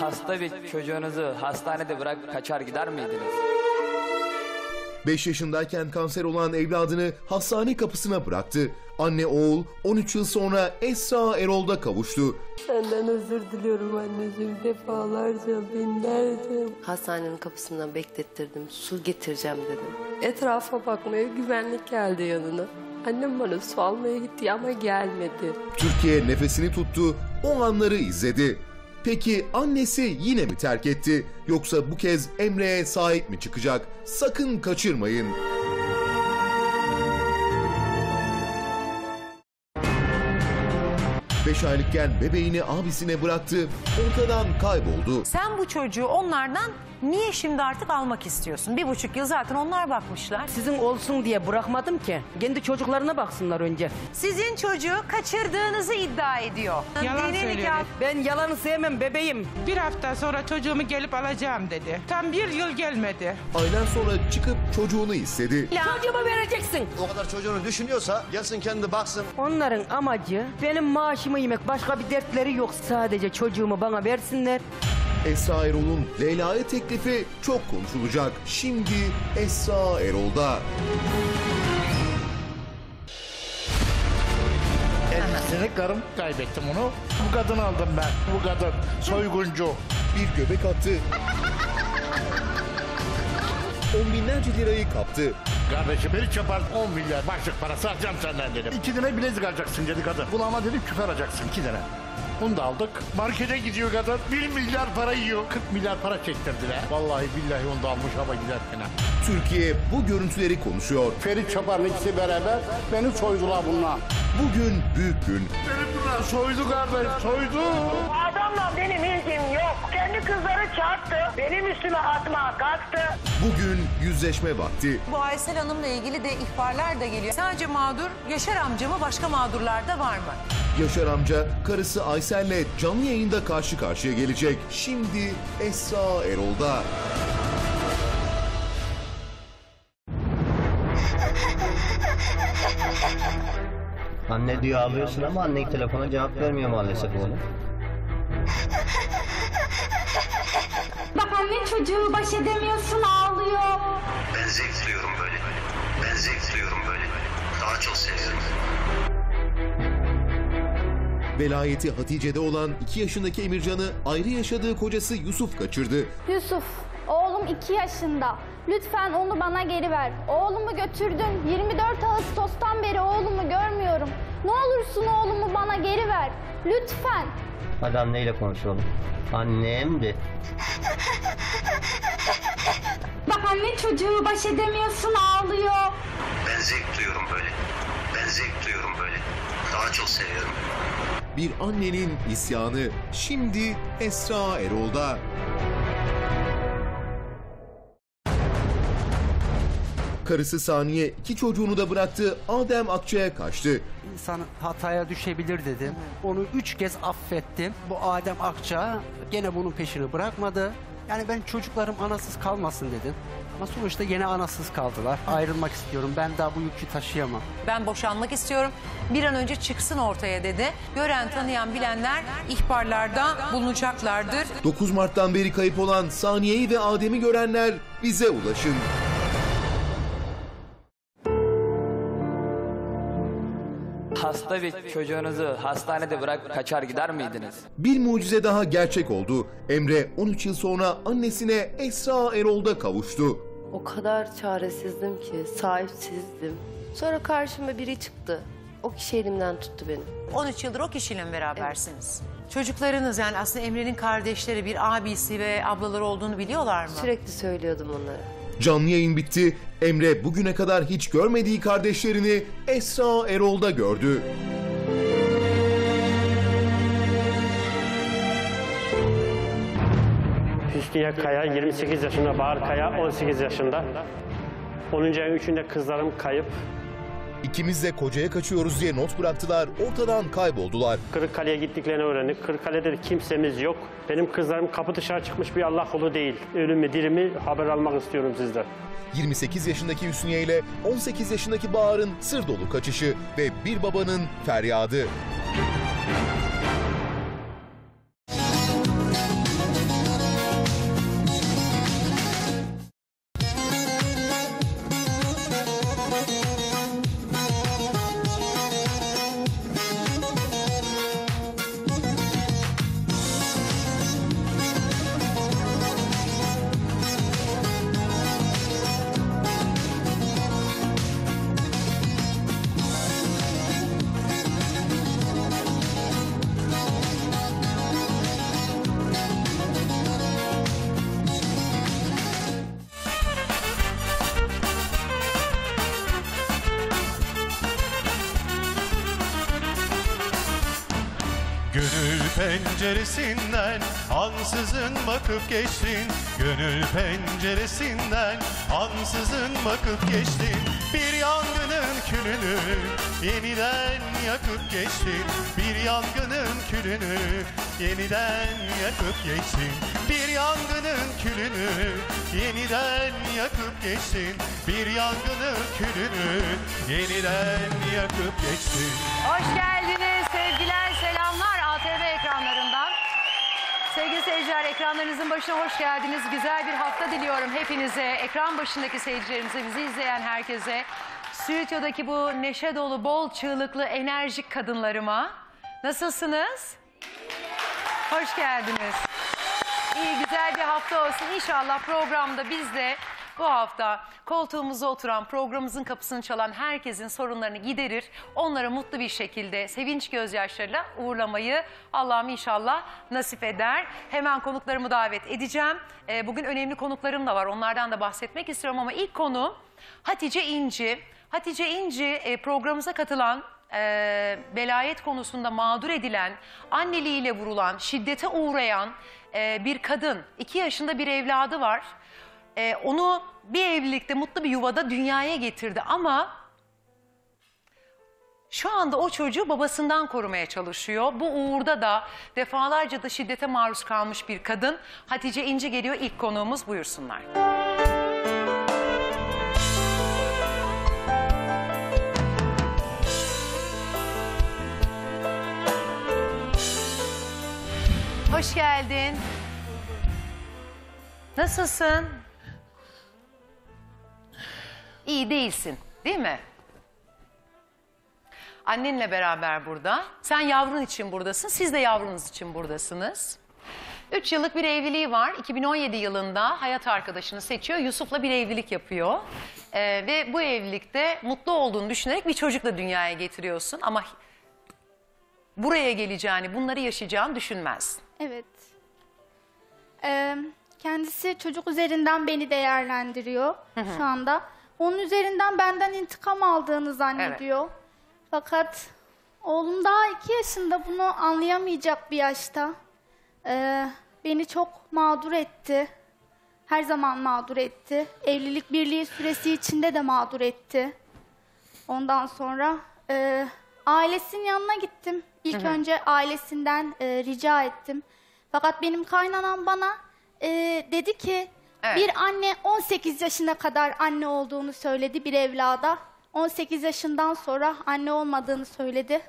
Hasta bir çocuğunuzu hastanede bırak kaçar gider miydiniz? 5 yaşındayken kanser olan evladını hastane kapısına bıraktı. Anne oğul 13 yıl sonra Esra Erol'da kavuştu. Senden özür diliyorum anneciğim. Defalarca binlerce. Hastanenin kapısından beklettirdim. Su getireceğim dedim. Etrafa bakmaya güvenlik geldi yanına. Annem bana su almaya gitti ama gelmedi. Türkiye nefesini tuttu, o anları izledi. Peki annesi yine mi terk etti? Yoksa bu kez Emre'ye sahip mi çıkacak? Sakın kaçırmayın. Beş aylıkken bebeğini abisine bıraktı, ortadan kayboldu. Sen bu çocuğu onlardan niye şimdi artık almak istiyorsun? Bir buçuk yıl zaten onlar bakmışlar. Sizin olsun diye bırakmadım ki. Kendi çocuklarına baksınlar önce. Sizin çocuğu kaçırdığınızı iddia ediyor. Yalan Dini söylüyor. nikah- Ben yalanı sevmem bebeğim. Bir hafta sonra çocuğumu gelip alacağım dedi. Tam bir yıl gelmedi. Aylar sonra çıkıp çocuğunu istedi. Çocuğumu vereceksin. O kadar çocuğunu düşünüyorsa gelsin kendi baksın. Onların amacı benim maaşımı yemek. Başka bir dertleri yok. Sadece çocuğumu bana versinler. Esra Erol'un Leyla'ya teklifi çok konuşulacak. Şimdi Esra Erol'da. Elbisini karım kaybettim onu. Bu kadın aldım ben. Bu kadın soyguncu. Bir göbek attı. On binlerce lirayı kaptı. Kardeşim beni çapar 10 milyar başlık parası alacağım senden dedim. İki tane bilezik alacaksın dedi kadın. Kulağıma dedi küpe alacaksın iki tane. Onu da aldık. Markete gidiyor kadın. 1 milyar para yiyor. 40 milyar para çektirdiler. Vallahi billahi onu da almış hava giderken. ha. Türkiye bu görüntüleri konuşuyor. Ferit Çapar'la ikisi beraber beni soydular bunlar. Bugün büyük gün. Beni bunlar soydu kardeş soydu. Adamla benim ilgim yok. Kendi kızları çarptı. Benim üstüme atmaya kalktı. Bugün yüzleşme vakti. Bu Aysel Hanım'la ilgili de ihbarlar da geliyor. Sadece mağdur Yaşar amca mı başka mağdurlar da var mı? Yaşar amca karısı Aysel'le canlı yayında karşı karşıya gelecek. Şimdi Esra Erol'da. Anne diyor ağlıyorsun ama anne telefona cevap vermiyor maalesef oğlum. Bak anne çocuğu baş edemiyorsun ağlıyor. Ben zevk duyuyorum böyle. Ben zevk duyuyorum böyle. Daha çok seviyorum. Velayeti Hatice'de olan 2 yaşındaki Emircan'ı ayrı yaşadığı kocası Yusuf kaçırdı. Yusuf, oğlum 2 yaşında. Lütfen onu bana geri ver. Oğlumu götürdün. 24 Ağustos'tan beri oğlumu görmüyorum. Ne olursun oğlumu bana geri ver. Lütfen. Hadi anneyle konuşalım. Annem de. Bak anne çocuğu baş edemiyorsun ağlıyor. Ben zevk duyuyorum böyle. Ben zevk duyuyorum böyle. Daha çok seviyorum. Bir annenin isyanı şimdi Esra Erol'da. Karısı Saniye iki çocuğunu da bıraktı Adem Akçay'a kaçtı. İnsan hataya düşebilir dedim. Onu üç kez affettim. Bu Adem Akça gene bunun peşini bırakmadı. Yani ben çocuklarım anasız kalmasın dedim. Ama sonuçta yine anasız kaldılar. Ayrılmak istiyorum. Ben daha bu yükü taşıyamam. Ben boşanmak istiyorum. Bir an önce çıksın ortaya dedi. Gören, tanıyan, bilenler ihbarlarda bulunacaklardır. 9 Mart'tan beri kayıp olan Saniye'yi ve Adem'i görenler bize ulaşın. Hasta bir çocuğunuzu hastanede bırak kaçar gider miydiniz? Bir mucize daha gerçek oldu. Emre 13 yıl sonra annesine Esra Erol'da kavuştu. O kadar çaresizdim ki, sahipsizdim. Sonra karşıma biri çıktı. O kişi elimden tuttu beni. 13 yıldır o kişiyle berabersiniz? Çocuklarınız yani aslında Emre'nin kardeşleri bir abisi ve ablaları olduğunu biliyorlar mı? Sürekli söylüyordum onlara. Canlı yayın bitti. Emre bugüne kadar hiç görmediği kardeşlerini Esra Erol'da gördü. Hüsniye Kaya 28 yaşında, Bahar Kaya 18 yaşında. 10. ayın 3'ünde kızlarım kayıp. İkimiz de kocaya kaçıyoruz diye not bıraktılar, ortadan kayboldular. Kırıkkale'ye gittiklerini öğrendik. Kırıkkale'de de kimsemiz yok. Benim kızlarım kapı dışarı çıkmış bir Allah kulu değil. Ölümü dirimi haber almak istiyorum sizden. 28 yaşındaki Hüsniye ile 18 yaşındaki Bahar'ın sır dolu kaçışı ve bir babanın feryadı. Bakıp geçtin Gönül penceresinden ansızın bakıp geçtin. Bir yangının külünü yeniden yakıp geçtin. Bir yangının külünü yeniden yakıp geçtin. Bir yangının külünü yeniden yakıp geçtin. Bir yangının külünü yeniden yakıp geçtin. Hoş geldiniz. Sevgili seyirciler ekranlarınızın başına hoş geldiniz. Güzel bir hafta diliyorum hepinize. Ekran başındaki seyircilerimize, bizi izleyen herkese. Stüdyodaki bu neşe dolu, bol çığlıklı, enerjik kadınlarıma. Nasılsınız? Hoş geldiniz. İyi güzel bir hafta olsun. İnşallah programda biz de bu hafta koltuğumuza oturan, programımızın kapısını çalan herkesin sorunlarını giderir. Onlara mutlu bir şekilde sevinç gözyaşlarıyla uğurlamayı Allah'ım inşallah nasip eder. Hemen konuklarımı davet edeceğim. Ee, bugün önemli konuklarım da var. Onlardan da bahsetmek istiyorum ama ilk konu Hatice İnci. Hatice İnci e, programımıza katılan e, velayet konusunda mağdur edilen, anneliğiyle vurulan, şiddete uğrayan e, bir kadın. iki yaşında bir evladı var. E, onu bir evlilikte, mutlu bir yuvada dünyaya getirdi ama şu anda o çocuğu babasından korumaya çalışıyor. Bu uğurda da defalarca da şiddete maruz kalmış bir kadın. Hatice İnci geliyor ilk konuğumuz buyursunlar. Hoş geldin. Nasılsın? İyi değilsin, değil mi? Annenle beraber burada. Sen yavrun için buradasın, siz de yavrunuz için buradasınız. Üç yıllık bir evliliği var. 2017 yılında hayat arkadaşını seçiyor. Yusuf'la bir evlilik yapıyor. Ee, ve bu evlilikte mutlu olduğunu düşünerek bir çocukla dünyaya getiriyorsun. Ama buraya geleceğini, bunları yaşayacağını düşünmez. Evet. Ee, kendisi çocuk üzerinden beni değerlendiriyor şu anda. Onun üzerinden benden intikam aldığını zannediyor. Fakat oğlum daha iki yaşında bunu anlayamayacak bir yaşta. Ee, beni çok mağdur etti. Her zaman mağdur etti. Evlilik birliği süresi içinde de mağdur etti. Ondan sonra e, ailesinin yanına gittim. İlk önce ailesinden e, rica ettim. Fakat benim kaynanam bana e, dedi ki Evet. bir anne 18 yaşına kadar anne olduğunu söyledi bir evlada. 18 yaşından sonra anne olmadığını söyledi.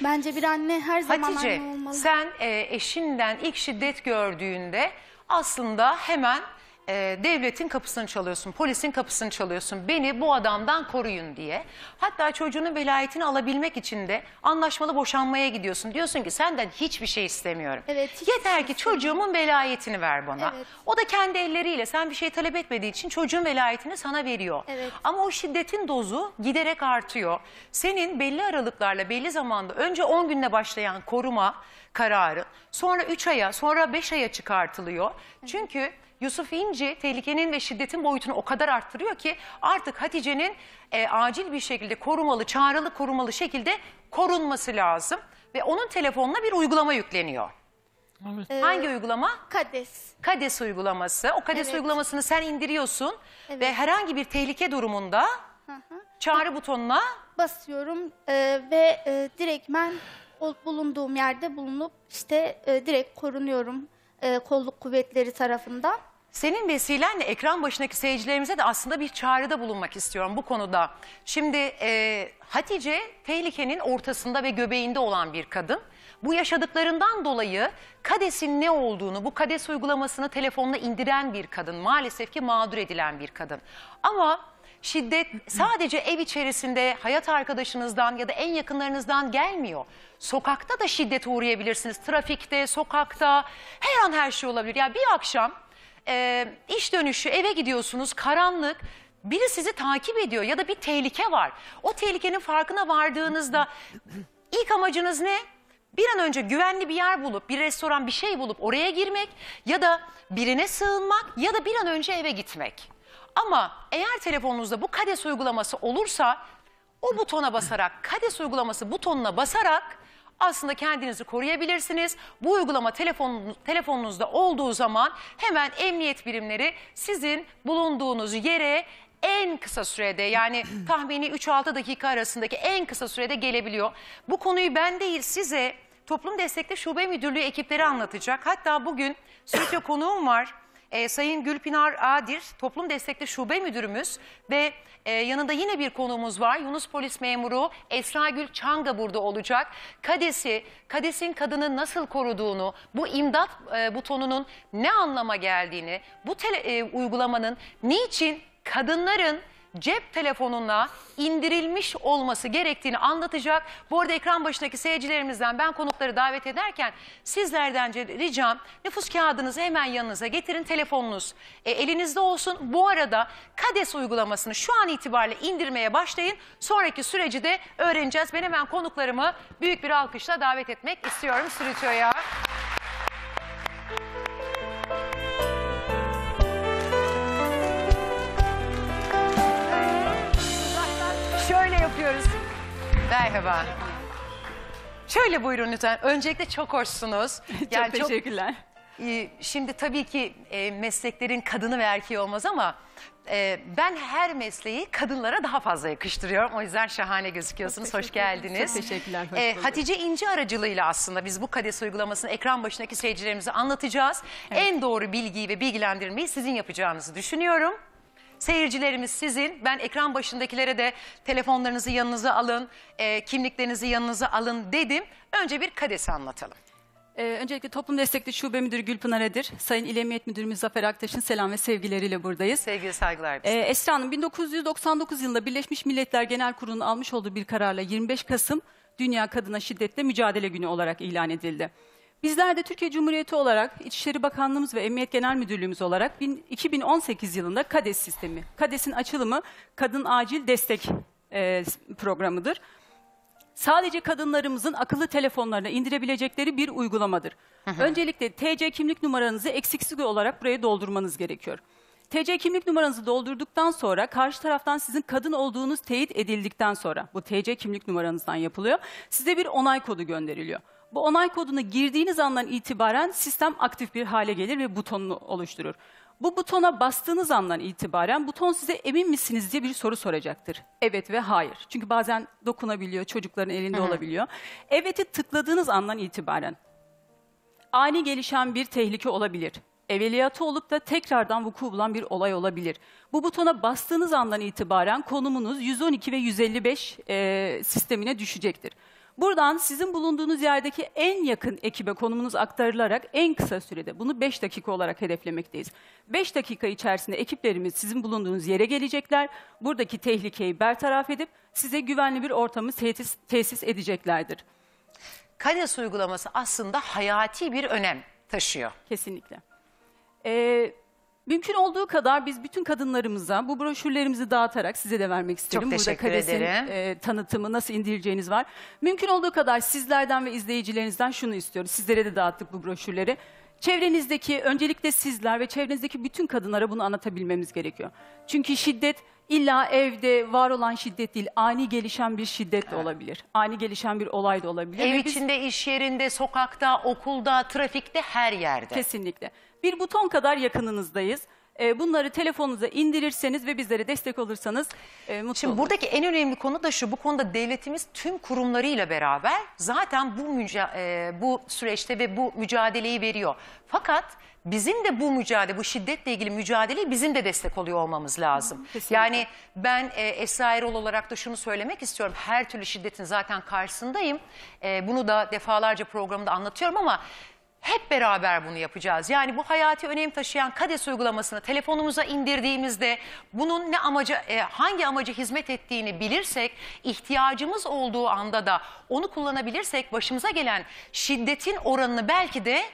Bence bir anne her zaman Hatice anne olmalı. sen e, eşinden ilk şiddet gördüğünde aslında hemen e, devletin kapısını çalıyorsun, polisin kapısını çalıyorsun. Beni bu adamdan koruyun diye. Hatta çocuğunun velayetini alabilmek için de anlaşmalı boşanmaya gidiyorsun. Diyorsun ki senden hiçbir şey istemiyorum. Evet, Yeter ki çocuğumun velayetini ver bana. Evet. O da kendi elleriyle sen bir şey talep etmediği için çocuğun velayetini sana veriyor. Evet. Ama o şiddetin dozu giderek artıyor. Senin belli aralıklarla belli zamanda önce 10 günle başlayan koruma kararı sonra 3 aya sonra 5 aya çıkartılıyor. Çünkü Yusuf İnci tehlikenin ve şiddetin boyutunu o kadar arttırıyor ki artık Hatice'nin e, acil bir şekilde korumalı, çağrılı korumalı şekilde korunması lazım. Ve onun telefonuna bir uygulama yükleniyor. Ee, Hangi uygulama? Kades. Kades uygulaması. O Kades Evet. uygulamasını sen indiriyorsun ve herhangi bir tehlike durumunda çağrı butonuna basıyorum e, ve e, direktmen o bulunduğum yerde bulunup işte e, direkt korunuyorum e, kolluk kuvvetleri tarafından. Senin vesilenle ekran başındaki seyircilerimize de aslında bir çağrıda bulunmak istiyorum bu konuda. Şimdi e, Hatice tehlikenin ortasında ve göbeğinde olan bir kadın. Bu yaşadıklarından dolayı KADES'in ne olduğunu, bu KADES uygulamasını telefonuna indiren bir kadın. Maalesef ki mağdur edilen bir kadın. Ama şiddet sadece ev içerisinde hayat arkadaşınızdan ya da en yakınlarınızdan gelmiyor. Sokakta da şiddete uğrayabilirsiniz. Trafikte, sokakta her an her şey olabilir. Ya bir akşam e, iş dönüşü eve gidiyorsunuz karanlık biri sizi takip ediyor ya da bir tehlike var. O tehlikenin farkına vardığınızda ilk amacınız ne? Bir an önce güvenli bir yer bulup bir restoran bir şey bulup oraya girmek ya da birine sığınmak ya da bir an önce eve gitmek. Ama eğer telefonunuzda bu KADES uygulaması olursa o butona basarak KADES uygulaması butonuna basarak aslında kendinizi koruyabilirsiniz. Bu uygulama telefon, telefonunuzda olduğu zaman hemen emniyet birimleri sizin bulunduğunuz yere en kısa sürede yani tahmini 3-6 dakika arasındaki en kısa sürede gelebiliyor. Bu konuyu ben değil size Toplum Destekli Şube Müdürlüğü ekipleri anlatacak. Hatta bugün stüdyo konuğum var. Ee, Sayın Gülpinar Adir, Toplum Destekli Şube Müdürümüz ve e, yanında yine bir konuğumuz var. Yunus Polis Memuru Esra Gül Çanga burada olacak. Kades'i, Kades'in kadını nasıl koruduğunu, bu imdat e, butonunun ne anlama geldiğini, bu tele, e, uygulamanın niçin kadınların cep telefonuna indirilmiş olması gerektiğini anlatacak. Bu arada ekran başındaki seyircilerimizden ben konukları davet ederken sizlerden ricam nüfus kağıdınızı hemen yanınıza getirin. Telefonunuz e, elinizde olsun. Bu arada KADES uygulamasını şu an itibariyle indirmeye başlayın. Sonraki süreci de öğreneceğiz. Ben hemen konuklarımı büyük bir alkışla davet etmek istiyorum stüdyoya. Yapıyoruz. Merhaba. Şöyle buyurun lütfen. Öncelikle çok hoşsunuz. Çok teşekkürler. E, şimdi tabii ki e, mesleklerin kadını ve erkeği olmaz ama e, ben her mesleği kadınlara daha fazla yakıştırıyorum. O yüzden şahane gözüküyorsunuz. Hoş geldiniz. Çok teşekkürler, hoş E. Hatice İnci aracılığıyla aslında biz bu KADES uygulamasını ekran başındaki seyircilerimize anlatacağız. En doğru bilgiyi ve bilgilendirmeyi sizin yapacağınızı düşünüyorum. Seyircilerimiz sizin. Ben ekran başındakilere de telefonlarınızı yanınıza alın, e, kimliklerinizi yanınıza alın dedim. Önce bir KADES'i anlatalım. Ee, öncelikle Toplum Destekli Şube Müdürü Gülpınar Edir, Sayın İl Emniyet Müdürümüz Zafer Aktaş'ın selam ve sevgileriyle buradayız. Sevgili saygılar. Ee, Esra Hanım 1999 yılında Birleşmiş Milletler Genel Kurulu'nun almış olduğu bir kararla 25 Kasım Dünya Kadına Şiddetle Mücadele Günü olarak ilan edildi. Bizler de Türkiye Cumhuriyeti olarak İçişleri Bakanlığımız ve Emniyet Genel Müdürlüğümüz olarak bin- 2018 yılında KADES sistemi, KADES'in açılımı Kadın Acil Destek e, programıdır. Sadece kadınlarımızın akıllı telefonlarına indirebilecekleri bir uygulamadır. Öncelikle TC kimlik numaranızı eksiksiz olarak buraya doldurmanız gerekiyor. TC kimlik numaranızı doldurduktan sonra karşı taraftan sizin kadın olduğunuz teyit edildikten sonra bu TC kimlik numaranızdan yapılıyor. Size bir onay kodu gönderiliyor. Bu onay kodunu girdiğiniz andan itibaren sistem aktif bir hale gelir ve butonunu oluşturur. Bu butona bastığınız andan itibaren buton size emin misiniz diye bir soru soracaktır. Evet ve hayır. Çünkü bazen dokunabiliyor, çocukların elinde Hı hı. olabiliyor. Evet'i tıkladığınız andan itibaren ani gelişen bir tehlike olabilir. Evveliyatı olup da tekrardan vuku bulan bir olay olabilir. Bu butona bastığınız andan itibaren konumunuz 112 ve 155 e, sistemine düşecektir. Buradan sizin bulunduğunuz yerdeki en yakın ekibe konumunuz aktarılarak en kısa sürede bunu 5 dakika olarak hedeflemekteyiz. 5 dakika içerisinde ekiplerimiz sizin bulunduğunuz yere gelecekler. Buradaki tehlikeyi bertaraf edip size güvenli bir ortamı tesis, tesis edeceklerdir. KADES uygulaması aslında hayati bir önem taşıyor. Kesinlikle. Ee, mümkün olduğu kadar biz bütün kadınlarımıza bu broşürlerimizi dağıtarak size de vermek isterim. Çok teşekkür Burada KADES'in, ederim. e, tanıtımı nasıl indireceğiniz var. Mümkün olduğu kadar sizlerden ve izleyicilerinizden şunu istiyoruz. Sizlere de dağıttık bu broşürleri. Çevrenizdeki öncelikle sizler ve çevrenizdeki bütün kadınlara bunu anlatabilmemiz gerekiyor. Çünkü şiddet illa evde var olan şiddet değil, ani gelişen bir şiddet de olabilir. Ani gelişen bir olay da olabilir. Ev Ve biz- içinde, iş yerinde, sokakta, okulda, trafikte her yerde. Kesinlikle. Bir buton kadar yakınınızdayız. Ee, bunları telefonunuza indirirseniz ve bizlere destek olursanız e, mutlu Şimdi oluruz. buradaki en önemli konu da şu. Bu konuda devletimiz tüm kurumlarıyla beraber zaten bu müca- e, bu süreçte ve bu mücadeleyi veriyor. Fakat bizim de bu mücadele, bu şiddetle ilgili mücadeleyi bizim de destek oluyor olmamız lazım. kesinlikle. Yani ben e, Esra Erol olarak da şunu söylemek istiyorum. Her türlü şiddetin zaten karşısındayım. E, bunu da defalarca programda anlatıyorum ama hep beraber bunu yapacağız. Yani bu hayati önem taşıyan KADES uygulamasını telefonumuza indirdiğimizde bunun ne amaca, e, hangi amaca hizmet ettiğini bilirsek, ihtiyacımız olduğu anda da onu kullanabilirsek başımıza gelen şiddetin oranını belki de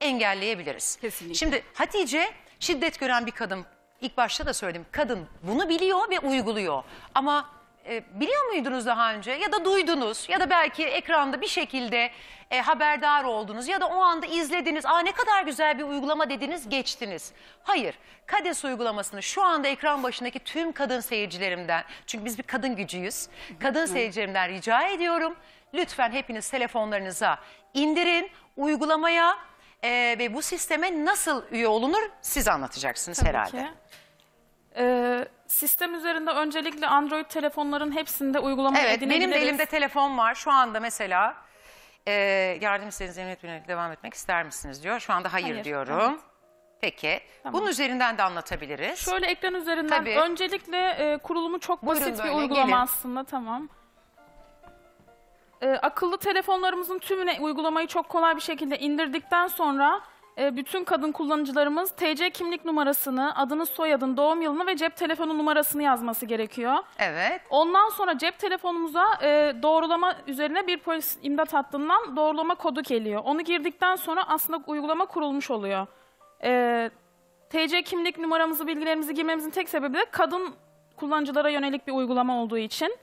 engelleyebiliriz. Kesinlikle. Şimdi Hatice şiddet gören bir kadın. İlk başta da söyledim. Kadın bunu biliyor ve uyguluyor. Ama e, biliyor muydunuz daha önce ya da duydunuz ya da belki ekranda bir şekilde e, haberdar oldunuz ya da o anda izlediniz. Aa ne kadar güzel bir uygulama dediniz geçtiniz. Hayır. KADES uygulamasını şu anda ekran başındaki tüm kadın seyircilerimden çünkü biz bir kadın gücüyüz. Kadın seyircilerimden rica ediyorum. lütfen hepiniz telefonlarınıza indirin, uygulamaya e, ve bu sisteme nasıl üye olunur siz anlatacaksınız herhalde. ki. Ee, sistem üzerinde öncelikle Android telefonların hepsinde uygulama Evet benim de edinebiliriz. elimde telefon var şu anda mesela e, yardım istediğiniz emniyet müdürlüğüne devam etmek ister misiniz diyor. Şu anda hayır, Hayır, diyorum. evet. Peki Tamam. bunun üzerinden de anlatabiliriz. Şöyle ekran üzerinden Tabii. öncelikle e, kurulumu çok Buyurun basit bir böyle, uygulama gelin. aslında tamam. E, akıllı telefonlarımızın tümüne uygulamayı çok kolay bir şekilde indirdikten sonra e, bütün kadın kullanıcılarımız TC kimlik numarasını, adını, soyadını, doğum yılını ve cep telefonu numarasını yazması gerekiyor. Evet. Ondan sonra cep telefonumuza e, doğrulama üzerine bir polis imdat hattından doğrulama kodu geliyor. Onu girdikten sonra aslında uygulama kurulmuş oluyor. E, TC kimlik numaramızı, bilgilerimizi girmemizin tek sebebi de kadın kullanıcılara yönelik bir uygulama olduğu için.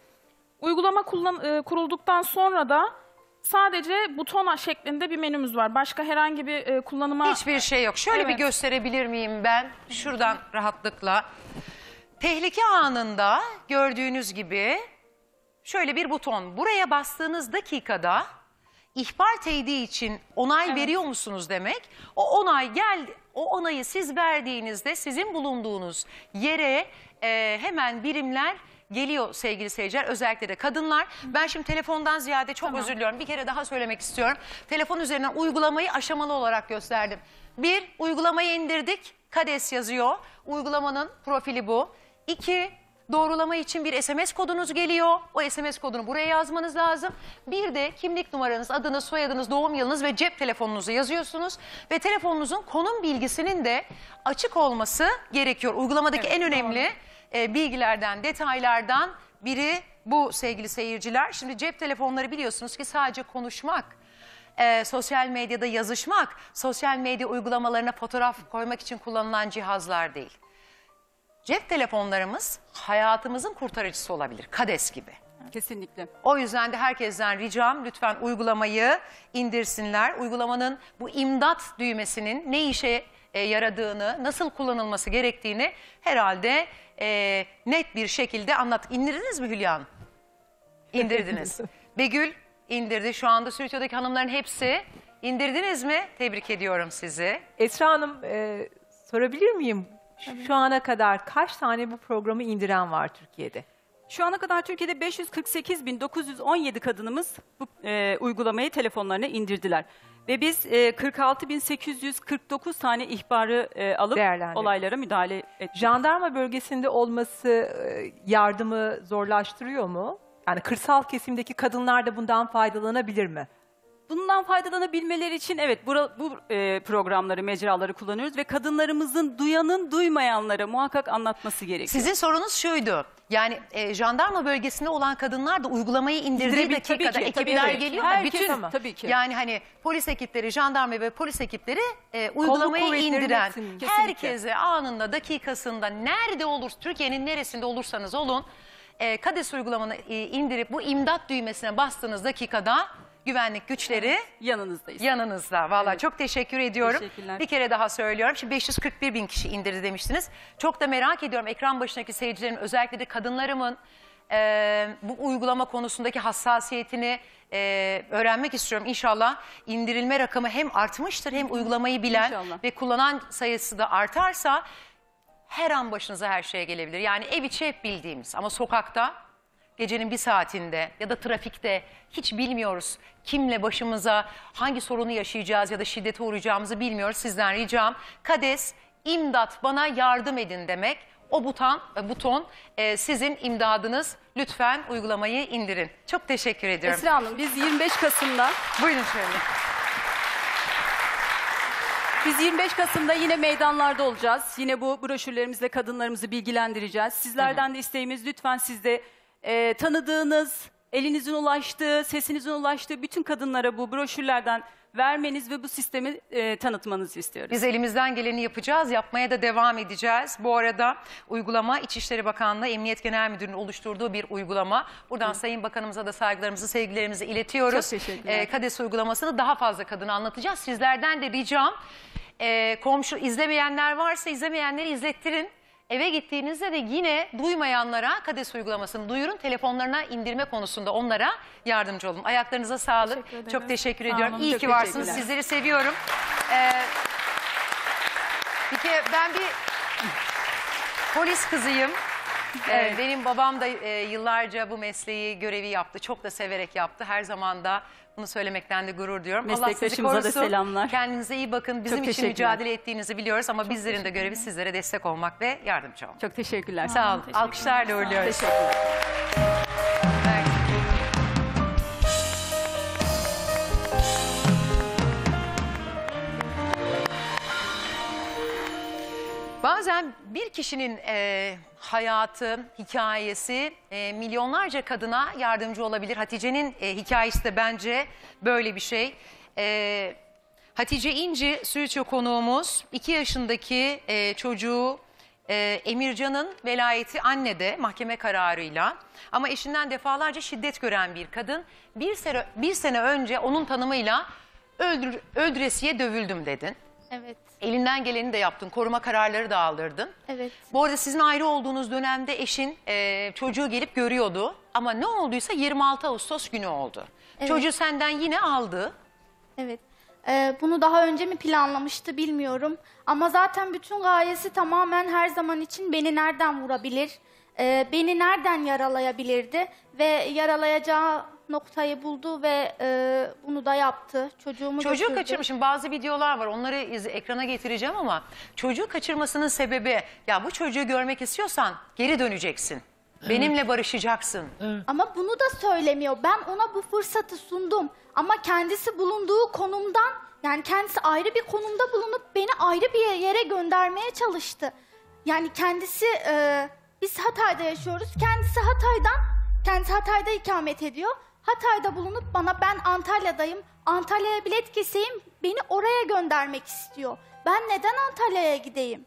Uygulama kullan, e, kurulduktan sonra da sadece buton şeklinde bir menümüz var. Başka herhangi bir e, kullanıma... Hiçbir şey yok. Şöyle bir Evet. gösterebilir miyim ben? Şuradan rahatlıkla. Tehlike anında gördüğünüz gibi şöyle bir buton. Buraya bastığınız dakikada ihbar teyidi için onay veriyor musunuz demek. O onay geldi. O onayı siz verdiğinizde sizin bulunduğunuz yere e, hemen birimler geliyor sevgili seyirciler. Özellikle de kadınlar. Ben şimdi telefondan ziyade çok özür diliyorum. Bir kere daha söylemek istiyorum. Telefon üzerinden uygulamayı aşamalı olarak gösterdim. Bir, uygulamayı indirdik. KADES yazıyor. Uygulamanın profili bu. İki, doğrulama için bir SMS kodunuz geliyor. O SMS kodunu buraya yazmanız lazım. Bir de kimlik numaranız, adınız, soyadınız, doğum yılınız ve cep telefonunuzu yazıyorsunuz. Ve telefonunuzun konum bilgisinin de açık olması gerekiyor. Uygulamadaki en önemli e, bilgilerden, detaylardan biri bu sevgili seyirciler. Şimdi cep telefonları biliyorsunuz ki sadece konuşmak, e, sosyal medyada yazışmak, sosyal medya uygulamalarına fotoğraf koymak için kullanılan cihazlar değil. Cep telefonlarımız hayatımızın kurtarıcısı olabilir. Kades gibi. Kesinlikle. O yüzden de herkesten ricam lütfen uygulamayı indirsinler. Uygulamanın bu imdat düğmesinin ne işe e, yaradığını, nasıl kullanılması gerektiğini herhalde e, net bir şekilde anlat. İndirdiniz mi Hülya Hanım? İndirdiniz. Begül indirdi. Şu anda stüdyodaki hanımların hepsi indirdiniz mi? Tebrik ediyorum sizi. Esra Hanım e, sorabilir miyim? Şu ana kadar kaç tane bu programı indiren var Türkiye'de? Şu ana kadar Türkiye'de 548.917 kadınımız bu e, uygulamayı telefonlarına indirdiler. Ve biz e, 46.849 tane ihbarı e, alıp Değerlendirdik. olaylara müdahale ettik. Jandarma bölgesinde olması e, yardımı zorlaştırıyor mu? Yani kırsal kesimdeki kadınlar da bundan faydalanabilir mi? Bundan faydalanabilmeleri için evet bura- bu e, programları, mecraları kullanıyoruz ve kadınlarımızın duyanın duymayanlara muhakkak anlatması gerekiyor. Sizin sorunuz şuydu. Yani e, jandarma bölgesinde olan kadınlar da uygulamayı indirdiği dakikada tabii ki, tabii, ekipler evet. geliyor. Herkes bütün ama, tabii ki. Yani hani polis ekipleri, jandarma ve polis ekipleri e, uygulamayı indiren kesinlikle. herkese anında, dakikasında nerede olur, Türkiye'nin neresinde olursanız olun e, KADES uygulamanı e, indirip bu imdat düğmesine bastığınız dakikada güvenlik güçleri yanınızdayız. Yanınızda. Vallahi çok teşekkür ediyorum. Teşekkürler. Bir kere daha söylüyorum. Şimdi 541 bin kişi indirdi demiştiniz. Çok da merak ediyorum ekran başındaki seyircilerin özellikle de kadınlarımın e, bu uygulama konusundaki hassasiyetini e, öğrenmek istiyorum. İnşallah indirilme rakamı hem artmıştır hem uygulamayı bilen İnşallah. ve kullanan sayısı da artarsa her an başınıza her şeye gelebilir. Yani ev içi hep bildiğimiz ama sokakta gecenin bir saatinde ya da trafikte hiç bilmiyoruz. Kimle başımıza hangi sorunu yaşayacağız ya da şiddete uğrayacağımızı bilmiyoruz. Sizden ricam KADES imdat bana yardım edin demek. O buton, buton e, sizin imdadınız. Lütfen uygulamayı indirin. Çok teşekkür ediyorum. Esra Hanım biz 25 Kasım'da Buyurun şöyle. Biz 25 Kasım'da yine meydanlarda olacağız. Yine bu broşürlerimizle kadınlarımızı bilgilendireceğiz. Sizlerden de isteğimiz lütfen siz de e, tanıdığınız, elinizin ulaştığı, sesinizin ulaştığı bütün kadınlara bu broşürlerden vermeniz ve bu sistemi e, tanıtmanızı istiyoruz. Biz elimizden geleni yapacağız, yapmaya da devam edeceğiz. Bu arada uygulama İçişleri Bakanlığı Emniyet Genel Müdürlüğü'nün oluşturduğu bir uygulama. Buradan Sayın Bakanımıza da saygılarımızı, sevgilerimizi iletiyoruz. Çok teşekkürler. Ee, KADES uygulamasını daha fazla kadına anlatacağız. Sizlerden de ricam e, komşu izlemeyenler varsa izlemeyenleri izlettirin. Eve gittiğinizde de yine duymayanlara KADES uygulamasını duyurun. Telefonlarına indirme konusunda onlara yardımcı olun. Ayaklarınıza sağlık. Teşekkür. Çok teşekkür ediyorum. olun, İyi ki varsınız. Sizleri seviyorum. Ee, bir ben bir polis kızıyım. Ee, Evet. benim babam da e, yıllarca bu mesleği, görevi yaptı. Çok da severek yaptı. Her zaman da bunu söylemekten de gurur duyuyorum. Allah sizi Meslektaşımıza da korusun. selamlar. Kendinize iyi bakın. Bizim için teşekkürler. mücadele ettiğinizi biliyoruz ama bizlerin de görevi sizlere destek olmak ve yardımcı olmak. Çok teşekkürler. Sağ olun. Alkışlarla uğurluyoruz. Teşekkürler. Bazen bir kişinin e, hayatı, hikayesi e, milyonlarca kadına yardımcı olabilir. Hatice'nin e, hikayesi de bence böyle bir şey. E, Hatice İnci Sürüço konuğumuz. 2 yaşındaki e, çocuğu e, Emircan'ın velayeti annede mahkeme kararıyla. Ama eşinden defalarca şiddet gören bir kadın. Bir sene, bir sene önce onun tanımıyla öldür, öldüresiye dövüldüm dedin. Evet. Elinden geleni de yaptın. Koruma kararları da aldırdın. Evet. Bu arada sizin ayrı olduğunuz dönemde eşin e, çocuğu gelip görüyordu. Ama ne olduysa 26 Ağustos günü oldu. Evet. Çocuğu senden yine aldı. Evet. Ee, bunu daha önce mi planlamıştı bilmiyorum. Ama zaten bütün gayesi tamamen her zaman için beni nereden vurabilir, e, beni nereden yaralayabilirdi ve yaralayacağı noktayı buldu ve e, bunu da yaptı. Çocuğumu Çocuğu götürdü. kaçırmışım. Bazı videolar var. Onları iz- ekrana getireceğim ama çocuğu kaçırmasının sebebi ya bu çocuğu görmek istiyorsan geri döneceksin. Benimle barışacaksın. Ama bunu da söylemiyor. Ben ona bu fırsatı sundum. Ama kendisi bulunduğu konumdan yani kendisi ayrı bir konumda bulunup beni ayrı bir yere göndermeye çalıştı. Yani kendisi e, biz Hatay'da yaşıyoruz. Kendisi Hatay'dan kendisi Hatay'da ikamet ediyor. Hatay'da bulunup bana ben Antalya'dayım. Antalya'ya bilet keseyim. Beni oraya göndermek istiyor. Ben neden Antalya'ya gideyim?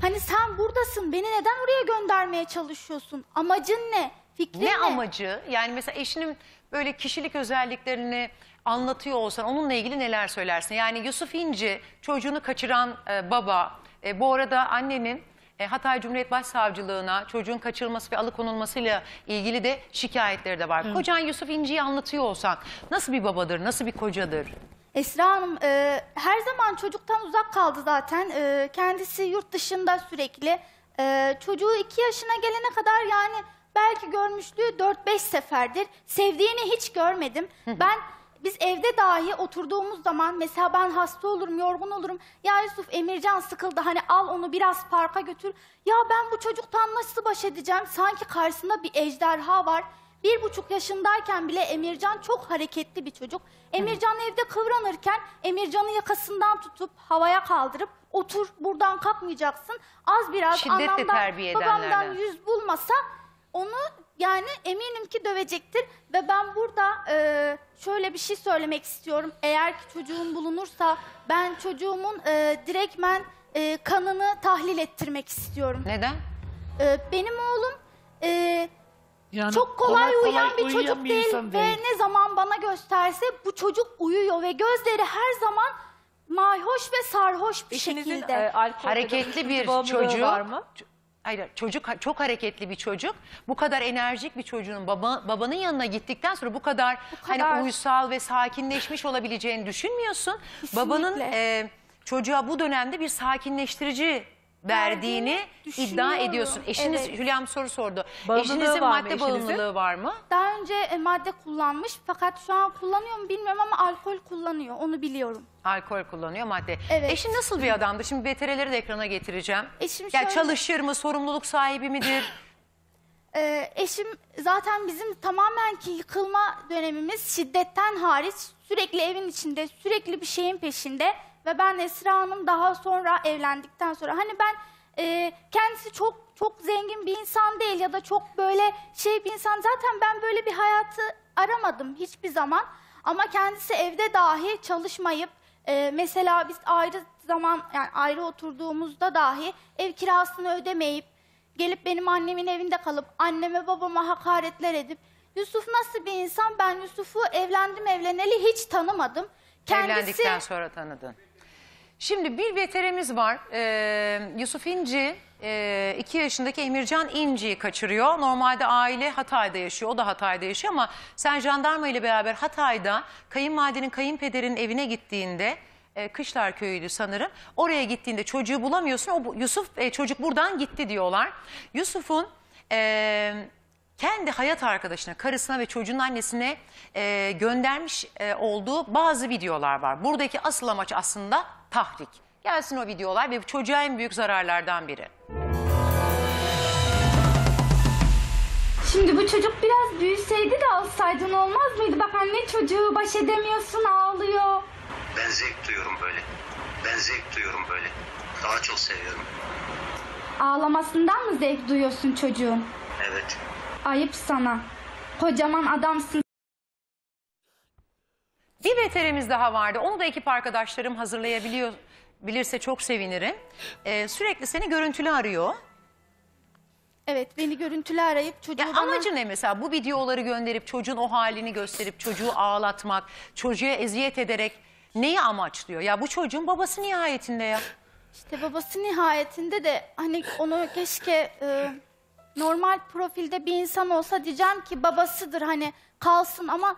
Hani sen buradasın. Beni neden oraya göndermeye çalışıyorsun? Amacın ne? Fikrin ne? Ne amacı? Yani mesela eşinin böyle kişilik özelliklerini anlatıyor olsan onunla ilgili neler söylersin? Yani Yusuf İnci çocuğunu kaçıran e, baba e, bu arada annenin e, Hatay Cumhuriyet Başsavcılığına çocuğun kaçırılması ve alıkonulmasıyla ilgili de şikayetleri de var. Kocan Yusuf İnci'yi anlatıyor olsan nasıl bir babadır, nasıl bir kocadır? Esra Hanım e, her zaman çocuktan uzak kaldı zaten. E, kendisi yurt dışında sürekli. E, çocuğu iki yaşına gelene kadar yani belki görmüşlüğü 4-5 seferdir. Sevdiğini hiç görmedim. Ben biz evde dahi oturduğumuz zaman mesela ben hasta olurum, yorgun olurum. Ya Yusuf Emircan sıkıldı hani al onu biraz parka götür. Ya ben bu çocuktan nasıl baş edeceğim? Sanki karşısında bir ejderha var. Bir buçuk yaşındayken bile Emircan çok hareketli bir çocuk. Emircan evde kıvranırken Emircan'ı yakasından tutup havaya kaldırıp otur buradan kalkmayacaksın. Az biraz Şiddetle anamdan terbiye babamdan edenlerden. yüz bulmasa onu yani eminim ki dövecektir. Ve ben burada e, şöyle bir şey söylemek istiyorum. Eğer ki çocuğum bulunursa ben çocuğumun e, direktmen e, kanını tahlil ettirmek istiyorum. Neden? E, benim oğlum e, Yani çok kolay, kolay uyuyan kolay bir uyuyan çocuk bir değil. insan ve ne zaman bana gösterse bu çocuk uyuyor ve gözleri her zaman mayhoş ve sarhoş bir şekilde. e, alkol hareketli bir çocuğu var mı? Hayır çocuk çok hareketli bir çocuk. Bu kadar enerjik bir çocuğun baba, babanın yanına gittikten sonra bu kadar, kadar. hani uysal ve sakinleşmiş olabileceğini düşünmüyorsun. Babanın e, çocuğa bu dönemde bir sakinleştirici verdiğini iddia düşünüyorum. ediyorsun. Eşiniz Evet. Hülyam soru sordu. Bağımlılığı Eşinizin var mı madde eşinizin? bağımlılığı var mı? Daha önce e, madde kullanmış fakat şu an kullanıyor mu bilmiyorum ama alkol kullanıyor onu biliyorum. Alkol kullanıyor madde. Evet. Eşin nasıl bir adamdı? Şimdi VTR'leri de ekrana getireceğim. Eşim ya şöyle- çalışır mı? Sorumluluk sahibi midir? Ee, eşim zaten bizim tamamen ki yıkılma dönemimiz şiddetten hariç sürekli evin içinde sürekli bir şeyin peşinde ve ben Esra Hanım daha sonra evlendikten sonra hani ben e, kendisi çok çok zengin bir insan değil ya da çok böyle şey bir insan zaten ben böyle bir hayatı aramadım hiçbir zaman ama kendisi evde dahi çalışmayıp e, mesela biz ayrı zaman yani ayrı oturduğumuzda dahi ev kirasını ödemeyip gelip benim annemin evinde kalıp anneme babama hakaretler edip Yusuf nasıl bir insan? Ben Yusuf'u evlendim evleneli hiç tanımadım. Evlendikten sonra tanıdın. Şimdi bir veterimiz var. Ee, Yusuf İnci 2 yaşındaki Emircan İnci'yi kaçırıyor. Normalde aile Hatay'da yaşıyor. O da Hatay'da yaşıyor ama sen jandarma ile beraber Hatay'da kayınvalidenin kayınpederin evine gittiğinde e, Kışlar köyüydü sanırım. Oraya gittiğinde çocuğu bulamıyorsun. O Yusuf e, çocuk buradan gitti diyorlar. Yusuf'un e, kendi hayat arkadaşına, karısına ve çocuğun annesine e, göndermiş e, olduğu bazı videolar var. Buradaki asıl amaç aslında tahrik. Gelsin o videolar ve bu çocuğa en büyük zararlardan biri. Şimdi bu çocuk biraz büyüseydi de alsaydın olmaz mıydı? Bak anne çocuğu baş edemiyorsun ağlıyor. Ben zevk duyuyorum böyle. Ben zevk duyuyorum böyle. Daha çok seviyorum. Ağlamasından mı zevk duyuyorsun çocuğun? Evet. Ayıp sana. Kocaman adamsın. Bir veterimiz daha vardı. Onu da ekip arkadaşlarım hazırlayabiliyor bilirse çok sevinirim. E, sürekli seni görüntülü arıyor. Evet beni görüntülü arayıp çocuğu bana... Amacı ne mesela bu videoları gönderip çocuğun o halini gösterip çocuğu ağlatmak, çocuğa eziyet ederek neyi amaçlıyor? Ya bu çocuğun babası nihayetinde ya. İşte babası nihayetinde de hani onu keşke e, normal profilde bir insan olsa diyeceğim ki babasıdır hani kalsın ama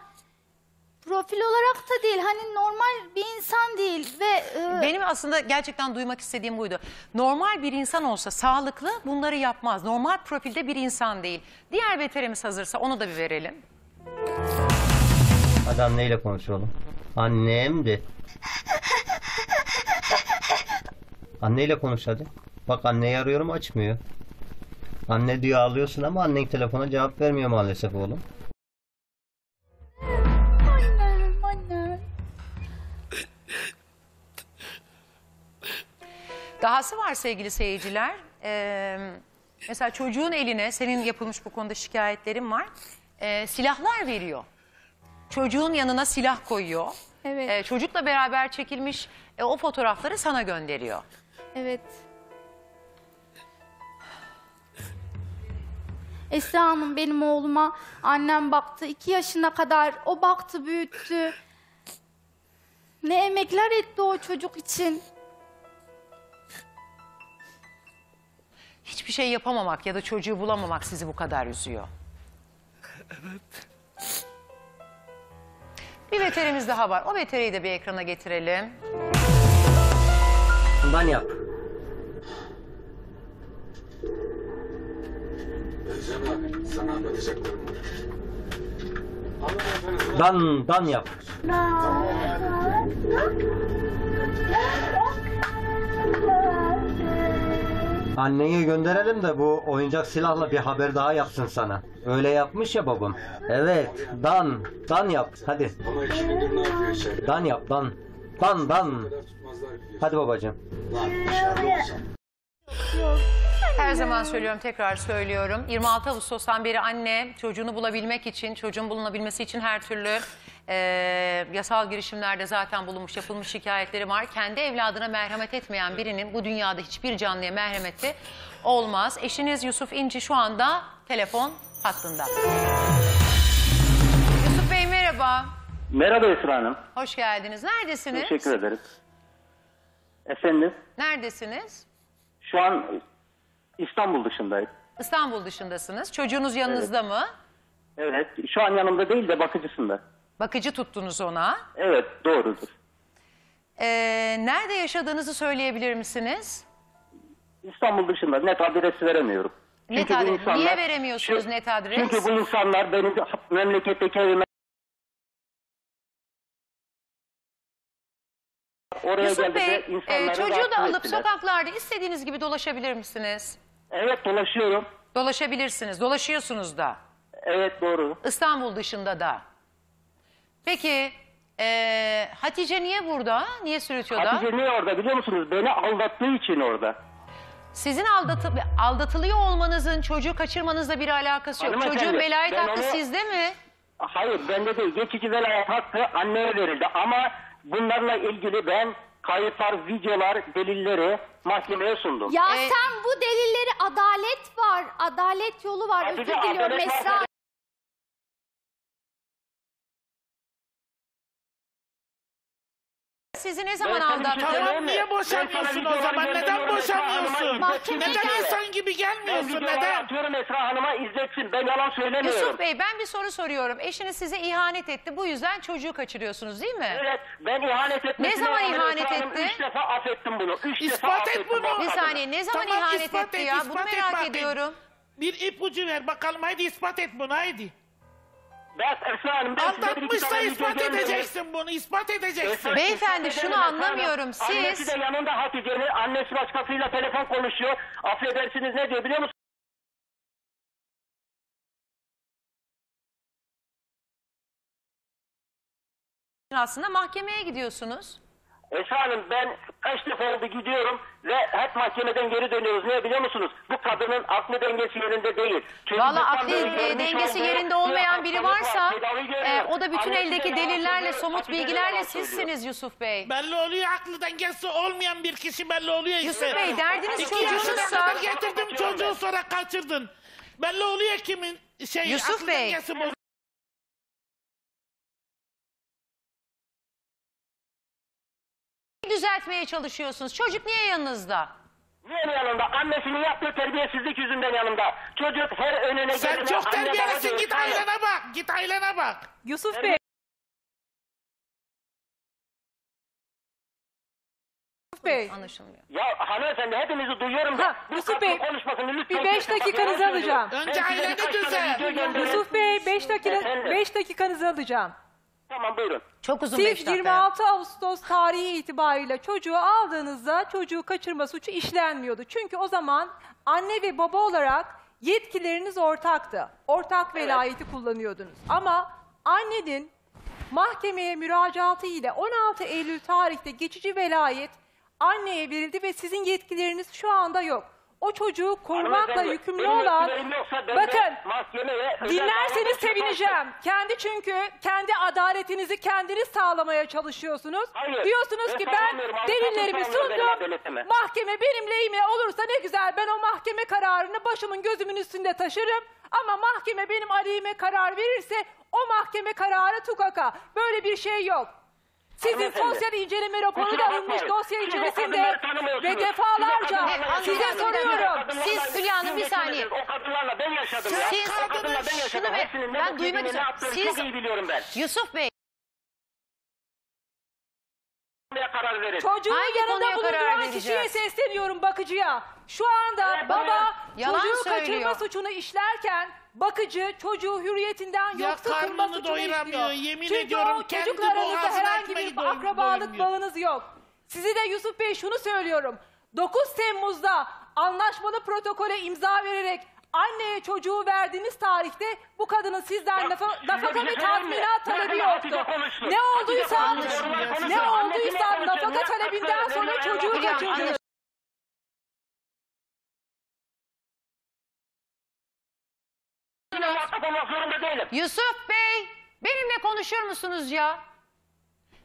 profil olarak da değil hani normal bir insan değil ve e, Benim aslında gerçekten duymak istediğim buydu. Normal bir insan olsa sağlıklı bunları yapmaz. Normal profilde bir insan değil. Diğer veterimiz hazırsa onu da bir verelim. Hadi anneyle konuşalım. Annem de. Anneyle konuş hadi. Bak anneyi arıyorum açmıyor. Anne diyor ağlıyorsun ama annen telefona cevap vermiyor maalesef oğlum. annem annem. Dahası var sevgili seyirciler. Ee, mesela çocuğun eline senin yapılmış bu konuda şikayetlerin var. Ee, silahlar veriyor. Çocuğun yanına silah koyuyor. Evet. Ee, çocukla beraber çekilmiş e, o fotoğrafları sana gönderiyor. Evet. Esra Hanım benim oğluma annem baktı. iki yaşına kadar o baktı büyüttü. Ne emekler etti o çocuk için. Hiçbir şey yapamamak ya da çocuğu bulamamak sizi bu kadar üzüyor. Evet. Bir veterimiz daha var. O veteriyi de bir ekrana getirelim. Dan yap. Dan, dan yap. Anneye gönderelim de bu oyuncak silahla bir haber daha yapsın sana. Öyle yapmış ya babam. Evet, dan, dan yap. Hadi. Dan yap, dan. Dan, dan. Hadi babacığım. Her zaman söylüyorum, tekrar söylüyorum. 26 Ağustos'tan beri anne çocuğunu bulabilmek için, çocuğun bulunabilmesi için her türlü e, yasal girişimlerde zaten bulunmuş, yapılmış şikayetleri var. Kendi evladına merhamet etmeyen birinin bu dünyada hiçbir canlıya merhameti olmaz. Eşiniz Yusuf İnci şu anda telefon hattında. Yusuf Bey merhaba, Merhaba Esra Hanım. hoş geldiniz. Neredesiniz? Teşekkür ederiz. Efendim, Neredesiniz? Şu an İstanbul dışındayım. İstanbul dışındasınız. Çocuğunuz yanınızda mı? Evet, şu an yanımda değil de bakıcısında. Bakıcı tuttunuz ona. Evet, doğrudur. Ee, nerede yaşadığınızı söyleyebilir misiniz? İstanbul dışında net adresi veremiyorum. Net bu adres. Niye veremiyorsunuz net adres? Çünkü bu insanlar benim memleketteki evime oraya Yusuf Bey, e, insanları çocuğu da rahatsız alıp ettiler. sokaklarda istediğiniz gibi dolaşabilir misiniz? Evet, dolaşıyorum. Dolaşabilirsiniz, dolaşıyorsunuz da. Evet, doğru. İstanbul dışında da. Peki, e, Hatice niye burada? Niye sürütüyor da? Hatice niye orada biliyor musunuz? Beni aldattığı için orada. Sizin aldatı, aldatılıyor olmanızın çocuğu kaçırmanızla bir alakası yok. Hanımefendi, Çocuğun velayet ben hakkı onu- sizde mi? Hayır bende değil. Geçici velayet hakkı anneye verildi. Ama bunlarla ilgili ben kayıtlar, videolar, delilleri mahkemeye sundum. Ya sen bu delilleri adalet var. Adalet yolu var. Hatice, Özür diliyorum adalet var. Sizi ne zaman şey aldattı? söyleyeyim Tamam mi? niye Ben sana boşamıyorsun o videoları zaman? Neden gönderiyorum Esra Hanım'a, boşamıyorsun? izletsin. Neden insan gibi Ben gelmiyorsun? videoları Neden? atıyorum Esra Hanım'a izletsin. Ben yalan söylemiyorum. Yusuf Bey ben bir soru soruyorum. Eşiniz size ihanet etti. Bu yüzden çocuğu kaçırıyorsunuz değil mi? Evet ben ihanet etmesine Ne zaman rağmen ihanet Esra Hanım etti? Üç defa affettim bunu. Üç defa İspat et affettim bunu. bu Bir kadını. saniye ne zaman Tamam, ihanet ispat etti et, ya? Bunu ispat et merak ediyorum. Bir ipucu ver bakalım haydi ispat et bunu haydi. Ben Esra Hanım ben size bir iki Aldatmışsa tane video ispat gönderdim. edeceksin bunu ispat edeceksin. Esra, Beyefendi, şunu Esra anlamıyorum. Annesi Siz- de yanında Hatice'nin annesi başkasıyla telefon konuşuyor. Affedersiniz ne diyor biliyor musun? Aslında mahkemeye gidiyorsunuz. Esra Hanım ben kaç defa oldu gidiyorum ve hep mahkemeden geri dönüyoruz. Niye biliyor musunuz? Bu kadının aklı dengesi yerinde değil. Valla beri e, görmüş dengesi yerinde olmayan biri varsa e, o da bütün eldeki delillerle, somut bilgilerle sizsiniz Yusuf Bey. Belli oluyor aklı dengesi olmayan bir kişi belli oluyor işte. Yusuf Bey, derdiniz İki çocuğunuzsa- yaşına kadar getirdim çocuğu sonra kaçırdın. Belli oluyor kimin şey Yusuf aklı Bey. dengesi bozuk. Düzeltmeye çalışıyorsunuz? Çocuk niye yanınızda? Niye yanında? Annesinin yaptığı terbiyesizlik yüzünden yanında. Çocuk her önüne Sen gelene çok anne baba terbiyelisin diyor. git Hayır. ailene bak. Git ailene bak. Yusuf Bey. Yusuf Bey. Anlaşılmıyor. Ya hanımefendi hepinizi duyuyorum da. bu Yusuf Bey, konuşmasını lütfen bir beş kesin. Bak, dakikanızı alacağım. Önce Ben size aileni birkaç tane düzelt. video gönderdim. Yusuf Bey 5 dakika Efendim? 5 dakikanızı alacağım. Tamam buyurun. Çok uzun beş Siz dakika. 26 Ağustos tarihi itibariyle çocuğu aldığınızda çocuğu kaçırma suçu işlenmiyordu. Çünkü o zaman anne ve baba olarak yetkileriniz ortaktı. Ortak velayeti kullanıyordunuz. Ama annenin mahkemeye müracaatı ile 16 Eylül tarihte geçici velayet anneye verildi ve sizin yetkileriniz şu anda yok. O çocuğu korumakla Hanımefendi, yükümlü olan yetkilerim yoksa ben de bakın mahkemeye özel Dinlerseniz sevineceğim. Kendi çünkü kendi adaletinizi kendiniz sağlamaya çalışıyorsunuz. Hayır, Diyorsunuz ben ki ben sağlamıyorum. Avukatım delillerimi benim sundum. adaletimi. Mahkeme benim lehime olursa ne güzel ben o mahkeme kararını başımın gözümün üstünde taşırım. Ama mahkeme benim aleyhime karar verirse o mahkeme kararı tukaka. Böyle bir şey yok. Sizin Hanımefendi, sosyal inceleme raporu kusura da alınmış bakmayın. dosya Siz o içerisinde kadınları tanımıyorsunuz. ve Siz o defalarca kadınlarla size yaşadınız. soruyorum. Kadınlarla Siz Hülya Hanım, bir siz saniye. O kadınlarla ben yaşadım ya. Siz- o kadınla ben yaşadım. Şunu ver- Hepsinin ne ben bu duymak ne istiyorum. yaptığını Siz- çok iyi biliyorum ben. Yusuf Bey. Ne karar verin. Çocuğu Hangi yanında konuya karar bulunduran vereceğiz? kişiye sesleniyorum bakıcıya. Şu anda Evet, baba Yalan çocuğu söylüyor. kaçırma suçunu işlerken bakıcı çocuğu hürriyetinden Ya yoksa karnını suçunu doyuramıyor. işliyor. Yemin Çünkü ediyorum o kendi boğazına herhangi ekmeği bir doyum- akrabalık doymuyor. bağınız yok. Sizi de Yusuf Bey şunu söylüyorum. 9 Temmuz'da anlaşmalı protokole imza vererek anneye çocuğu verdiğiniz tarihte bu kadının sizden size nafaka ve şey söyleyeyim mi? tazminat talebi Bırakın yoktu. Hatice konuşsun. Ne Hatice olduysa konuşsun, ne olduysa konuşsun. nafaka Ne talebinden sonra çocuğu hakkı, kaçırdınız. Yine muhatap olmak zorunda değilim. Yusuf Bey, benimle konuşur musunuz ya?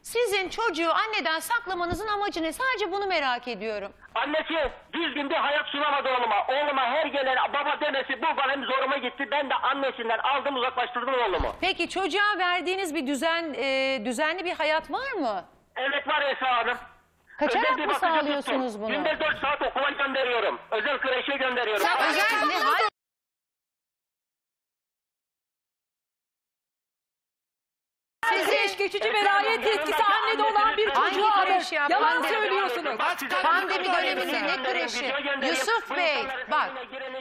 Sizin çocuğu anneden saklamanızın amacı ne? Sadece bunu merak ediyorum. Annesi düzgün bir hayat sunamadı oğluma. Oğluma her gelen baba demesi bu benim zoruma gitti. Ben de annesinden aldım uzaklaştırdım oğlumu. Peki çocuğa verdiğiniz bir düzen, e, düzenli bir hayat var mı? Evet var Esra Hanım. Kaçarak Özel bir mı bakıcı sağlıyorsunuz tuttum. bunu? Günde 4 saat okula gönderiyorum. Özel kreşe gönderiyorum. Sen özel ne? Hayır. Sizin geçici velayet yetkisi annede olan bir Hangi çocuğu alır. kreş ya? Yalan Pandemi- söylüyorsunuz. Pandemi döneminde ne kreşi? Yusuf Bey, bak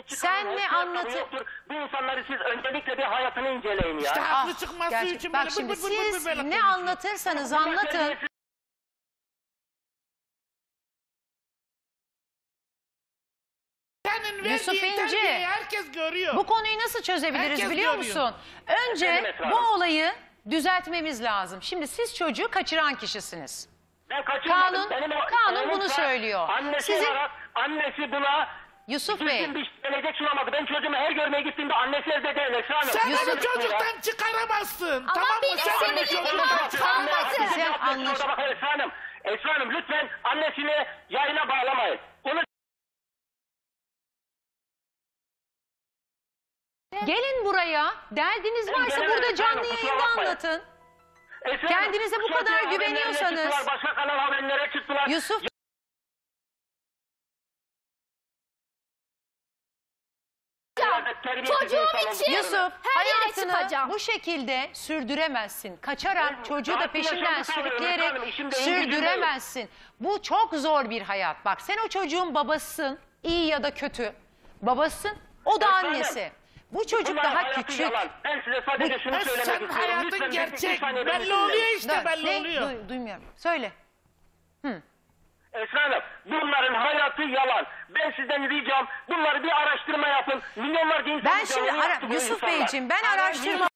sen ne anlatı... Bu insanları siz öncelikle bir hayatını inceleyin ya. İşte haklı Ah, çıkması gerçek- için Bak böyle şimdi bır bır bır bır siz böyle ne konuşuyor. anlatırsanız anlatın. Senin Yusuf verdiğin terbiyeyi herkes görüyor. Bu konuyu nasıl çözebiliriz Herkes biliyor görüyor. musun? Önce Efendim Esra bu Hanım? olayı düzeltmemiz lazım. Şimdi siz çocuğu kaçıran kişisiniz. Ben kaçırmadım. Kanun- Benim kanun oğlum bunu söylüyor. Annesi Sizin- olarak annesi buna Yusuf Bey. bir gelecek sunamadı. Ben çocuğumu her görmeye gittiğimde annesi evde değil Esra Hanım. Sen Yusuf- onu çocuktan çıkaramazsın. tamam mı? benim Sen onu çocuktan çıkaramazsın. Sen anlaş- Orada bakın Esra Hanım. Esra Hanım lütfen annesini yayına bağlamayın. Gelin buraya. Derdiniz Ben varsa burada efendim, canlı kusura yayında bakmayın. anlatın. Esra Kendinize bu kadar haberlerine güveniyorsanız- çıktılar, Başka kanal haberlere çıktılar. Yusuf Çocuğum için Yusuf her yere hayatını çıkacağım. bu şekilde sürdüremezsin. Kaçarak çocuğu da saat peşinden sağlıyorum efendim, sürükleyerek sürdüremezsin. Bu çok zor bir hayat. Bak sen o çocuğun babasısın. iyi ya da kötü. Babasın. O da Efendim, annesi. Bu çocuk Bunların daha küçük. yalan. Ben size sadece şunu söylemek sen istiyorum. hayatın Lütfen bir gerçek. saniye beni Belli dinleyin. oluyor işte, Dur, belli ne? oluyor. Duy- duymuyorum. Söyle. Esra Hanım, bunların hayatı yalan. Ben sizden ricam bunları bir araştırma yapın. Milyonlarca insan Ben şimdi canını ara- bu Yusuf insanlar. Beyciğim ben Arayın, araştırma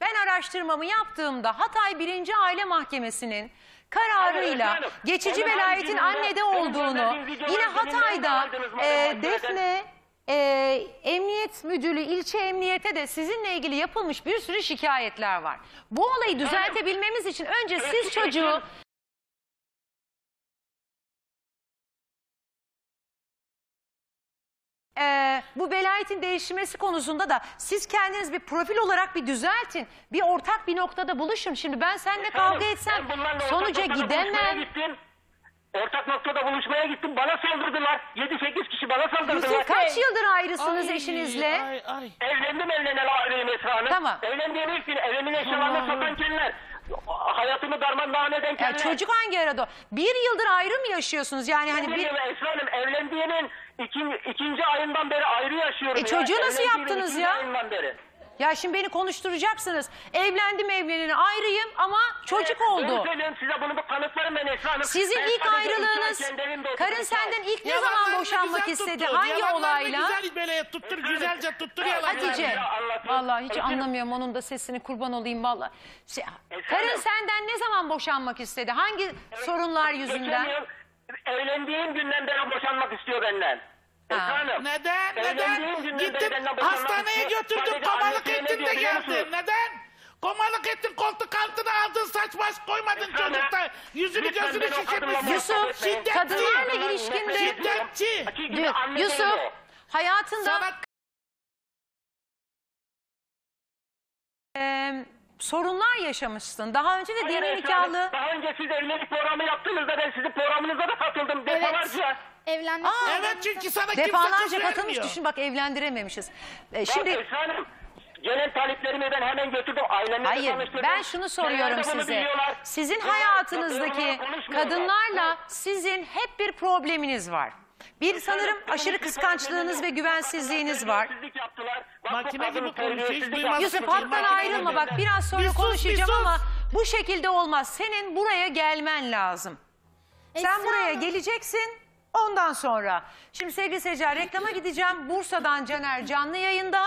Ben araştırmamı yaptığımda Hatay 1. Aile Mahkemesi'nin kararıyla Hayır, geçici onun velayetin haricinde annede benim olduğunu gönderdiğim videoları yine Hatay'da aldınız madem e? Defne e, Emniyet Müdürlüğü ilçe emniyete de sizinle ilgili yapılmış bir sürü şikayetler var. Bu olayı düzeltebilmemiz için önce siz çocuğu Ee, bu velayetin değişmesi konusunda da siz kendiniz bir profil olarak bir düzeltin. Bir ortak bir noktada buluşun. Şimdi ben seninle kavga etsem Ben bunlarla ortak sonuca noktada buluşmaya gidemem. Gittim. Ortak noktada buluşmaya gittim. Bana saldırdılar. 7-8 kişi bana saldırdılar. Yusuf kaç yıldır ayrısınız eşinizle? Evlendim evleneli ayrıyım Esra Hanım. Tamam. Evlendiğim ilk gün evimin eşyalarını satan kendiler. Hayatımı darmadağın eden Ya çocuk hangi arada? Bir yıldır ayrı mı yaşıyorsunuz? Yani hani bir... Esra Hanım evlendiğimin ikinci, ikinci ayından beri ayrı yaşıyorum. E, ya. çocuğu nasıl yaptınız ikinci ya? ayından beri. Ya şimdi beni konuşturacaksınız. Evlendim evlenene ayrıyım ama çocuk Ben oldu. söylüyorum size bunu bir kanıtlarım ben Esra Hanım. Sizin Ben ilk ayrılığınız, karın senden ilk ne zaman boşanmak istedi? tuttur, Hangi yalanlarını olayla? Güzel böyle tuttur, güzelce tuttur yalanlarını. Hatice, vallahi hiç anlamıyorum onun da sesini kurban olayım vallahi. Şey, karın senden ne zaman boşanmak istedi? Hangi sorunlar yüzünden? Geçen yıl evlendiğim günden beri boşanmak istiyor benden. Hanım. Neden? Neden? boşanmak hastaneye Sadece komalık ettin de geldin. Neden? Komalık ettin, koltuk altına aldın, saç baş koymadın Efendim? çocukta. Yüzünü Lütfen gözünü beni o kadınla şişirmişsin. Yusuf, Şiddetçi. kadınlarla ilişkinde... Şiddetçi. Anne Yusuf, değil o. hayatında Sana e, sorunlar yaşamışsın. Daha önce de Hayır dini Esra Hanım, nikahlı... Daha önce siz evlilik programı yaptığınızda ben sizin programınıza da katıldım defalarca. Evlenmek Aa, Evet çünkü sana kimse kız Defalarca katılmış. vermiyor. Düşün bak evlendirememişiz. E, Bak şimdi Esra Hanım, gelen taliplerimi ben hemen götürdüm. Ailemle Hayır tanıştırdım. ben şunu soruyorum bunu size. biliyorlar. Sizin Bunlar- hayatınızdaki konuşmuyorlar. kadınlarla sizin hep bir probleminiz var. Bir sanırım aşırı problemim ve güvensizliğiniz var. Terbiyesizlik yaptılar. Bak, Makine bu kadın gibi konuşuyor, hiç terbiyesizlik. Yusuf hattan ayrılma bak biraz sonra Bir sus, bir konuşacağım sus. ama bu şekilde olmaz. Senin buraya gelmen lazım. Sen Esra buraya Hanım. geleceksin ondan sonra. Şimdi sevgili seyirciler reklama gideceğim. Bursa'dan Caner canlı yayında.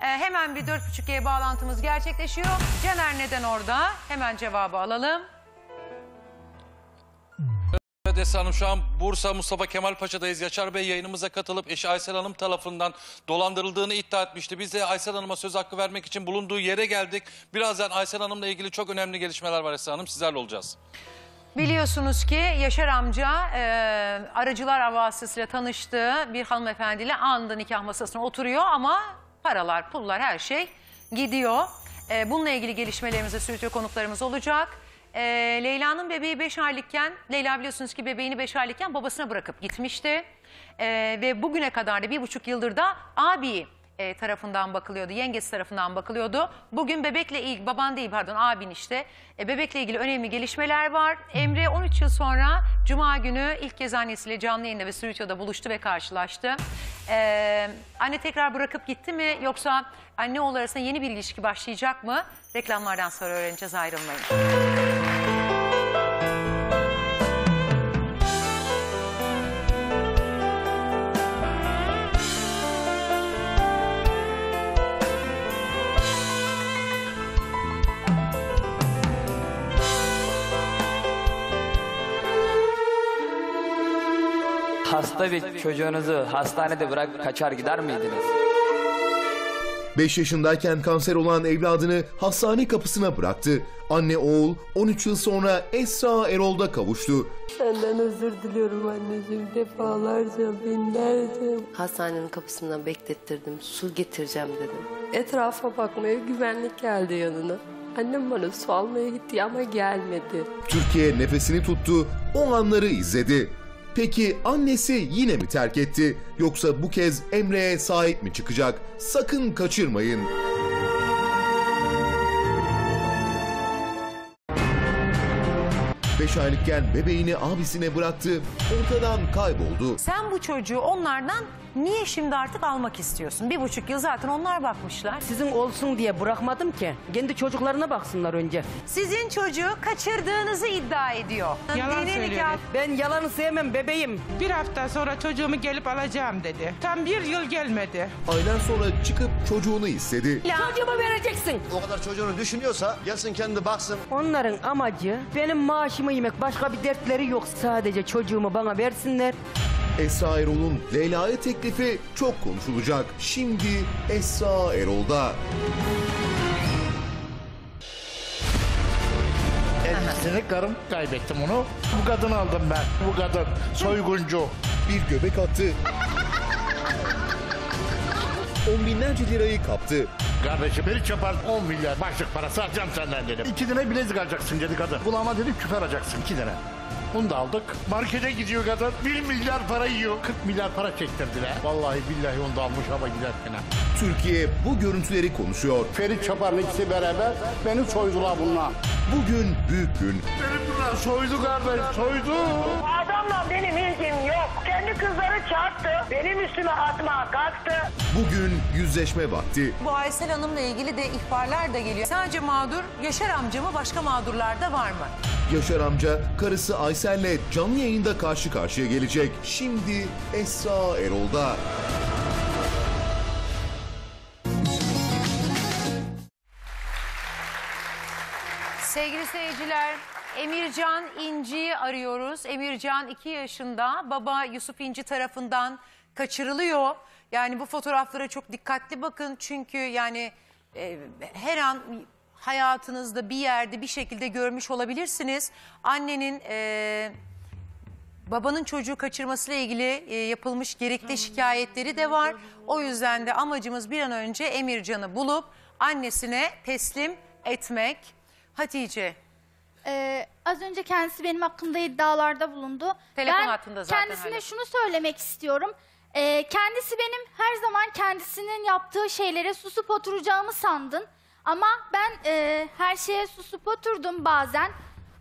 Ee, hemen bir dört buçuk G bağlantımız gerçekleşiyor. Caner neden orada? Hemen cevabı alalım. Evet Esra Hanım şu an Bursa Mustafa Kemal Paşa'dayız. Yaşar Bey yayınımıza katılıp eşi Aysel Hanım tarafından dolandırıldığını iddia etmişti. Biz de Aysel Hanım'a söz hakkı vermek için bulunduğu yere geldik. Birazdan Aysel Hanım'la ilgili çok önemli gelişmeler var Esra Hanım. Sizlerle olacağız. Biliyorsunuz ki Yaşar amca e, aracılar vasıtasıyla tanıştığı bir hanımefendiyle anında nikah masasına oturuyor ama paralar, pullar her şey gidiyor. E, bununla ilgili gelişmelerimize sürütüyor konuklarımız olacak. E, Leyla'nın bebeği 5 aylıkken, Leyla biliyorsunuz ki bebeğini 5 aylıkken babasına bırakıp gitmişti. E, ve bugüne kadar da bir buçuk yıldır da abi e, tarafından bakılıyordu, yengesi tarafından bakılıyordu. Bugün bebekle ilgili, baban değil pardon abin işte, e, bebekle ilgili önemli gelişmeler var. Emre 13 yıl sonra Cuma günü ilk kez annesiyle canlı yayında ve stüdyoda buluştu ve karşılaştı. E, anne tekrar bırakıp gitti mi yoksa anne oğul arasında yeni bir ilişki başlayacak mı? Reklamlardan sonra öğreneceğiz ayrılmayın. Hasta bir çocuğunuzu hastanede bırak kaçar gider miydiniz? 5 yaşındayken kanser olan evladını hastane kapısına bıraktı. Anne oğul 13 yıl sonra Esra Erol'da kavuştu. Senden özür diliyorum anneciğim. Defalarca binlerce. Hastanenin kapısından beklettirdim. Su getireceğim dedim. Etrafa bakmaya güvenlik geldi yanına. Annem bana su almaya gitti ama gelmedi. Türkiye nefesini tuttu, o anları izledi. Peki annesi yine mi terk etti? Yoksa bu kez Emre'ye sahip mi çıkacak? Sakın kaçırmayın. Beş aylıkken bebeğini abisine bıraktı, ortadan kayboldu. Sen bu çocuğu onlardan niye şimdi artık almak istiyorsun? Bir buçuk yıl zaten onlar bakmışlar. Sizin olsun diye bırakmadım ki. Kendi çocuklarına baksınlar önce. Sizin çocuğu kaçırdığınızı iddia ediyor. Yalan Dini söylüyor. nikah- Ben yalanı sevmem bebeğim. Bir hafta sonra çocuğumu gelip alacağım dedi. Tam bir yıl gelmedi. Aylar sonra çıkıp çocuğunu istedi. Çocuğumu vereceksin. O kadar çocuğunu düşünüyorsa gelsin kendi baksın. Onların amacı benim maaşımı yemek. Başka bir dertleri yok. Sadece çocuğumu bana versinler. Esra Erol'un Leyla'ya teklifi çok konuşulacak. Şimdi Esra Erol'da. Etkisini karım kaybettim onu. Bu kadını aldım ben. Bu kadın soyguncu. Bir göbek attı. On binlerce lirayı kaptı. Kardeşim beni çapar 10 milyar başlık parası alacağım senden dedim. İki tane bilezik alacaksın dedi kadın. Kulağıma dedim küpe alacaksın iki tane. Onu da aldık. Markete gidiyor kadın. 1 milyar para yiyor. 40 milyar para çektirdiler. Vallahi billahi onu da almış ama giderken. ha. Türkiye bu görüntüleri konuşuyor. Ferit Çapar'la ikisi beraber beni soydular bunlar. Bugün büyük gün. Beni bunlar soydu kardeş soydu. Adamla benim ilgim yok. Kendi kızları çarptı. Benim üstüme atmaya kalktı. Bugün yüzleşme vakti. Bu Aysel Hanım'la ilgili de ihbarlar da geliyor. Sadece mağdur Yaşar amca mı başka mağdurlar da var mı? Yaşar amca karısı Aysel'le canlı yayında karşı karşıya gelecek. Şimdi Esra Erol'da. Sevgili seyirciler, Emircan İnci'yi arıyoruz. Emircan 2 yaşında. Baba Yusuf İnci tarafından kaçırılıyor. Yani bu fotoğraflara çok dikkatli bakın. Çünkü yani e, her an hayatınızda bir yerde bir şekilde görmüş olabilirsiniz. Annenin e, babanın çocuğu kaçırmasıyla ilgili e, yapılmış gerekli şikayetleri de var. O yüzden de amacımız bir an önce Emircan'ı bulup annesine teslim etmek. Hatice. Ee, az önce kendisi benim hakkımda iddialarda bulundu. Telefon ben hattında zaten kendisine hala. şunu söylemek istiyorum. Ee, kendisi benim her zaman kendisinin yaptığı şeylere susup oturacağımı sandın. Ama ben e, her şeye susup oturdum bazen.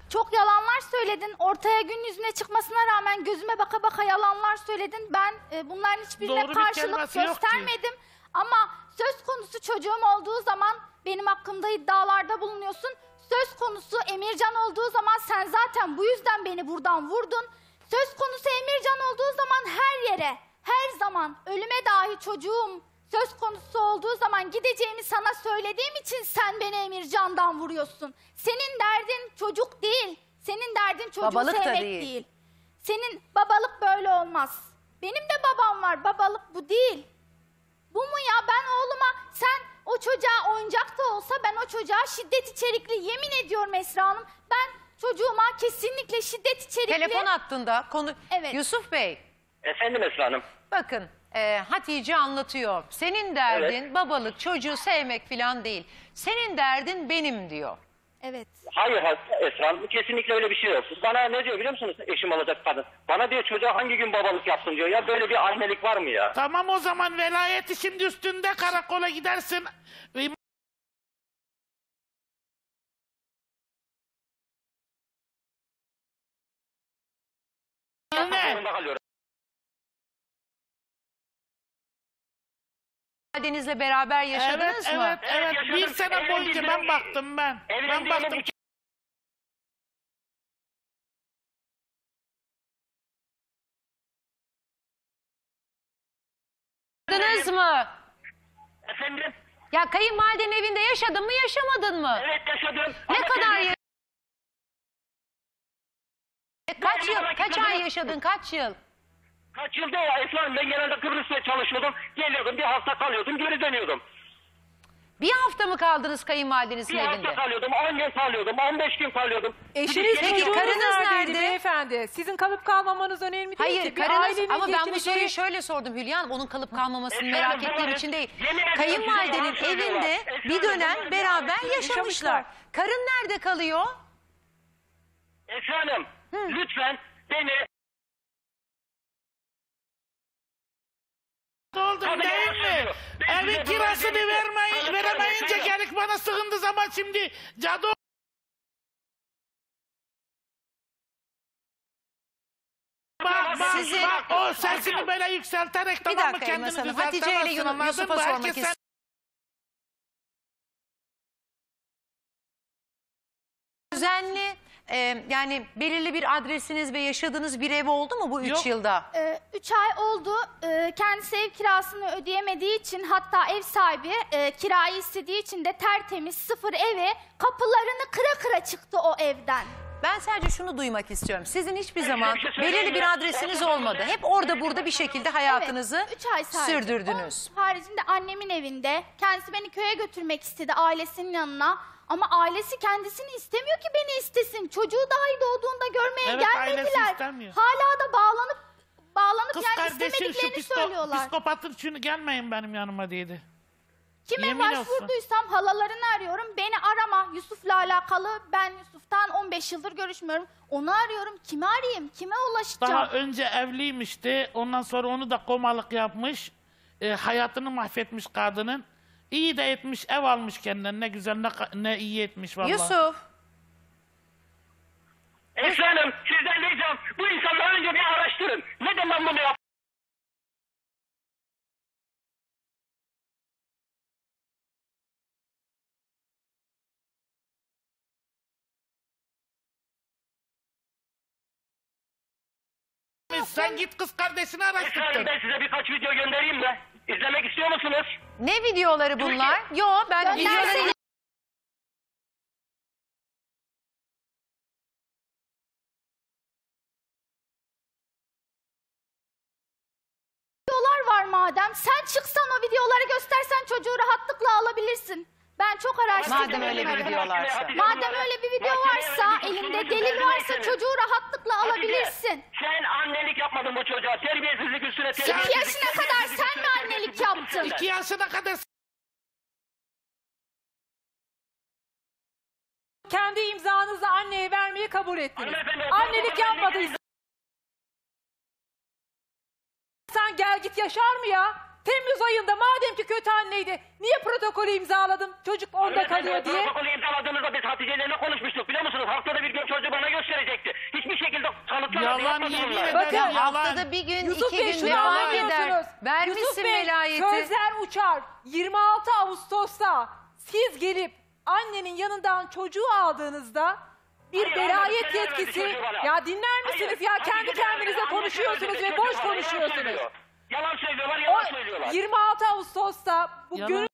Çok yalanlar söyledin. Ortaya gün yüzüne çıkmasına rağmen gözüme baka baka yalanlar söyledin. Ben e, bunların hiçbirine Doğru bir karşılık kelimesi yok ki. göstermedim. Ama söz konusu çocuğum olduğu zaman benim hakkımda iddialarda bulunuyorsun. Söz konusu Emircan olduğu zaman sen zaten bu yüzden beni buradan vurdun. Söz konusu Emircan olduğu zaman her yere, her zaman ölüme dahi çocuğum söz konusu olduğu zaman gideceğimi sana söylediğim için sen beni Emircan'dan vuruyorsun. Senin derdin çocuk değil. Senin derdin çocuğu Babalık sevmek değil. değil. Senin babalık böyle olmaz. Benim de babam var. Babalık bu değil. Bu mu ya? Ben oğluma sen o çocuğa oyuncak da olsa ben o çocuğa şiddet içerikli yemin ediyorum Esra Hanım. Ben çocuğuma kesinlikle şiddet içerikli... Telefon hattında konu Evet. Yusuf Bey. Efendim Esra Hanım. Bakın e, Hatice anlatıyor. Senin derdin babalık çocuğu sevmek falan değil. Senin derdin benim diyor. Evet. Hayır hayır, Esra Hanım kesinlikle öyle bir şey yok. Bana ne diyor biliyor musunuz eşim olacak kadın? Bana diyor çocuğa hangi gün babalık yapsın diyor. Ya böyle bir annelik var mı ya? Tamam o zaman velayeti şimdi üstünde karakola gidersin. Ve Ne? Deniz'le beraber yaşadınız evet, mı? Evet, evet. Bir sene boyunca ben baktım ben. Ben baktım. Yaşadınız mı? Efendim? Ya kayınvalidenin evinde yaşadın mı yaşamadın mı? Evet yaşadım. Ne Ama kadar şimdi- ya- E, Kaç yıl, kaç ay yaşadın, kaç yıl? Kaç yılda ya Hanım ben genelde Kıbrıs'ta çalışıyordum. Geliyordum bir hafta kalıyordum geri dönüyordum. Bir hafta mı kaldınız kayınvalidenizin Bir evinde? hafta kalıyordum, 10 gün kalıyordum, 15 gün kalıyordum. Eşiniz Peki, çocuğunuz karınız neredeydi nerede? beyefendi? Sizin kalıp kalmamanız önemli değil Hayır ki. Bir karınız ailenin ama ben bu geçimi soruyu şöyle sordum Hülya Hanım onun kalıp kalmamasını Efendim, merak ettiğim için değil. Yemin Kayınvalidenin size yalan söylüyorlar. evinde Esra bir Hanım, dönem bunlar beraber yalan. yaşamışlar. Karın nerede kalıyor? Hanım, lütfen beni... Oldum Tabii değil mi? söylüyor. Ben Evin size kirasını vermeyi, dedim. veremeyince gelip bana sığındı zaman şimdi cadı Bak bak Sizin- bak o sesini böyle yükselterek Bir tamam mı dakika kendini Elmas Hanım. düzeltemezsin Hatice ile Yunus- anladın Yusuf'a mı? sormak Herkes istiyorum. Düzenli e, yani belirli bir adresiniz ve yaşadığınız bir ev oldu mu bu üç Yok. yılda? Ee, üç ay oldu. Ee, kendisi ev kirasını ödeyemediği için hatta ev sahibi e, kirayı istediği için de tertemiz sıfır eve kapılarını kıra kıra çıktı o evden. Ben sadece şunu duymak istiyorum. Sizin hiçbir zaman bir şey söyleyeyim belirli bir adresiniz olmadı. Hep orada burada bir şekilde hayatınızı Evet, üç ay sadece. sürdürdünüz. Onun haricinde annemin evinde. Kendisi beni köye götürmek istedi ailesinin yanına. Ama ailesi kendisini istemiyor ki beni istesin. Çocuğu dahi doğduğunda görmeye Evet, ailesi gelmediler. istemiyor. Hala da bağlanıp bağlanıp Kız yani kardeşi şu istemediklerini psiko, söylüyorlar. psikopatın şunu gelmeyin benim yanıma dedi. Kime Yemin olsun. başvurduysam halalarını arıyorum. Beni arama Yusuf'la alakalı. Ben Yusuf'tan 15 yıldır görüşmüyorum. Onu arıyorum. Kimi arayayım? Kime ulaşacağım? Daha önce evliymişti. Ondan sonra onu da komalık yapmış. E, hayatını mahvetmiş kadının. İyi de etmiş, ev almış kendine. Ne güzel, ne, ne iyi etmiş vallahi. Yusuf. Esra Hanım, sizden ricam bu insanları önce bir araştırın. Neden ben bunu yaptım? Sen git kız kardeşini Esra Hanım araştır. ben size birkaç video göndereyim mi? İzlemek istiyor musunuz? Ne videoları bunlar? Yo ben videoları Videolar var madem. Sen çıksan o videoları göstersen çocuğu rahatlıkla alabilirsin. Ben çok araştırdım. Madem öyle bir video varsa. Madem öyle bir video varsa, elinde delil varsa çocuğu rahatlıkla alabilirsin. Sen annelik yapmadın bu çocuğa. Terbiyesizlik üstüne terbiyesizlik kadar sen mi annelik yaptın? İki yaşına kadar Kendi imzanızla anneye vermeyi kabul ettiniz. Annelik yapmadıysa sen gel git yaşar mı ya? Temmuz ayında madem ki kötü anneydi niye protokolü imzaladım çocuk orada kalıyor diye? Protokolü imzaladığımızda biz Hatice ile ne konuşmuştuk biliyor musunuz? Haftada bir gün çocuğu bana gösterecekti. Hiçbir şekilde kanıtlamadı. Yalan, yapmadı yemin ederim. Bakın Yalan. haftada bir gün, Yusuf iki Bey gün şunu devam anlamıyorsunuz. eder. Vermişsin Yusuf Bey velayeti. sözler uçar. 26 Ağustos'ta siz gelip annenin yanından çocuğu aldığınızda bir Hayır, vermedi yetkisi çocuğu bana. ya dinler misiniz Hayır, ya kendi kendinize konuşuyorsunuz ve Çocuğu boş bana yalan konuşuyorsunuz. söylüyor. Yalan söylüyorlar, O yalan söylüyorlar. 26 Ağustos'ta bu Yalan. gönül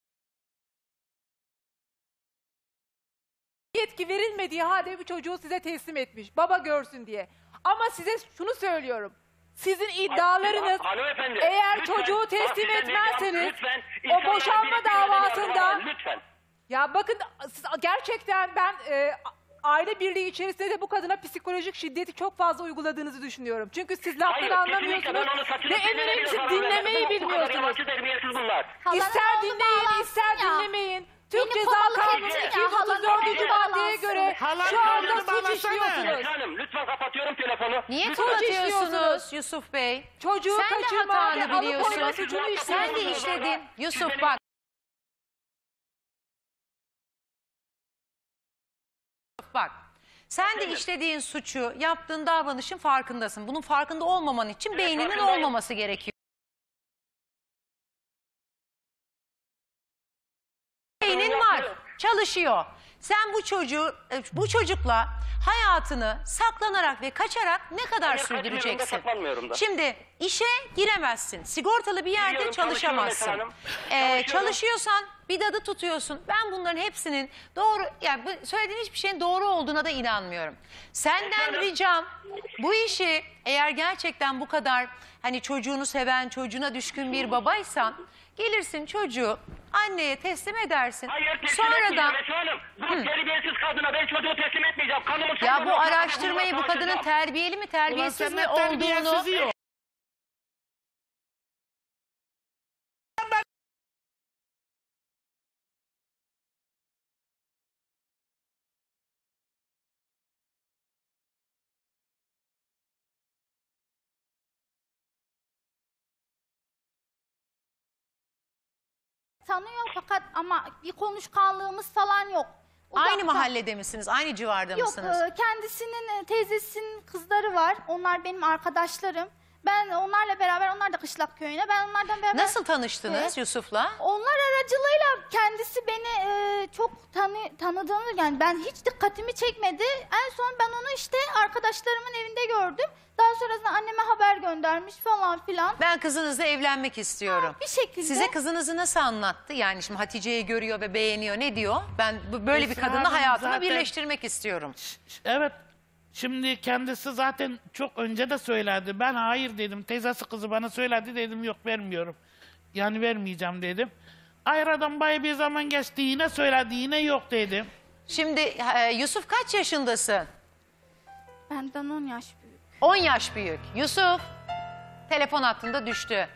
yetki verilmediği halde bu çocuğu size teslim etmiş. Baba görsün diye. Ama size şunu söylüyorum. Sizin iddialarınız Hanımefendi, eğer lütfen, çocuğu teslim etmezseniz lütfen, o insanlara boşanma davasında Lütfen. ya bakın siz- gerçekten ben e, aile birliği içerisinde de bu kadına psikolojik şiddeti çok fazla uyguladığınızı düşünüyorum. Çünkü siz Hayır, kesinlikle ben onu anlamıyorsunuz saçını ve eminim ki dinlemeyi bilmiyorsunuz. yalancı terbiyesiz bunlar. Halanın İster dinleyin ister ya. dinlemeyin. Türk Beni Ceza kovalık Kanunu ya, halanın 234. oğlu maddeye göre Halan şu anda karnını suç işliyorsunuz. Hanım lütfen kapatıyorum telefonu. Niye Lütfen. kapatıyorsunuz işliyorsunuz. Yusuf Bey? Çocuğu Sen de kaçırma hatanı biliyorsun. suçunu Sen de işliyorsunuz. işledin. Yusuf bak. Bak. Sen de işlediğin suçu, yaptığın davranışın farkındasın. Bunun farkında olmaman için beyninin farkındayım. olmaması gerekiyor. Beynin var, çalışıyor. Sen bu çocuğu, e, bu çocukla hayatını saklanarak ve kaçarak ne kadar Hayır, kaçmıyorum da sürdüreceksin? saklanmıyorum da. Şimdi işe giremezsin. Sigortalı bir yerde Biliyorum, çalışamazsın. çalışıyorum Ee. Çalışıyorum. çalışıyorsan bir dadı tutuyorsun. Ben bunların hepsinin doğru, yani bu söylediğin hiçbir şeyin doğru olduğuna da inanmıyorum. Senden Efendim? ricam bu işi eğer gerçekten bu kadar hani çocuğunu seven, çocuğuna düşkün bir babaysan Gelirsin çocuğu anneye teslim edersin. Hayır teslim Sonradan etmeyeceğim Esra Hanım. Bu terbiyesiz kadına ben çocuğu teslim etmeyeceğim. Kanımı ya bu araştırmayı bu kadının terbiyeli mi terbiyesiz Ulan mi terbiyesizi olduğunu yok. Tanıyor fakat ama bir konuşkanlığımız falan yok. Aynı Uzaktan. mahallede misiniz? Aynı civarda Yok mısınız? e, kendisinin e, teyzesinin kızları var. Onlar benim arkadaşlarım. Ben onlarla beraber, onlar da Kışlak köyüne. Ben onlardan beraber... Nasıl tanıştınız E, Yusuf'la? Onlar aracılığıyla kendisi beni e, çok tanı, tanıdığını yani ben hiç dikkatimi çekmedi. En son ben onu işte arkadaşlarımın evinde gördüm. Daha sonrasında anneme haber göndermiş falan filan. Ben kızınızla evlenmek istiyorum. bir şekilde. Size kızınızı nasıl anlattı? Yani şimdi Hatice'yi görüyor ve beğeniyor. Ne diyor? Ben bu- böyle bir Esra kadınla Hanım hayatımı zaten- birleştirmek istiyorum. Evet. Şimdi kendisi zaten çok önce de söyledi. Ben hayır dedim. Teyzesi kızı bana söyledi dedim yok vermiyorum. Yani vermeyeceğim dedim. Ayradan bay bir zaman geçti yine söyledi yine yok dedim. Şimdi e, Yusuf kaç yaşındasın? Benden 10 yaş büyük. 10 yaş büyük. Yusuf telefon hattında düştü.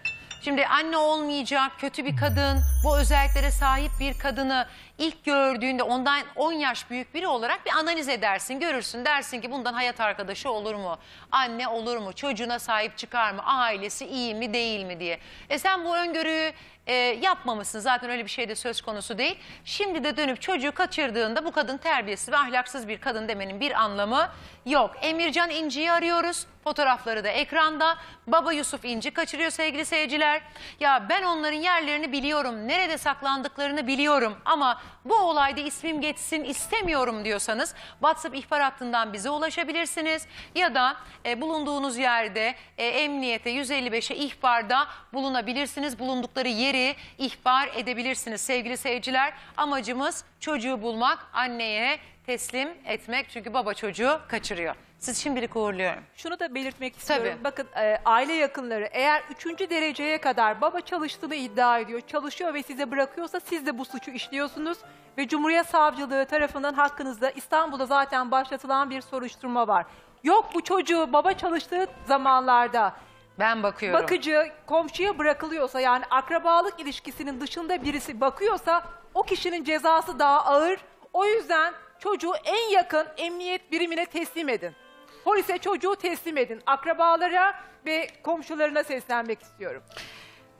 Şimdi anne olmayacak kötü bir kadın, bu özelliklere sahip bir kadını ilk gördüğünde ondan 10 yaş büyük biri olarak bir analiz edersin, görürsün. Dersin ki bundan hayat arkadaşı olur mu? Anne olur mu? Çocuğuna sahip çıkar mı? Ailesi iyi mi değil mi diye. E sen bu öngörüyü e, yapmamışsın. Zaten öyle bir şey de söz konusu değil. Şimdi de dönüp çocuğu kaçırdığında bu kadın terbiyesiz ve ahlaksız bir kadın demenin bir anlamı yok. Emircan İnci'yi arıyoruz. Fotoğrafları da ekranda. Baba Yusuf İnci kaçırıyor sevgili seyirciler. Ya ben onların yerlerini biliyorum. Nerede saklandıklarını biliyorum. Ama bu olayda ismim geçsin istemiyorum diyorsanız WhatsApp ihbar hattından bize ulaşabilirsiniz. Ya da e, bulunduğunuz yerde e, emniyete 155'e ihbarda bulunabilirsiniz. Bulundukları yeri ihbar edebilirsiniz sevgili seyirciler. Amacımız çocuğu bulmak, anneye teslim etmek. Çünkü baba çocuğu kaçırıyor. Siz şimdilik uğurluyorum. Şunu da belirtmek istiyorum. Tabii. Bakın e, aile yakınları eğer üçüncü dereceye kadar baba çalıştığını iddia ediyor, çalışıyor ve size bırakıyorsa siz de bu suçu işliyorsunuz. Ve Cumhuriyet Savcılığı tarafından hakkınızda İstanbul'da zaten başlatılan bir soruşturma var. Yok bu çocuğu baba çalıştığı zamanlarda ben bakıyorum. Bakıcı komşuya bırakılıyorsa yani akrabalık ilişkisinin dışında birisi bakıyorsa o kişinin cezası daha ağır. O yüzden çocuğu en yakın emniyet birimine teslim edin. Polise çocuğu teslim edin. Akrabalara ve komşularına seslenmek istiyorum.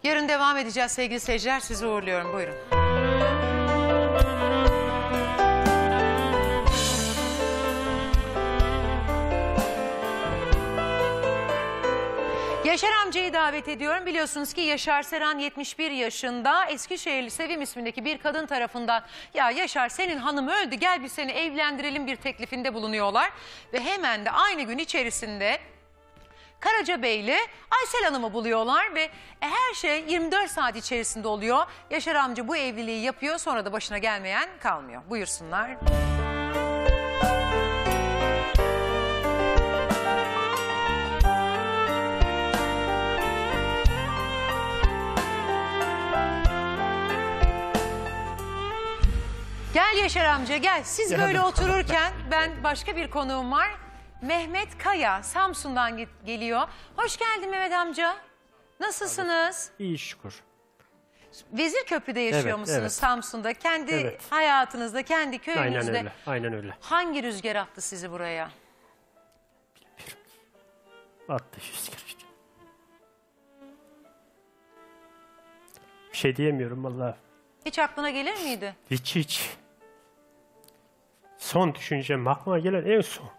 Yarın devam edeceğiz sevgili seyirciler. Sizi uğurluyorum. Buyurun. Yaşar amcayı davet ediyorum. Biliyorsunuz ki Yaşar Seran 71 yaşında Eskişehirli Sevim ismindeki bir kadın tarafından ya Yaşar senin hanım öldü gel biz seni evlendirelim bir teklifinde bulunuyorlar. Ve hemen de aynı gün içerisinde Karacabeyli Aysel Hanım'ı buluyorlar ve her şey 24 saat içerisinde oluyor. Yaşar amca bu evliliği yapıyor sonra da başına gelmeyen kalmıyor. Buyursunlar. Gel Yaşar amca gel. Siz Gel böyle otururken ben başka bir konuğum var. Mehmet Kaya Samsun'dan ge- geliyor. Hoş geldin Mehmet amca. Nasılsınız? İyi şükür. Vezirköprü'de yaşıyor Evet, musunuz evet. Samsun'da? Kendi Evet. hayatınızda, kendi köyünüzde. Aynen öyle. Aynen öyle. Hangi rüzgar attı sizi buraya? Attı rüzgar işte. Bir şey diyemiyorum vallahi. Hiç aklına gelir miydi? Hiç hiç. Son düşüncem aklıma gelen en son.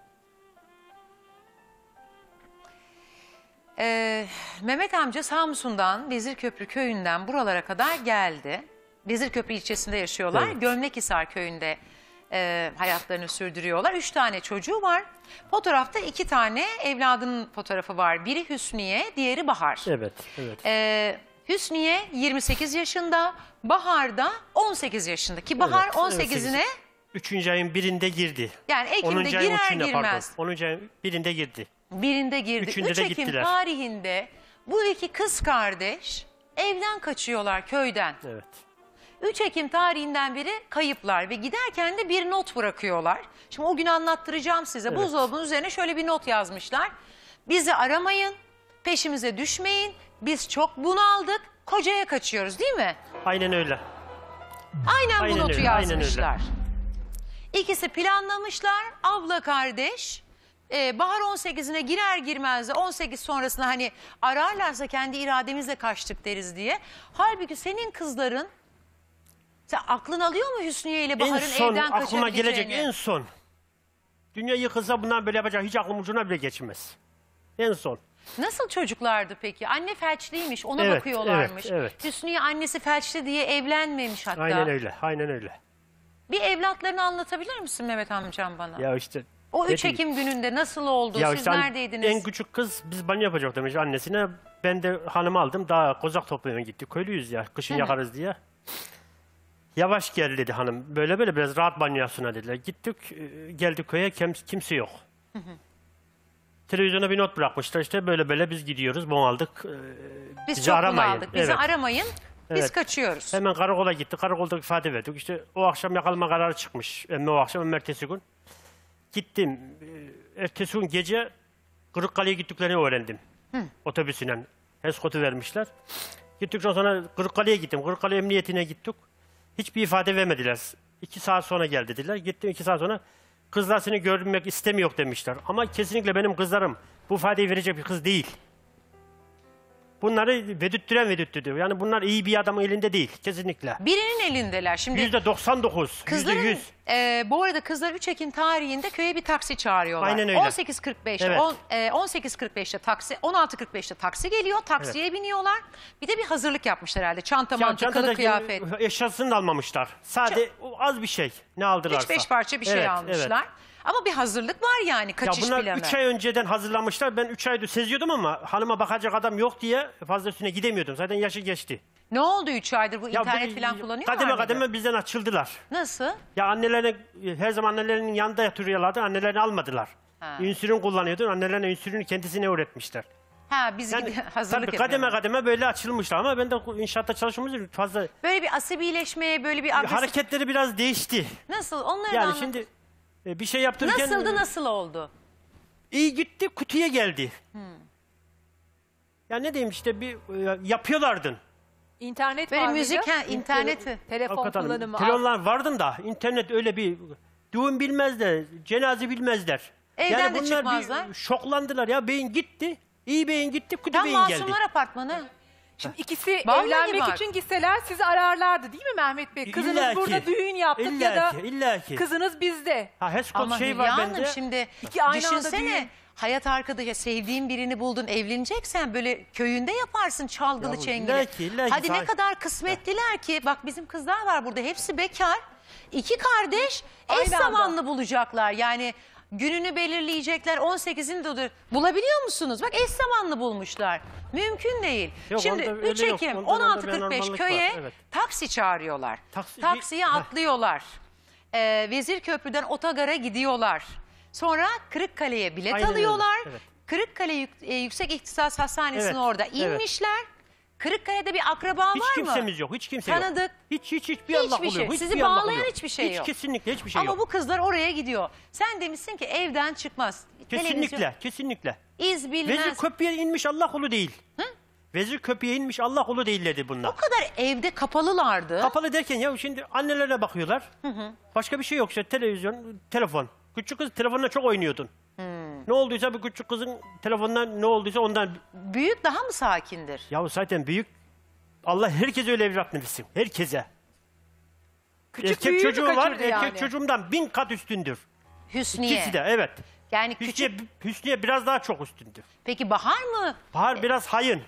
Ee, Mehmet amca Samsun'dan, Vezirköprü köyünden buralara kadar geldi. Vezirköprü ilçesinde yaşıyorlar. Evet. Gömlekhisar köyünde e, hayatlarını sürdürüyorlar. Üç tane çocuğu var. Fotoğrafta iki tane evladının fotoğrafı var. Biri Hüsniye, diğeri Bahar. Evet, evet. Ee, Hüsniye 28 yaşında, Bahar da 18 yaşında. Ki Bahar Evet, 18'ine Üçüncü ayın birinde girdi. Yani Ekim'de 10. ayın girer üçünde, girmez. Pardon. 10. ayın birinde girdi. birinde girdi. Üçünde 3 de Ekim gittiler. tarihinde bu iki kız kardeş evden kaçıyorlar köyden. Evet. 3 Ekim tarihinden beri kayıplar ve giderken de bir not bırakıyorlar. Şimdi o gün anlattıracağım size. Evet. Buzdolabının üzerine şöyle bir not yazmışlar. Bizi aramayın, peşimize düşmeyin. Biz çok bunaldık, kocaya kaçıyoruz değil mi? Aynen öyle. Aynen, Aynen bu notu öyle, aynen yazmışlar. İkisi planlamışlar. Abla kardeş. Ee, bahar 18'ine girer girmez de 18 sonrasında hani ararlarsa kendi irademizle kaçtık deriz diye. Halbuki senin kızların sen aklın alıyor mu Hüsniye ile En Bahar'ın son evden aklıma gelecek en son. Dünya yıkılsa bundan böyle yapacak hiç aklım ucuna bile geçmez. En son. Nasıl çocuklardı peki? Anne felçliymiş ona Evet, bakıyorlarmış. evet. Hüsniye annesi felçli diye evlenmemiş hatta. Aynen öyle. Aynen öyle. Bir evlatlarını anlatabilir misin Mehmet amcam bana? Ya işte. O ne 3 diyeyim? Ekim gününde nasıl oldu? Ya Siz işte hani neredeydiniz? En küçük kız biz banyo yapacak demiş annesine. Ben de hanımı aldım. Daha kozak toplamaya gittik. Köylüyüz ya. Kışın Hı hı. yakarız diye. Yavaş gel dedi hanım. Böyle böyle biraz rahat banyo yapsına dediler. Gittik e, geldik köye kim, kimse yok. Televizyona bir not bırakmışlar işte böyle böyle biz gidiyoruz bunu aldık. e, Biz bizi çok aramayın. Bizi Evet. aramayın. Biz Evet. kaçıyoruz. Hemen karakola gittik. Karakolda ifade verdik. İşte o akşam yakalama kararı çıkmış. Emme o akşam hem ertesi gün. Gittim. Ee, Ertesi gün gece Kırıkkale'ye gittiklerini öğrendim. Otobüsüyle. Eskotu vermişler. Gittikten sonra Kırıkkale'ye gittim. Kırıkkale Emniyetine gittik. Hiçbir ifade vermediler. İki saat sonra gel dediler. Gittim iki saat sonra. Kızlar seni görmek istemiyor demişler. Ama kesinlikle benim kızlarım bu ifadeyi verecek bir kız değil. Bunları vedüttüren vedüttürüyor. Yani bunlar iyi bir adamın elinde değil. Kesinlikle. Birinin elindeler. Şimdi Yüzde 99, yüzde kızların 100. e, bu arada kızlar 3 Ekim tarihinde köye bir taksi çağırıyorlar. Aynen öyle. 18.45'te Evet. on- e, 18.45'te taksi 16.45'te taksi geliyor. Taksiye biniyorlar. Bir de bir hazırlık yapmışlar herhalde. Çanta, Ya mantı, kılık, çantadaki kıyafet. eşyasını da almamışlar. Sadece o az bir şey. Ne aldılarsa. 3-5 parça bir şey Evet, almışlar. Ama bir hazırlık var yani Ya kaçış bunlar planı. 3 ay önceden hazırlamışlar. Ben 3 aydır seziyordum ama hanıma bakacak adam yok diye fazla üstüne gidemiyordum. Zaten yaşı geçti. Ne oldu 3 aydır bu Ya internet böyle falan kullanıyorlar Kademe mıydı? kademe bizden açıldılar. Nasıl? Ya annelerine her zaman annelerinin yanında yatırıyorlardı. Annelerini almadılar. Ha. Ünsürün kullanıyordu. Annelerine ünsürünü kendisine öğretmişler. Ha biz Yani, hazırlık Tabii kademe kademe böyle açılmışlar ama ben de inşaatta çalıştığımız için fazla Böyle bir asabileşmeye böyle bir agresif... hareketleri biraz değişti. Nasıl? Onları Yani anlat. şimdi e, bir şey yaptırırken Nasıldı nasıl oldu? iyi gitti kutuya geldi. Hmm. Ya ne diyeyim işte bir e, yapıyorlardın. İnternet Böyle var mıydı? müzik, ha, interneti. Telefon Hakikaten kullanımı. Telefonlar vardı da internet öyle bir düğün bilmezler, cenaze bilmezler. Evden de bunlar çıkmazlar. Bir şoklandılar ya beyin gitti. iyi beyin gitti, kötü Tam beyin geldi. Masumlar Apartmanı. Şimdi ikisi Vallahi evlenmek bak. için gitseler sizi ararlardı değil mi Mehmet Bey? Kızınız İlla ki. burada düğün yaptık ya da ki, illa ki. kızınız bizde. Ha Heskot Ama şey Hülya var Hanım bende. şimdi İki aynı anda düşünsene düğün. hayat arkadaşı sevdiğin birini buldun evleneceksen böyle köyünde yaparsın çalgılı Ya bu çengeli. illa ki, illa ki Hadi ne kadar kısmetliler ki bak bizim kızlar var burada hepsi bekar. İki kardeş eş Aynı anda. zamanlı bulacaklar yani gününü belirleyecekler 18'inde de bulabiliyor musunuz? Bak eş zamanlı bulmuşlar. Mümkün değil. Yok, Şimdi onda öyle 3 yok. Ekim Onda- onda bir 16.45 anormallik köye var, evet. taksi çağırıyorlar. Taksi- Taksiye Heh. atlıyorlar. Ee, Vezir Köprü'den Otogar'a gidiyorlar. Sonra Kırıkkale'ye bilet Aynen öyle, alıyorlar. evet. Kırıkkale Yük- e, Yüksek İhtisas Hastanesi'nin Evet, orada evet. inmişler. Kırıkkale'de bir akraba Hiç var mı? kimsemiz yok, hiç kimse yok. Tanıdık. Hiç hiç hiçbir Allah Hiçbir şey. oluyor. Sizi Allah bağlayan oluyor. hiçbir şey hiç yok. kesinlikle hiçbir şey Ama yok. bu kızlar oraya gidiyor. Sen demişsin ki evden çıkmaz. Televizyon, Kesinlikle, kesinlikle. iz bilmez. Vezir köprüye inmiş Allah kulu değil. Vezir köprüye inmiş Allah kulu değil dedi bunlar. O kadar evde kapalılardı. Kapalı derken ya şimdi annelerine bakıyorlar. Hı hı. Başka bir şey yok işte televizyon, telefon. Küçük kız telefonla çok oynuyordun. Hmm. Ne olduysa bu küçük kızın telefondan ne olduysa ondan. Büyük daha mı sakindir? Ya zaten büyük. Allah herkese öyle evlat versin. Herkese. Küçük erkek büyüğü mü çocuğu var, kaçırdı erkek yani? çocuğumdan bin kat üstündür. Hüsniye. İkisi de evet. Yani Hüsniye, küçük. Hüsniye biraz daha çok üstündür. Peki Bahar mı? Bahar biraz hayın.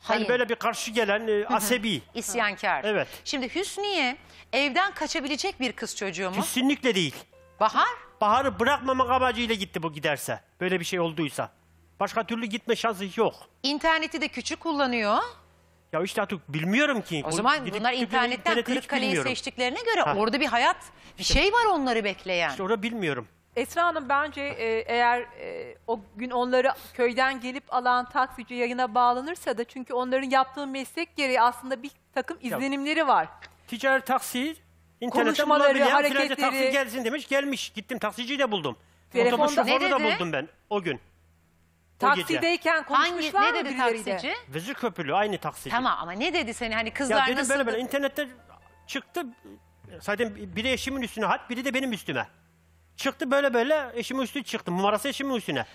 Hayın. Hani böyle bir karşı gelen e, asebi. İsyankar. Evet. Şimdi Hüsniye evden kaçabilecek bir kız çocuğu mu? Kesinlikle değil. Bahar? Bahar'ı bırakmamak amacıyla gitti bu giderse. Böyle bir şey olduysa. Başka türlü gitme şansı yok. İnterneti de küçük kullanıyor. Ya işte artık bilmiyorum ki. O Bu zaman gidip bunlar gidip internetten interneti hiç Kırıkkale'yi bilmiyorum. seçtiklerine göre Ha. orada bir hayat, bir şey var onları bekleyen. İşte orada bilmiyorum. Esra Hanım bence e, eğer e, o gün onları köyden gelip alan taksici yayına bağlanırsa da çünkü onların yaptığı meslek gereği aslında bir takım izlenimleri var. Ticari taksi internetten Konuşmaları, bulabilen filanca hareketleri- taksi gelsin demiş. Gelmiş. Gittim taksiciyi de buldum. Telefonda- Otobüs şoförü de buldum ben o gün. O gece. Taksideyken konuşmuşlar Hangi, mı ne dedi birileriyle? taksici? Vezir Köprülü aynı taksici. Tamam ama ne dedi seni hani kızlar Ya dedim nasıl? böyle böyle internette çıktı. Zaten biri eşimin üstüne hat, biri de benim üstüme. Çıktı böyle böyle eşimin üstü çıktı. Numarası eşimin üstüne.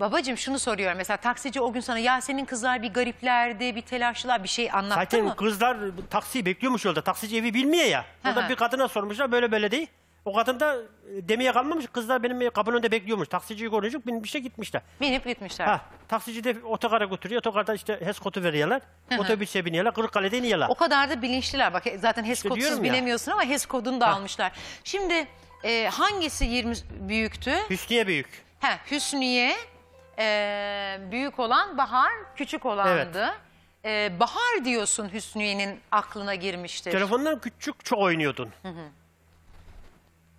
Babacığım şunu soruyorum. Mesela taksici o gün sana ya senin kızlar bir gariplerdi, bir telaşlılar bir şey anlattı Zaten mı? kızlar taksiyi bekliyormuş yolda. Taksici evi bilmiyor ya. Orada bir kadına sormuşlar böyle böyle değil. O kadın da e, demeye kalmamış. Kızlar benim kapının önünde bekliyormuş. Taksiciyi konuşup binmiş de gitmişler. Binip gitmişler. Ha, taksici de otogara götürüyor. Otogarda işte HES kodu veriyorlar. Hı hı. Otobüse biniyorlar. Kırıkkale'de iniyorlar. O kadar da bilinçliler. Bak zaten HES İşte binemiyorsun ama HES kodunu da Ha. almışlar. Şimdi e, hangisi 20 büyüktü? Hüsniye büyük. Ha, Hüsniye e, büyük olan Bahar küçük olandı. E, Bahar diyorsun Hüsniye'nin aklına girmiştir. Telefondan küçük çok oynuyordun. Hı hı.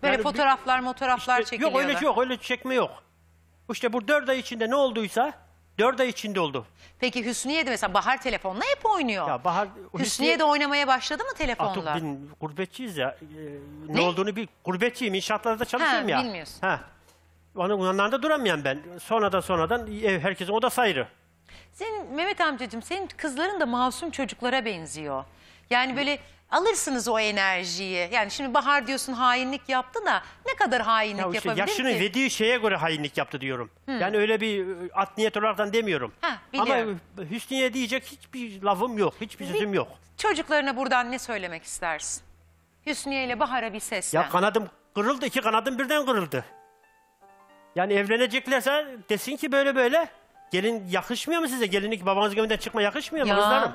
Böyle Yani bir- fotoğraflar motoğraflar Yok çekiliyorlar. öyle yok öyle çekme yok. İşte bu dört ay içinde ne olduysa dört ay içinde oldu. Peki Hüsniye de mesela Bahar telefonla hep oynuyor. Ya Bahar Hüsniye de oynamaya başladı mı telefonla? Artık bin, gurbetçiyiz ya. Ee, ne? Ne? olduğunu bir gurbetçiyim inşaatlarda çalışıyorum Ha, ya. bilmiyorsun. Ha. Onun yanlarında duramıyorum ben. Sonradan sonradan ev herkesin odası ayrı. Senin Mehmet amcacığım senin kızların da masum çocuklara benziyor. Yani böyle alırsınız o enerjiyi. Yani şimdi Bahar diyorsun hainlik yaptı da ne kadar hainlik Ya işte yapabilir yaşını ki? verdiği şeye göre hainlik yaptı diyorum. Hı. Yani öyle bir e, at niyet olaraktan demiyorum. Ha, Ama. Hüsniye diyecek hiçbir lafım yok. Hiçbir sözüm yok. Çocuklarına buradan ne söylemek istersin? Hüsniye ile Bahar'a bir seslen. Ya kanadım kırıldı. iki kanadım birden kırıldı. Yani evleneceklerse desin ki böyle böyle. Gelin yakışmıyor mu size? Gelinlik babanız evinden çıkma yakışmıyor mu Ya, kızlarım?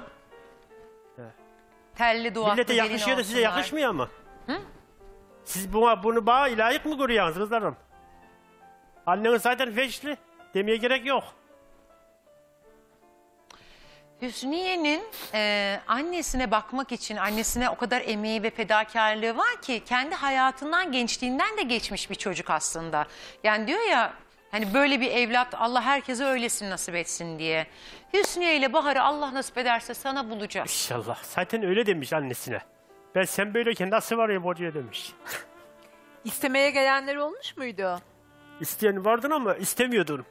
Telli duvaklı Millete gelin yakışıyor da size olsunlar. yakışmıyor mu? Siz buna, bunu bana layık mı görüyorsunuz kızlarım? Anneniz zaten feşli. Demeye gerek yok. Hüsniye'nin e, annesine bakmak için annesine o kadar emeği ve fedakarlığı var ki kendi hayatından gençliğinden de geçmiş bir çocuk aslında. Yani diyor ya hani böyle bir evlat Allah herkese öylesin nasip etsin diye. Hüsniye ile Bahar'ı Allah nasip ederse sana bulacağız. İnşallah. Zaten öyle demiş annesine. Ben sen böyleyken nasıl var ya bocuya demiş. İstemeye gelenler olmuş muydu? İsteyen vardın ama istemiyordun.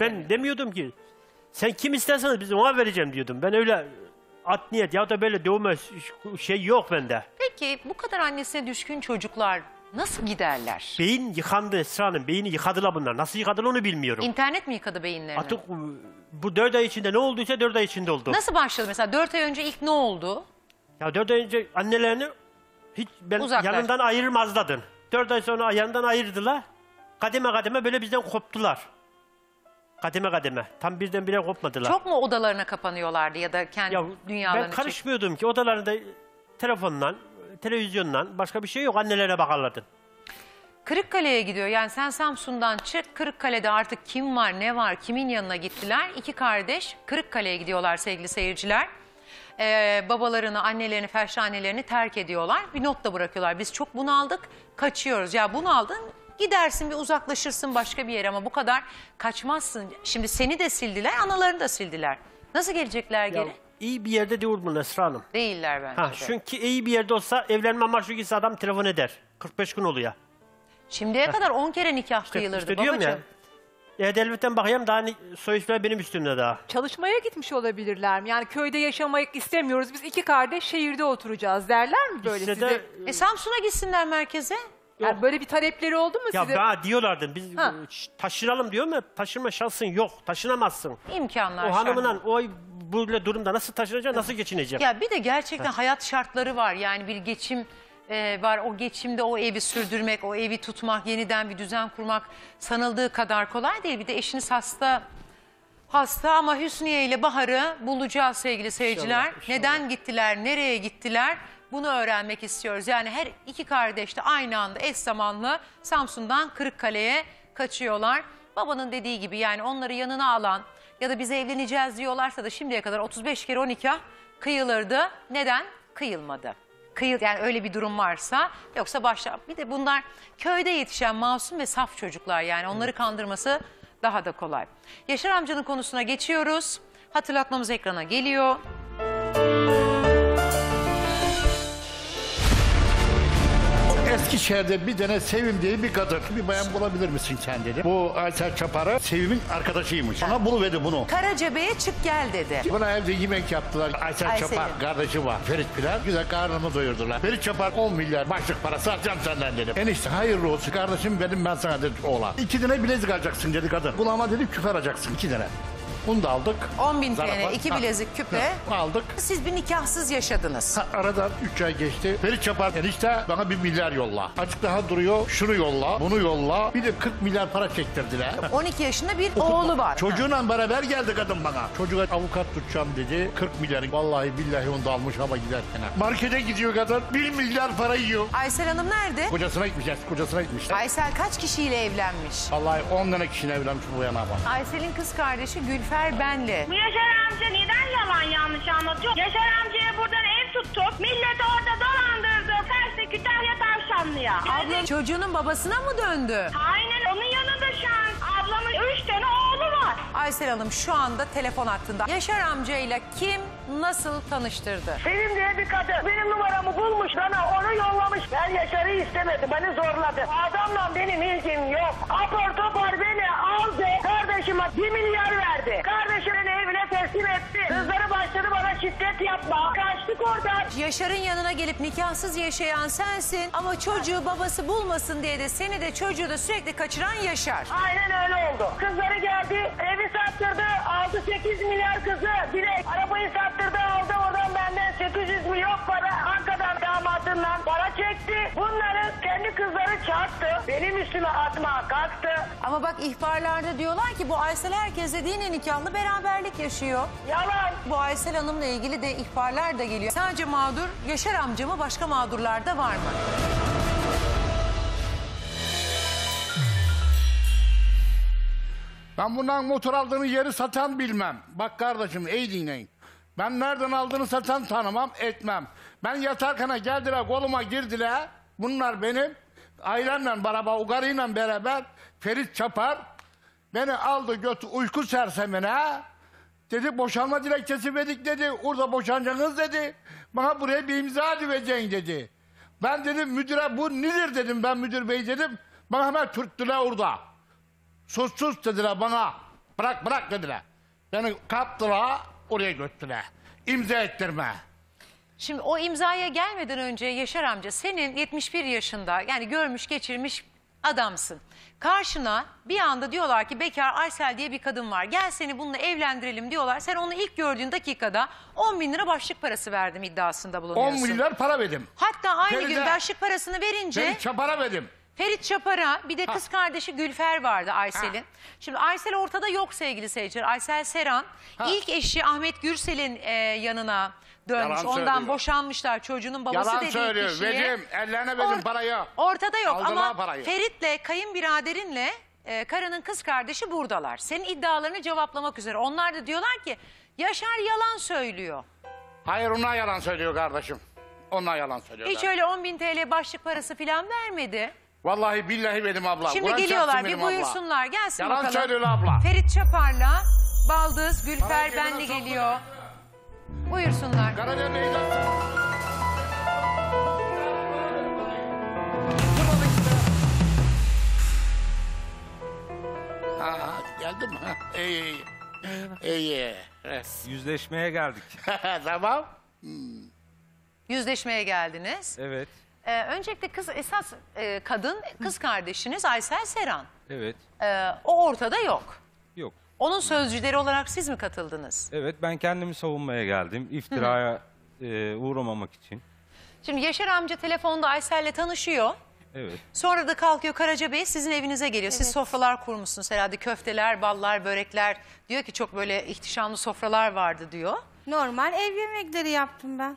Ben demiyordum ki. Sen kim isterseniz biz ona vereceğim diyordum. Ben öyle at niyet ya da böyle dövme şey yok bende. Peki bu kadar annesine düşkün çocuklar nasıl giderler? Beyin yıkandı Esra Hanım. Beyni yıkadılar bunlar. Nasıl yıkadılar onu bilmiyorum. İnternet mi yıkadı beyinlerini? Artık bu dört ay içinde ne olduysa dört ay içinde oldu. Nasıl başladı mesela dört ay önce ilk ne oldu? Ya dört ay önce annelerini hiç ben Uzaklaş. yanından ayırmazladın. Dört ay sonra yanından ayırdılar. Kademe kademe böyle bizden koptular. Kademe kademe. Tam birdenbire kopmadılar. Çok mu odalarına kapanıyorlardı ya da kendi dünyalarını Ben karışmıyordum ki odalarında telefonla, televizyonla başka bir şey yok. Annelerine bakarlardın. Kırıkkale'ye gidiyor. Yani sen Samsun'dan çık. Kırıkkale'de artık kim var, ne var, kimin yanına gittiler? İki kardeş Kırıkkale'ye gidiyorlar sevgili seyirciler. Ee, babalarını, annelerini, felçli annelerini terk ediyorlar. Bir not da bırakıyorlar. Biz çok bunaldık, kaçıyoruz. Ya bunaldın, gidersin bir uzaklaşırsın başka bir yere ama bu kadar kaçmazsın. Şimdi seni de sildiler, analarını da sildiler. Nasıl gelecekler Ya, geri? iyi bir yerde değil bunlar Esra Hanım. Değiller bence Ha, de. çünkü iyi bir yerde olsa evlenme amaçlı gitse adam telefon eder. 45 gün oluyor. Şimdiye kadar 10 kere nikah kıyılırdı işte babacığım. ya. E-Devlet'ten bakayım daha ni- soy isimler benim üstümde daha. Çalışmaya gitmiş olabilirler mi? Yani köyde yaşamak istemiyoruz. Biz iki kardeş şehirde oturacağız derler mi böyle İşte size? de- E Samsun'a gitsinler merkeze. Yani böyle bir talepleri oldu mu Ya size? bana diyorlardı biz Ha. e, taşınalım diyor ama taşınma şansın yok. Taşınamazsın. İmkanlar O şart. hanımla o böyle durumda nasıl taşınacak, nasıl geçinecek? Ya bir de gerçekten Ha. hayat şartları var. Yani bir geçim e, var. O geçimde o evi sürdürmek, o evi tutmak, yeniden bir düzen kurmak sanıldığı kadar kolay değil. Bir de eşiniz hasta. Hasta ama Hüsniye ile Bahar'ı bulacağız sevgili seyirciler. İnşallah, inşallah. Neden gittiler, nereye gittiler? Bunu öğrenmek istiyoruz. Yani her iki kardeş de aynı anda eş zamanlı Samsun'dan Kırıkkale'ye kaçıyorlar. Babanın dediği gibi yani onları yanına alan ya da bize evleneceğiz diyorlarsa da şimdiye kadar 35 kere 12 kıyılırdı. Neden? Kıyılmadı. kıyı yani öyle bir durum varsa yoksa başla bir de bunlar köyde yetişen masum ve saf çocuklar yani onları kandırması daha da kolay. Yaşar amcanın konusuna geçiyoruz. Hatırlatmamız ekrana geliyor. Eskişehir'de bir tane Sevim diye bir kadın. Bir bayan bulabilir misin sen dedi. Bu Aysel Çapar'ı Sevim'in arkadaşıymış. Bana buluverdi bunu. Karacabe'ye çık gel dedi. Bana evde yemek yaptılar. Aysel Aysel'in. Çapar kardeşi var. Ferit Pilar. Güzel karnımı doyurdular. Ferit Çapar 10 milyar başlık parası alacağım senden dedim. Enişte hayırlı olsun kardeşim benim ben sana dedi oğlan. İki tane bilezik alacaksın dedi kadın. Kulağıma dedi küfer alacaksın iki tane. Bunu da aldık. 10 bin Zarafa. TL, iki Ha. bilezik küpe. Ha, Aldık. Siz bir nikahsız yaşadınız. Ha, aradan 3 ay geçti. Ferit Çapar enişte bana bir milyar yolla. Açık daha duruyor. Şunu yolla, bunu yolla. Bir de 40 milyar para çektirdiler. 12 yaşında bir oğlu var. Çocuğuyla beraber geldi kadın bana. Çocuğa avukat tutacağım dedi. 40 milyar. Vallahi billahi onu da almış ama giderken. Markete gidiyor kadın. 1 milyar para yiyor. Aysel Hanım nerede? Kocasına gitmiş. eski Kocasına gitmişler. Aysel kaç kişiyle evlenmiş? Vallahi 10 tane kişinin evlenmiş bu yana bak. Aysel'in kız kardeşi Gülfer Benli. Bu Yaşar amca neden yalan yanlış anlatıyor? Yaşar amcaya buradan ev tuttuk. Milleti orada dolandırdı. Tersi Kütahya Tavşanlı'ya. Abla çocuğunun babasına mı döndü? Aynen onun yanında şu an ablamın üç tane oğlu var. Aysel Hanım şu anda telefon hattında. Yaşar amcayla kim nasıl tanıştırdı? Sevim diye bir kadın benim numaramı bulmuş bana onu yollamış. Ben Yaşar'ı istemedim beni zorladı. Adamla benim ilgim yok. Apar topar beni aldı. Kardeşime bir milyar verdi. Kardeşim beni evine teslim etti. Kızları başladı bana şiddet yapma. Kaçtık oradan. Yaşar'ın yanına gelip nikahsız yaşayan sensin ama çocuğu babası bulmasın diye de seni de çocuğu da sürekli kaçıran Yaşar. Aynen öyle oldu. Kızları geldi, evi sattırdı, aldı 8 milyar kızı. Direkt arabayı sattırdı, aldı oradan benden 800 milyon para. Ankara'dan damadından para çekti. Bunları kendi kızları çarptı. Benim üstüme atmaya kalktı. Ama bak ihbarlarda diyorlar ki bu Aysel herkesle dini nikahlı beraberlik yaşıyor. Yalan. Bu Aysel Hanım'la ilgili de ihbarlar da geliyor. Sadece mağdur Yaşar amca mı başka mağdurlar da var mı? Ben bundan motor aldığını yeri satan bilmem. Bak kardeşim iyi dinleyin. Ben nereden aldığını satan tanımam etmem. Ben yatarken geldiler koluma girdiler. Bunlar benim ailemle beraber, ugarıyla beraber Ferit Çapar beni aldı götü uyku sersemine. Dedi boşanma dilekçesi verdik dedi. Orada boşanacaksınız dedi. Bana buraya bir imza vereceksin dedi. Ben dedim müdüre bu nedir dedim ben müdür bey dedim. Bana hemen türttüler orada. Sus sus dediler bana. Bırak bırak dediler. Beni kaptılar oraya götürdüler. İmza ettirme. Şimdi o imzaya gelmeden önce Yaşar amca senin 71 yaşında yani görmüş geçirmiş adamsın. Karşına bir anda diyorlar ki bekar Aysel diye bir kadın var. Gel seni bununla evlendirelim diyorlar. Sen onu ilk gördüğün dakikada 10 bin lira başlık parası verdim iddiasında 10 bulunuyorsun. milyar para verdim. Hatta aynı Feride- gün başlık parasını verince Ferit Çapar'a verdim. Ferit Çapar'a bir de kız kardeşi Gülfer vardı Aysel'in. Şimdi Aysel ortada yok sevgili seyirciler. Aysel Seran ilk eşi Ahmet Gürsel'in e, yanına dönmüş. Yalan Ondan söylüyor. boşanmışlar. Çocuğunun babası Yalan dediği söylüyor. kişiye. Verdim. Ellerine verdim Or- parayı. Ortada yok Aldılar ama parayı. Ferit'le kayınbiraderinle e, karının kız kardeşi buradalar. Senin iddialarını cevaplamak üzere. Onlar da diyorlar ki Yaşar yalan söylüyor. Hayır onlar yalan söylüyor kardeşim. Onlar yalan söylüyor. Hiç öyle 10 bin TL başlık parası falan vermedi. Vallahi billahi benim abla. Şimdi Kur'an geliyorlar çarpsın bir benim abla. buyursunlar gelsin Yalan bakalım. söylüyor abla. Ferit Çapar'la Baldız, Gülfer Benli geliyor. Buyursunlar. Ha, mi? Ha, İyi iyi. İyi. Evet. Yüzleşmeye geldik. tamam. Yüzleşmeye geldiniz. Evet. Ee, öncelikle kız esas e, kadın kız kardeşiniz Aysel Seran. Evet. Ee, o ortada yok. Onun sözcüleri olarak siz mi katıldınız? Evet ben kendimi savunmaya geldim. İftiraya e, uğramamak için. Şimdi Yaşar amca telefonda Aysel'le tanışıyor. Evet. Sonra da kalkıyor Karaca Bey sizin evinize geliyor. Siz sofralar kurmuşsunuz herhalde köfteler, ballar, börekler. Diyor ki çok böyle ihtişamlı sofralar vardı diyor. Normal ev yemekleri yaptım ben.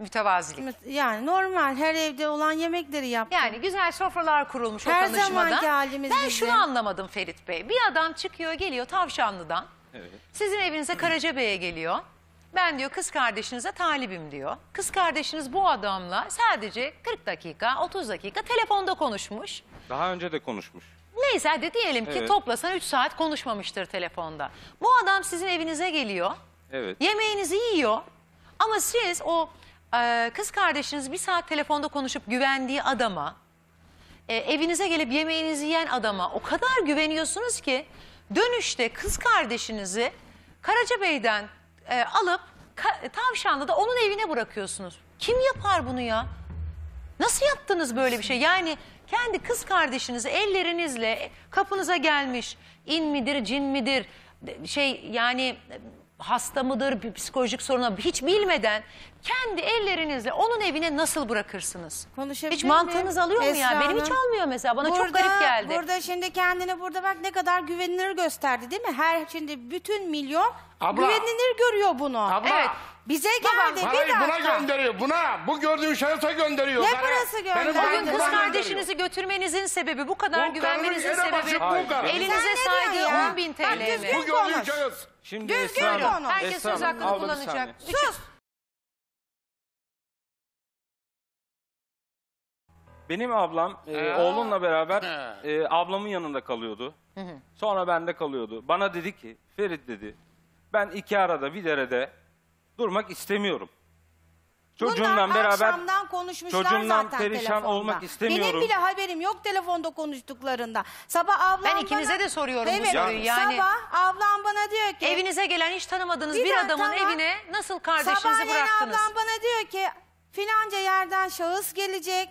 Mütevazilik. Yani normal her evde olan yemekleri yaptım. Yani güzel sofralar kurulmuş o Her tanışmada. zamanki halimiz ben bizim. şunu anlamadım Ferit Bey. Bir adam çıkıyor geliyor Tavşanlı'dan. Evet. Sizin evinize Karacabey'e geliyor. Ben diyor kız kardeşinize talibim diyor. Kız kardeşiniz bu adamla sadece 40 dakika 30 dakika telefonda konuşmuş. Daha önce de konuşmuş. Neyse hadi diyelim ki Evet. toplasan 3 saat konuşmamıştır telefonda. Bu adam sizin evinize geliyor. Evet. Yemeğinizi yiyor. Ama siz o e, kız kardeşiniz bir saat telefonda konuşup güvendiği adama, e, evinize gelip yemeğinizi yiyen adama o kadar güveniyorsunuz ki dönüşte kız kardeşinizi Karacabey'den e, alıp Ka- Tavşanlı'da onun evine bırakıyorsunuz. Kim yapar bunu ya? Nasıl yaptınız böyle bir şey? Yani kendi kız kardeşinizi ellerinizle kapınıza gelmiş in midir cin midir şey yani hasta mıdır psikolojik sorunu hiç bilmeden kendi ellerinizle onun evine nasıl bırakırsınız? Konuşabilir Hiç mantığınız miyim? alıyor mu ya? Esra Benim hiç Hanım. almıyor mesela. Bana çok Burada- garip geldi. Burada şimdi kendini burada bak ne kadar güvenilir gösterdi değil mi? Her şimdi bütün milyon Abla. güvenilir görüyor bunu. Abla. Evet. Bize geldi Parayı bir buna dakika. gönderiyor. Buna. Bu gördüğün şahısa gönderiyor. Ne Para- parası param Bugün buna kız kardeşinizi götürmenizin sebebi bu kadar Bu güvenmenizin karının elebaşı sebebi bu karı. elinize ne saydığı diyorsun ya? 10 bin Bak TL mi? düzgün Bu gördüğün konuş. şahıs. Şimdi Düzgün Esra Hanım, konuş. Herkes Esra söz Hanım, hakkını abla bir kullanacak. saniye. Sus. Benim ablam e, oğlumla beraber e, ablamın yanında kalıyordu. Sonra bende kalıyordu. Bana dedi ki Ferit dedi ben iki arada bir derede durmak istemiyorum. Çocuğumla Bunlar beraber akşamdan konuşmuşlar çocuğumdan zaten perişan telefonda. olmak istemiyorum. Benim bile haberim yok telefonda konuştuklarında. Sabah ablam Ben ikinize bana... de soruyorum bu soruyu. Yani- Sabah ablam bana diyor ki... Evinize gelen hiç tanımadığınız Bir bir, dakika, adamın tamam. evine nasıl kardeşinizi Sabahleyin bıraktınız? ablam bana diyor ki filanca yerden şahıs gelecek.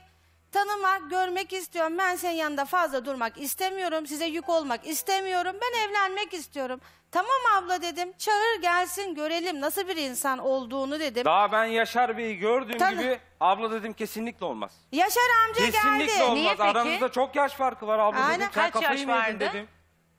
Tanımak, görmek istiyorum. Ben senin yanında fazla durmak istemiyorum. Size yük olmak istemiyorum. Ben evlenmek istiyorum. Tamam abla dedim. Çağır gelsin görelim nasıl bir insan olduğunu dedim. Daha ben Yaşar Bey'i gördüğüm Tabii. gibi abla dedim kesinlikle olmaz. Yaşar amca Kesinlikle geldi. olmaz. Niye peki? Çok yaş farkı var abla Aynen. dedim. Sen Kaç yaş kafayı mı yedin vardı? dedim.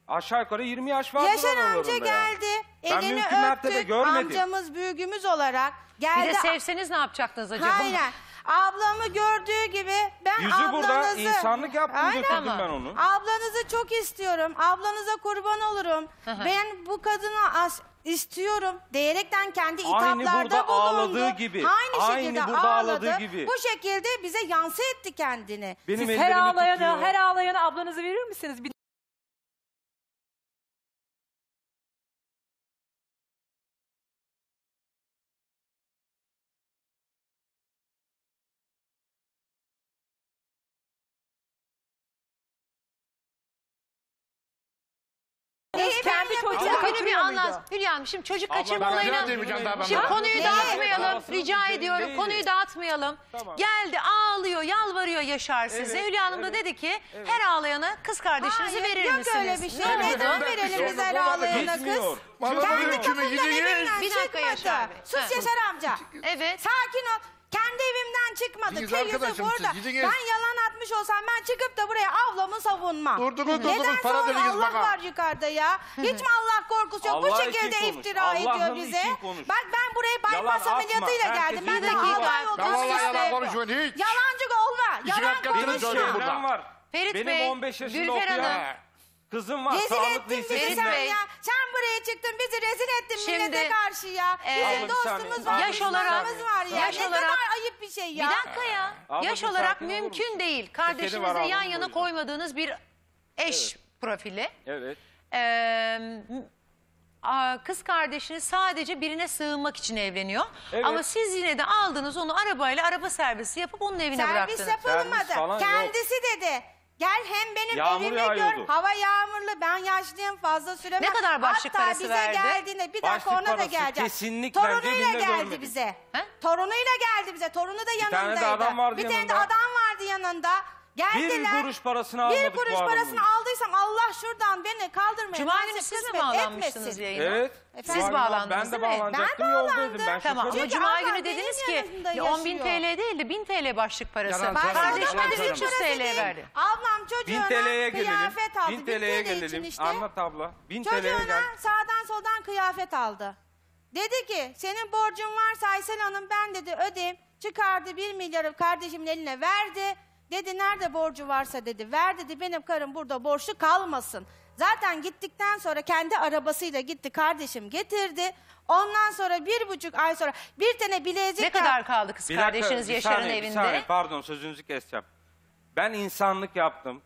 Aşağı yukarı 20 yaş vardı Yaşar amca aralarında yani. geldi. Ben Elini mümkün mertebe öptük. görmedim. Amcamız büyüğümüz olarak geldi. Bir de sevseniz ne yapacaktınız acaba? Aynen. Ablamı gördüğü gibi ben Yüzü ablanızı... burada insanlık yaptım Aynen. götürdüm ben onu. Ablanızı çok istiyorum. Ablanıza kurban olurum. Ben bu kadını as istiyorum diyerekten kendi Aynı itaplarda burada bulundu. ağladığı gibi. Aynı Aynı şekilde burada ağladı. ağladığı gibi. Bu şekilde bize yansı etti kendini. Benim Siz her ellerimi ağlayana, tutuyor. her ağlayana ablanızı verir misiniz? Bir muydu? anlat. Hülya Hanım şimdi çocuk Abla, kaçırma ben olayına... rica ben Şimdi bana- konuyu dağıtmayalım. Rica ediyorum konuyu dağıtmayalım. Tamam. Geldi ağlıyor yalvarıyor Yaşar size. Evet, Hülya Hanım da evet. dedi ki her ağlayana kız kardeşinizi Hayır, verir yok misiniz? öyle bir şey. Ne oldu? Neden Ben verelim biz ağlayana kız? Gitmiyor. Bana Kendi böyle kafamdan kimi gidin evinden Bir dakika çıkmadı. Yaşar Bey. Sus Ha. Yaşar amca. Evet. Sakin ol. Kendi evimden çıkmadı. Arkadaşım, siz burada. gidiniz. Ben yalan atmış olsam ben çıkıp da buraya ablamı savunmam. Durdunuz, durdunuz, Neden para sonra Allah bakalım. var yukarıda ya. Hiç mi Allah korkusu yok? Bu Allah şekilde için konuş. iftira ediyor Allah'ın bize. için konuş. Bak ben buraya Yalan bypass atma. ameliyatıyla Herkes geldim. Ben de bir dakika. aday Ben olduğum vallahi yalan için. konuşmuyorum hiç. Yalancı olma. Yalan konuşma. söylüyorum burada. Çevrem var. Ferit Benim Bey, 15 yaşında Gülfer okuyan Hanım. Kızım var. Rezil Sağlıklı ettin bizi sen Bey. ya. Sen buraya çıktın bizi rezil ettin Şimdi, millete karşı ya. e, Bizim Abla bir dostumuz saniye. var, Yaş olarak- düşmanımız var ya. yaş ne olarak- kadar ayıp bir şey ya. Bir dakika ya. Abla Yaş bir olarak sakin olur mümkün musun? değil. Var ablamın yan yana koymadığınız bir eş profili. Evet. Ee, m- kız kardeşiniz sadece birine sığınmak için evleniyor. Evet. Ama siz yine de aldınız onu arabayla araba servisi yapıp onun evine Servis bıraktınız. yapılmadı. Servis falan yok. Kendisi dedi. Gel hem benim Yağmur evimi yağıyordu. gör. Hava yağmurlu. Ben yaşlıyım fazla süremem. Ne kadar başlık Hatta parası bize verdi? geldiğinde bir dakika Başlık ona da parası geleceğim. kesinlikle ben Torunuyla cebimde geldi görmedim. bize. He? Torunuyla geldi bize. Torunu da tane de yanındaydı. adam vardı bir tane de yanında. adam vardı yanında. Geldiler. Bir kuruş parasını almadık Bir bu kuruş adamın. parasını aldıysam Allah şuradan beni kaldırmayın. Cuma nasip günü siz mi kısmet bağlanmıştınız etmesin. yayına? Evet. Siz Cuma günü bağlandınız Ben de değil mi? bağlanacaktım. Ben Yoldaydım. Ben Tamam ama. Çünkü Cuma günü benim dediniz ki yanımda ya 10 bin yaşıyor. TL değil de 1000 TL başlık parası. Yalan Ben Kardeşime sana de söyleme. 300 parası TL verdi. Ablam 1000 çocuğuna TL'ye gelelim. kıyafet aldı. 1000 TL'ye gelelim. işte. Anlat abla. 1000 TL'ye Çocuğuna gel. sağdan soldan kıyafet aldı. Dedi ki senin borcun varsa Aysel Hanım ben dedi ödeyim. Çıkardı bir milyarı kardeşimin eline verdi. Dedi nerede borcu varsa dedi ver dedi benim karım burada borçlu kalmasın. Zaten gittikten sonra kendi arabasıyla gitti kardeşim getirdi. Ondan sonra bir buçuk ay sonra bir tane bilezik... Ne kadar kaldı kız Bir dakika, kardeşiniz bir Yaşar'ın saniye, bir evinde? saniye, pardon sözünüzü keseceğim. Ben insanlık yaptım.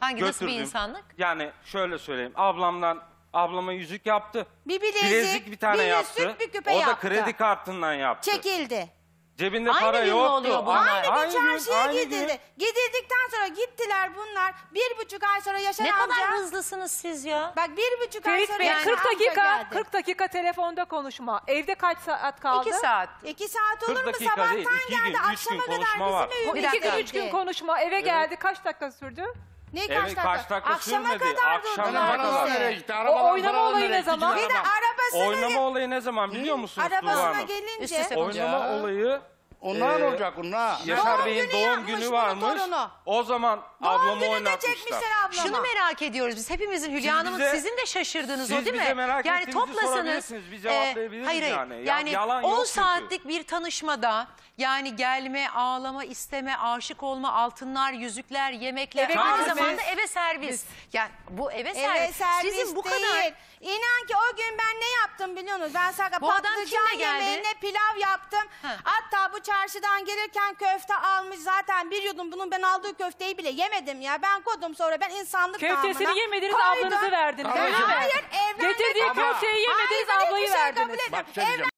Hangi nasıl bir götürdüm. insanlık? Yani şöyle söyleyeyim. Ablamdan ablama yüzük yaptı. Bir bilezik, bir tane bir yaptı. yüzük, bir küpe o da yaptı. kredi kartından yaptı. Çekildi. Cebinde Aynı para gün mü yoktu. oluyor bunlar? Aynı- gün gün, çarşıya aynı gün. gidildi. Gidildikten sonra gittiler bunlar. Bir buçuk ay sonra Yaşar Ne amca... kadar hızlısınız siz ya. Bak bir buçuk ay Ferit sonra Bey Yaşar 40 amca dakika geldi. 40 dakika telefonda konuşma. Evde kaç saat kaldı? İki saat. İki saat 40 olur mu? dakika Sabahtan değil, iki gün, geldi. üç gün Akşama kadar konuşma var. bizim Bu evimize iki gün üç gün konuşma eve Evet. geldi. Kaç dakika sürdü? Ne Evet, kaç dakika? kaç dakika Akşama sürmedi. kadar Akşama durdular kadar. bize. nereye gitti? O Arabalar oynama olayı nereye ne zaman? Bir de arabasına Oynama olayı ne zaman biliyor musunuz Arabasına Hanım? gelince Üst üste Oynama Ya. olayı Onlar Ee, olacak onlar. Yaşar Doğum Bey'in günü doğum yapmış günü bunun varmış. torunu. O zaman ablamı gününde oynatmışlar. çekmişler ablama. Şunu merak ediyoruz biz hepimizin Hülya Hanım'ın bize- sizin de şaşırdığınız siz o değil bize mi? merak yani ettiğinizi toplasanız sorabilirsiniz, biz cevaplayabiliriz hayır, hayır. yani. Ya- yani yalan 10 yok çünkü. saatlik bir tanışmada yani gelme, ağlama, isteme, aşık olma, altınlar, yüzükler, yemekler Eve aynı servis. zamanda eve servis. Yani bu eve servis. Evet servis Sizin bu değil. kadar İnan ki o gün ben ne yaptım biliyor musunuz? Ben sana Bu adam patlıcan geldi? yemeğine pilav yaptım. Ha. Hatta bu çarşıdan gelirken köfte almış zaten bir yudum bunun ben aldığı köfteyi bile yemedim ya. Ben kodum sonra ben insanlık Köftesini namına yemediniz koydum. ablanızı verdiniz. Öyle mi? Hayır evlenmek Getirdiği Ama- köfteyi yemediniz Hayır, ben ablayı hiçbir şey verdiniz. kabul. Bak bir şey diyeceğim.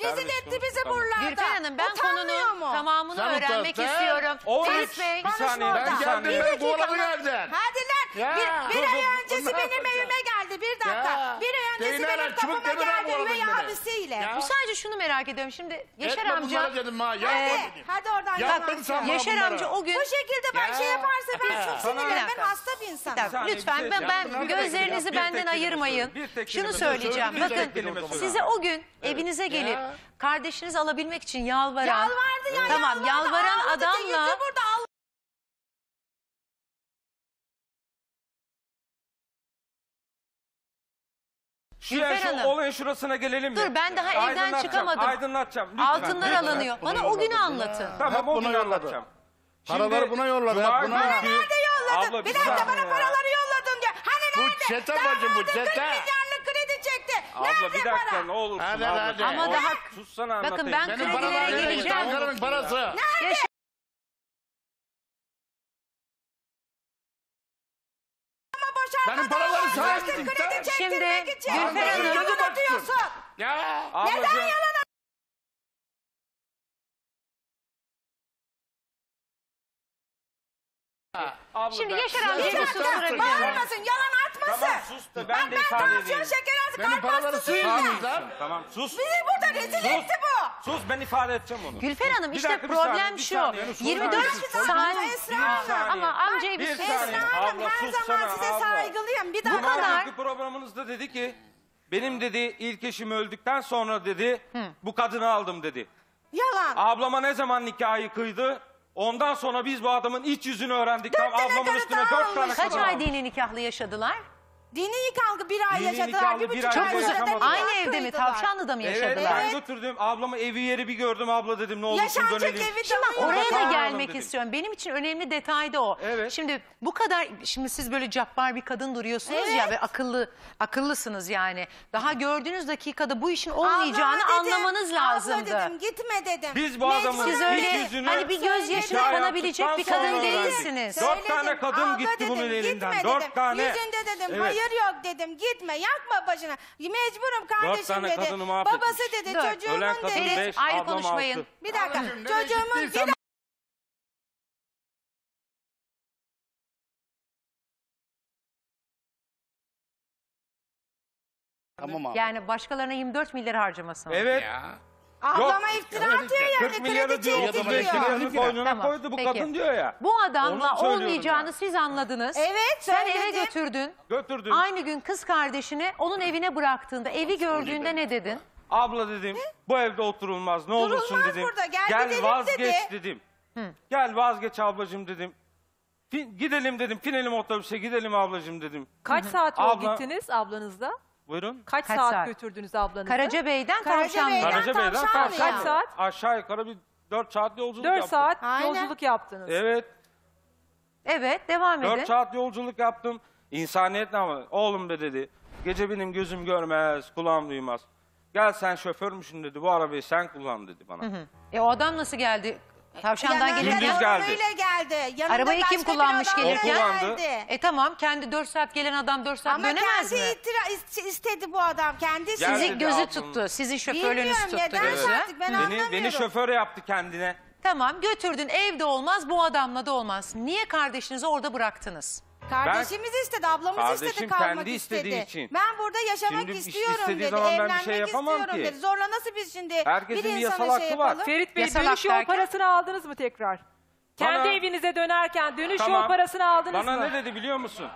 Rezil etti bizi buralarda. Gülfer Hanım ben Utanmıyor konunun mu? tamamını Sen öğrenmek utan, sen- istiyorum. Üç- Bey. bir saniye. Ben bir saniye. geldim ben dakika. kovaladı geldim. Hadi lan. Ya, bir bir dur, ay dur, öncesi benim yapacağız? evime geldi. Bir dakika. Ya, Bir ay öncesi Zeynep benim çubuk kapıma demire geldi üvey beni. abisiyle. Ya. Sadece şunu merak ediyorum. Şimdi Yaşar Etme amca bunlara dedim ha. Yapma Ee, dedim. Hadi oradan Yaptın yavaş. sen bana Yaşar bunları. amca o gün Bu şekilde ben Ya. şey yaparsa ben Ya. çok Sana- sinirlerim. Bir Ben hasta bir insanım. Bir dakika, saniye, lütfen bir ben, şey- ben Yaptın, hadi gözlerinizi bir tek benden kelime ayırmayın. söyle, bir tek Şunu kelime söyleyeceğim. söyle, bir tek Bakın söyle. size o gün evinize gelip Ya. kardeşinizi alabilmek için yalvaran Yalvardı ya. Tamam yalvardı, yalvaran ağladı, adamla yüzü burada ağladı. Şu, Gülfer şu Hanım. olayın şurasına gelelim mi? Dur, ben daha evden Aydınlatacağım, çıkamadım. Aydınlatacağım. Lütfen. altınlar lütfen. alınıyor. Buna Bana o günü yolladı. anlatın. Tamam Hep o buna günü yolladı. anlatacağım. Paraları buna yolladı, hep buna. günkü- Nerede yolladın? Abla, bir bir dakika saniye bana ya. paraları yolladın diyor. Hani Bu nerede? çete bacım, bu çete. 40 milyarlık kredi çekti. Abla Nerede bir dakika para? ne olursun Hadi, abla. hadi. Ama daha- Sussana Bakın anlatayım. ben Benim kredilere paralar nereye gitti? geleceğim. Ankara'nın parası. Ama Benim paraları çektirmek Şimdi. Gülfer Hanım- yalan atıyorsun? Ya. Neden Ablacığım, yalan abla Şimdi ben- Yaşar amcayı bir atıyorsun? susturabilir Bağırmasın, yalan atmasın. Tamam sus da ben de Bak ifade tansiyon edeyim. şeker hastası, Benim kalp paraları hastasıyım sıyırdınız ya. lan. Tamam sus. Bizi burada rezil Sus. etti bu. Sus ben ifade edeceğim onu. Gülfer Hanım Bir işte dakika, bir problem saniye, bir şu. saniye. Sus, 24 sus, sus. saat Esra Hanım. saniye. ama amcayı bir Bir saniye. Esra Hanım Abla, her sus zaman sana, size abla. saygılıyım. Bir Bu dakika. kadar. Bugünkü programınızda dedi ki benim dedi ilk eşim öldükten sonra dedi bu kadını aldım dedi. Yalan. Ablama ne zaman nikahı kıydı? Ondan sonra biz bu adamın iç yüzünü öğrendik. Dört Tam tane ablamın üstüne dört tane olmuş. Kaç kadın ay almış. dini nikahlı yaşadılar? Dini nikahlı bir ay Dini yaşadılar. nikahlı Bir bir buçuk ay. Aynı evde mi? Kıydılar. Tavşanlı'da mı Evet yaşadılar? ben götürdüm ablamı evi yeri bir gördüm abla dedim ne olursun Yaşanacak dönelim. evi Şimdi bak tanıyor. oraya da gelmek dedim. istiyorum. Benim için önemli detay da o. Evet. Şimdi bu kadar şimdi siz böyle cabbar bir kadın duruyorsunuz ya Evet. ve akıllı akıllısınız yani. Daha gördüğünüz dakikada bu işin olmayacağını Ablama dedim, anlamanız lazımdı. Abla dedim gitme dedim. Biz bu adamın Siz öyle yüzünü hani bir göz yaşına hikaye kanabilecek bir kadın sonra öğrendik. değilsiniz. Dört tane kadın abla gitti dedim, bunun elinden. gitme Dört dedim. tane. Yüzünde dedim Evet. Hayır yok dedim gitme yakma başına. Mecburum kardeşim tane dedi. kadını mahvetmiş. Babası dedi Dört. çocuğumun Ölen kadın dedi. beş, ayrı ablam konuşmayın. altı. Bir dakika Ablacığım, nereye çocuğumun bir gittiysen- Tamam abi. Yani başkalarına 24 milyar harcaması. Evet. Ablama iftira atıyor yani 40 milyarı kredi diyor, çekti 35 diyor. milyarını koynuna Tamam, koydu bu peki. kadın diyor ya. Bu adamla Onu söylüyorum olmayacağını ben. siz anladınız. Evet, Sen eve söyledim. götürdün. Götürdüm. Aynı gün kız kardeşini onun evine bıraktığında evi gördüğünde ne dedin? Abla dedim bu evde oturulmaz ne olursun Durulmaz dedim. burada, gel gidelim vazgeç dedi. dedim. Gel vazgeç ablacığım dedim. Fin- gidelim dedim finelim otobüse gidelim ablacığım dedim. Kaç saat yol Abla- gittiniz ablanızla? Buyurun. Kaç, Kaç saat, saat? götürdünüz ablanızı? Karacabey'den Karacabey'den Tavşanlı'ya. Karacabey'den Tavşanlı'ya. Kaç saat? Aşağı yukarı bir 4 saat yolculuk 4 yaptım. saat Aynen. yolculuk yaptınız. Evet. Evet devam edin. 4 saat yolculuk yaptım. İnsaniyet ama oğlum be dedi. Gece benim gözüm görmez, kulağım duymaz. Gel sen şoförmüşsün dedi. Bu arabayı sen kullan dedi bana. E o adam nasıl geldi? Tavşandan Gündüz gelirken. geldi. arabayla geldi. Yanında Arabayı kim başka bir kullanmış adam gelirken? O kullandı. geldi. E tamam kendi 4 saat gelen adam 4 saat Ama dönemez kendi mi? itira- is- istedi bu adam. Kendisi. Gel Sizi gözü ablam. tuttu. Sizin şoförlüğünüz Bilmiyorum tuttu neden gözü. artık ben Beni, anlamıyorum. beni şoför yaptı kendine. Tamam götürdün evde olmaz bu adamla da olmaz. Niye kardeşinizi orada bıraktınız? Kardeşimiz istedi, ablamız Kardeşim istedi kalmak kendi istedi. istediği için. Ben burada yaşamak Şimdi istiyorum istediği dedi. zaman ben bir Evlenmek şey yapamam istiyorum ki. dedi. Zorla nasıl biz şimdi Herkesin bir bir insana yasal şey hakkı var. yapalım? Ferit Bey Yasalak dönüş yol derken? parasını aldınız mı tekrar? Kendi Bana- evinize dönerken dönüş Tamam. yol parasını aldınız Bana mı? ne dedi biliyor musun?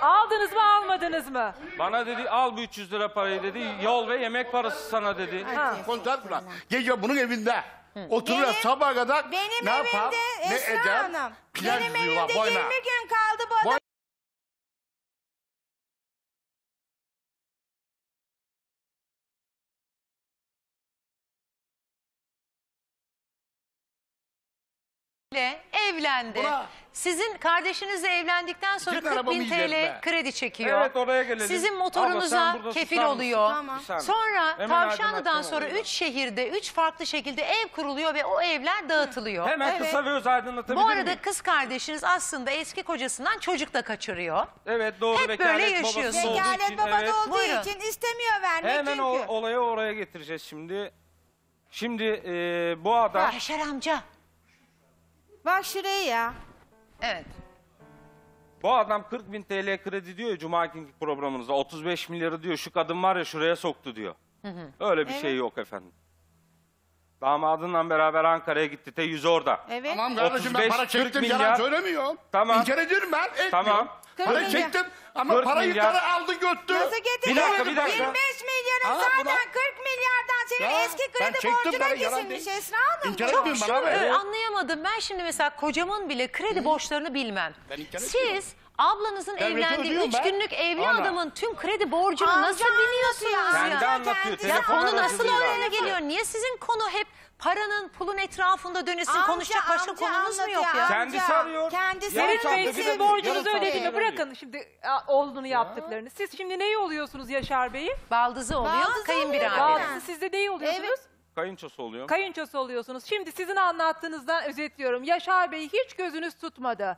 Aldınız mı almadınız mı? Bana dedi al bu 300 lira parayı dedi. Yol ve yemek parası sana dedi. Konser falan. Gece bunun evinde. Otururlar Benim- sabaha kadar Benim ne yapar, evimde ne Esra eder? Hanım. Plan Benim evimde boyuna. 20 gün kaldı bu adam. İle evlendi. Buna- Sizin kardeşinizle evlendikten sonra Gidin 40 arabamı bin yiyeceğim TL ben. kredi çekiyor. Evet oraya gelelim. Sizin Abla, motorunuza sen burada kefil susar mısın? oluyor. Tamam. Bir saniye. Sonra Hemen Tavşanlı'dan aydınlatma sonra oluyor. 3 şehirde 3 farklı şekilde ev kuruluyor ve o evler dağıtılıyor. Hemen Evet. kısa ve öz aydınlatabilir Bu arada miyim? kız kardeşiniz aslında eski kocasından çocuk da kaçırıyor. Evet doğru Hep vekalet böyle babası yaşıyorsun. olduğu Vekalet için. babada evet. olduğu Buyurun. için istemiyor vermek Hemen çünkü. o olayı oraya getireceğiz şimdi. Şimdi e, bu adam Yaşar amca. Bak şuraya ya. Evet. bu adam 40 bin TL kredi diyor ya Cuma günkü programınızda 35 milyarı diyor şu kadın var ya şuraya soktu diyor. Öyle bir şey yok efendim. Damadınla beraber Ankara'ya gitti. Te yüzü orada. Evet. Tamam kardeşim ben 35, para 40 çektim yalan milyar. söylemiyorum. Tamam. İnkar ediyorum ben etmiyorum. Tamam. Para çektim ama 40 parayı milyar. para aldı götü. Nasıl getiriyor? Bir dakika, bir dakika. 25 milyarın Aa, zaten buna- 40 milyardan senin Ya, eski ben kredi çektim borcuna parayı, yalan kesilmiş değil. Esra Hanım. İnkar Çok etmiyorum Şunu bana anlayamadım. Ben şimdi mesela kocamın bile kredi borçlarını bilmem. Ben inkar Siz etmiyorum. Ablanızın Ben evlendiği ödüyorum 3 ben. günlük evli Ana. adamın tüm kredi borcunu Amca nasıl biliyorsunuz anlatıyor, ya? Kendi anlatıyor. kendi- Ya telefon konu nasıl aracılığıyla. oraya geliyor? Niye sizin konu hep paranın, pulun etrafında dönülsün? Amca, Konuşacak başka amca konumuz mu yok anlatıyor, ya? amca. Kendisi arıyor. Kendisi Yarım Ferit Bey bir sizin borcunuzu saatte ödedi bir mi? Bırakın şimdi a, oğlunu yaptıklarını. Siz şimdi neyi oluyorsunuz Yaşar Bey'in? Baldızı oluyor, Baldızı kayınbirader. oluyor. Bazısı siz de neyi oluyorsunuz? Kayınçosu oluyor. Kayınçosu oluyorsunuz. Şimdi sizin anlattığınızdan özetliyorum. Yaşar Bey hiç gözünüz tutmadı.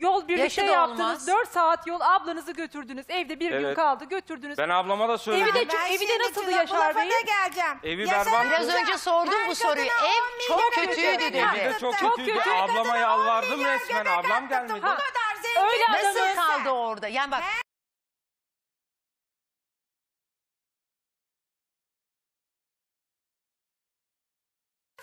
Yol birlikte Yaşı da yaptınız. olmaz. 4 saat yol ablanızı götürdünüz. Evde bir gün Evet. kaldı götürdünüz. Ben ablama da söyledim. Evi de, Ben evi de şimdi nasıldı lafı Yaşar lafa Bey? da geleceğim. Evi berbat. amca, Biraz önce sordum bu soruyu. kadına Ev 10 çok milyar kötüydü dedi. Evi de çok Çok kötüydü. kötü. Ablama Kadına 10 yalvardım resmen. Ablam gelmedi. Bu kadar zengin Öyle Nasıl adamın- kaldı orada? Yani bak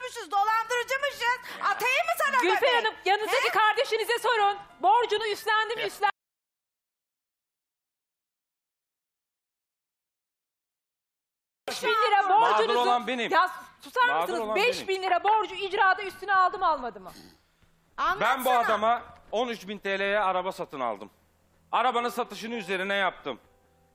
Dolandırıcıymışız, dolandırıcıymışız. Atayım mı sana Gülfer? Hanım yanınızdaki kardeşinize sorun. Borcunu üstlendim üstlendim. Beş bin lira Mağdur borcunuzu... olan benim. Ya susar Mağdur mısınız? olan 5 benim. bin lira borcu icrada üstüne aldım almadı mı? Ben bu adama 13 bin TL'ye araba satın aldım. Arabanın satışını üzerine yaptım.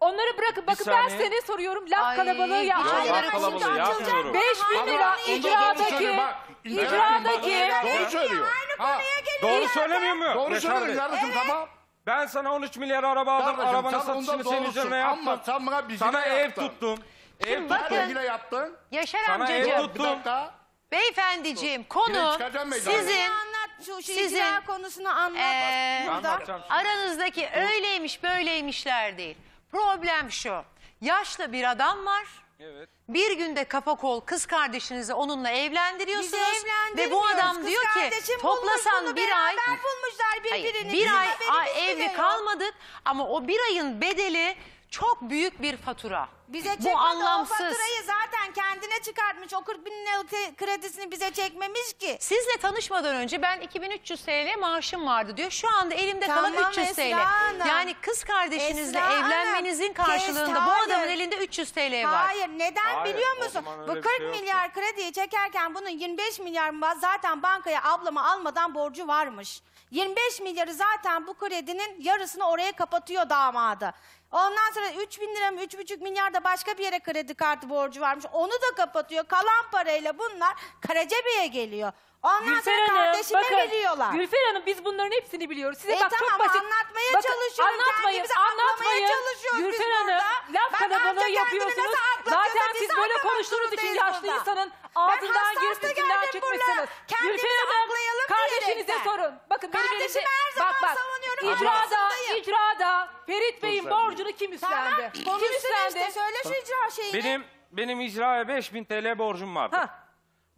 Onları bırakın. Bakın ben saniye. ne soruyorum? Laf Ay, kalabalığı yapmayın. Yok, laf kalabalığı yapmıyorum. 5 bin lira Ama doğru icradaki, söylüyor, bak. icradaki, Doğru söylüyor. Ha, Doğru söylemiyor mu? doğru Yaşar söylüyor Bey? kardeşim tamam. Ben sana 13 milyar araba aldım. Kardeşim, Arabanın sen satışını onda senin doğrusun. üzerine yaptım. Ama sen bana bilgi Sana de ev yaptın. tuttum. Ev tuttum. bakın Yine yaptın. Yaşar Sana ev amcacığım, Bir tuttum. dakika. beyefendiciğim konu çıkacağım meydana. sizin Anlat şu, şu Sizin, icra konusunu anlat. Ee, burada. Anlatacağım şimdi. aranızdaki öyleymiş böyleymişler değil. Problem şu. Yaşlı bir adam var. Evet. Bir günde kafa kol kız kardeşinizi onunla evlendiriyorsunuz. Bizi Ve bu adam evlendirmiyoruz. diyor Kız ki kardeşim bulmuş toplasan bunu, bir ay beraber bulmuşlar Hayır, birbirini. bir Bizim ay haberimiz a- bile evli yok. kalmadık ama o bir ayın bedeli çok büyük bir fatura. Bize bu anlamsız. o faturayı zaten kendine çıkartmış. O 40 bin liralık kredisini bize çekmemiş ki. Sizle tanışmadan önce ben 2300 TL maaşım vardı diyor. Şu anda elimde Tamam kalan 300 Esra TL. Hanım. Yani kız kardeşinizle Esra Hanım, evlenmenizin kes- karşılığında bu hayır. adamın elinde 300 TL var. Hayır neden Hayır, biliyor o musun? zaman öyle Bu bir 40 şey yoktu. milyar krediyi çekerken bunun 25 milyar mı- zaten bankaya ablama almadan borcu varmış. 25 milyarı zaten bu kredinin yarısını oraya kapatıyor damadı. Ondan sonra 3 bin lira mı 3,5 milyar da başka bir yere kredi kartı borcu varmış. Onu da kapatıyor. Kalan parayla bunlar Karacabey'e geliyor. Ondan Gülfer sonra Hanım, kardeşime bakın, veriyorlar. Gülfer Hanım biz bunların hepsini biliyoruz. Size E bak tamam, çok basit. anlatmaya Bakın, çalışıyorum. Anlatmayın, anlatmayın. çalışıyoruz Gülfer Hanım, burada. laf kalabalığı yapıyorsunuz. Zaten siz böyle konuştuğunuz için yaşlı burada. insanın ağzından geldim çıkmışsınız. Gülfer Hanım, kardeşinize sorun. Bakın benim Kardeşimi elimde- her zaman bak, bak, savunuyorum, İcrada, icrada Ferit Bey'in borcunu kim üstlendi? Tamam, kim üstlendi? işte, söyle şu icra şeyini. Benim benim icraya 5000 TL borcum vardı.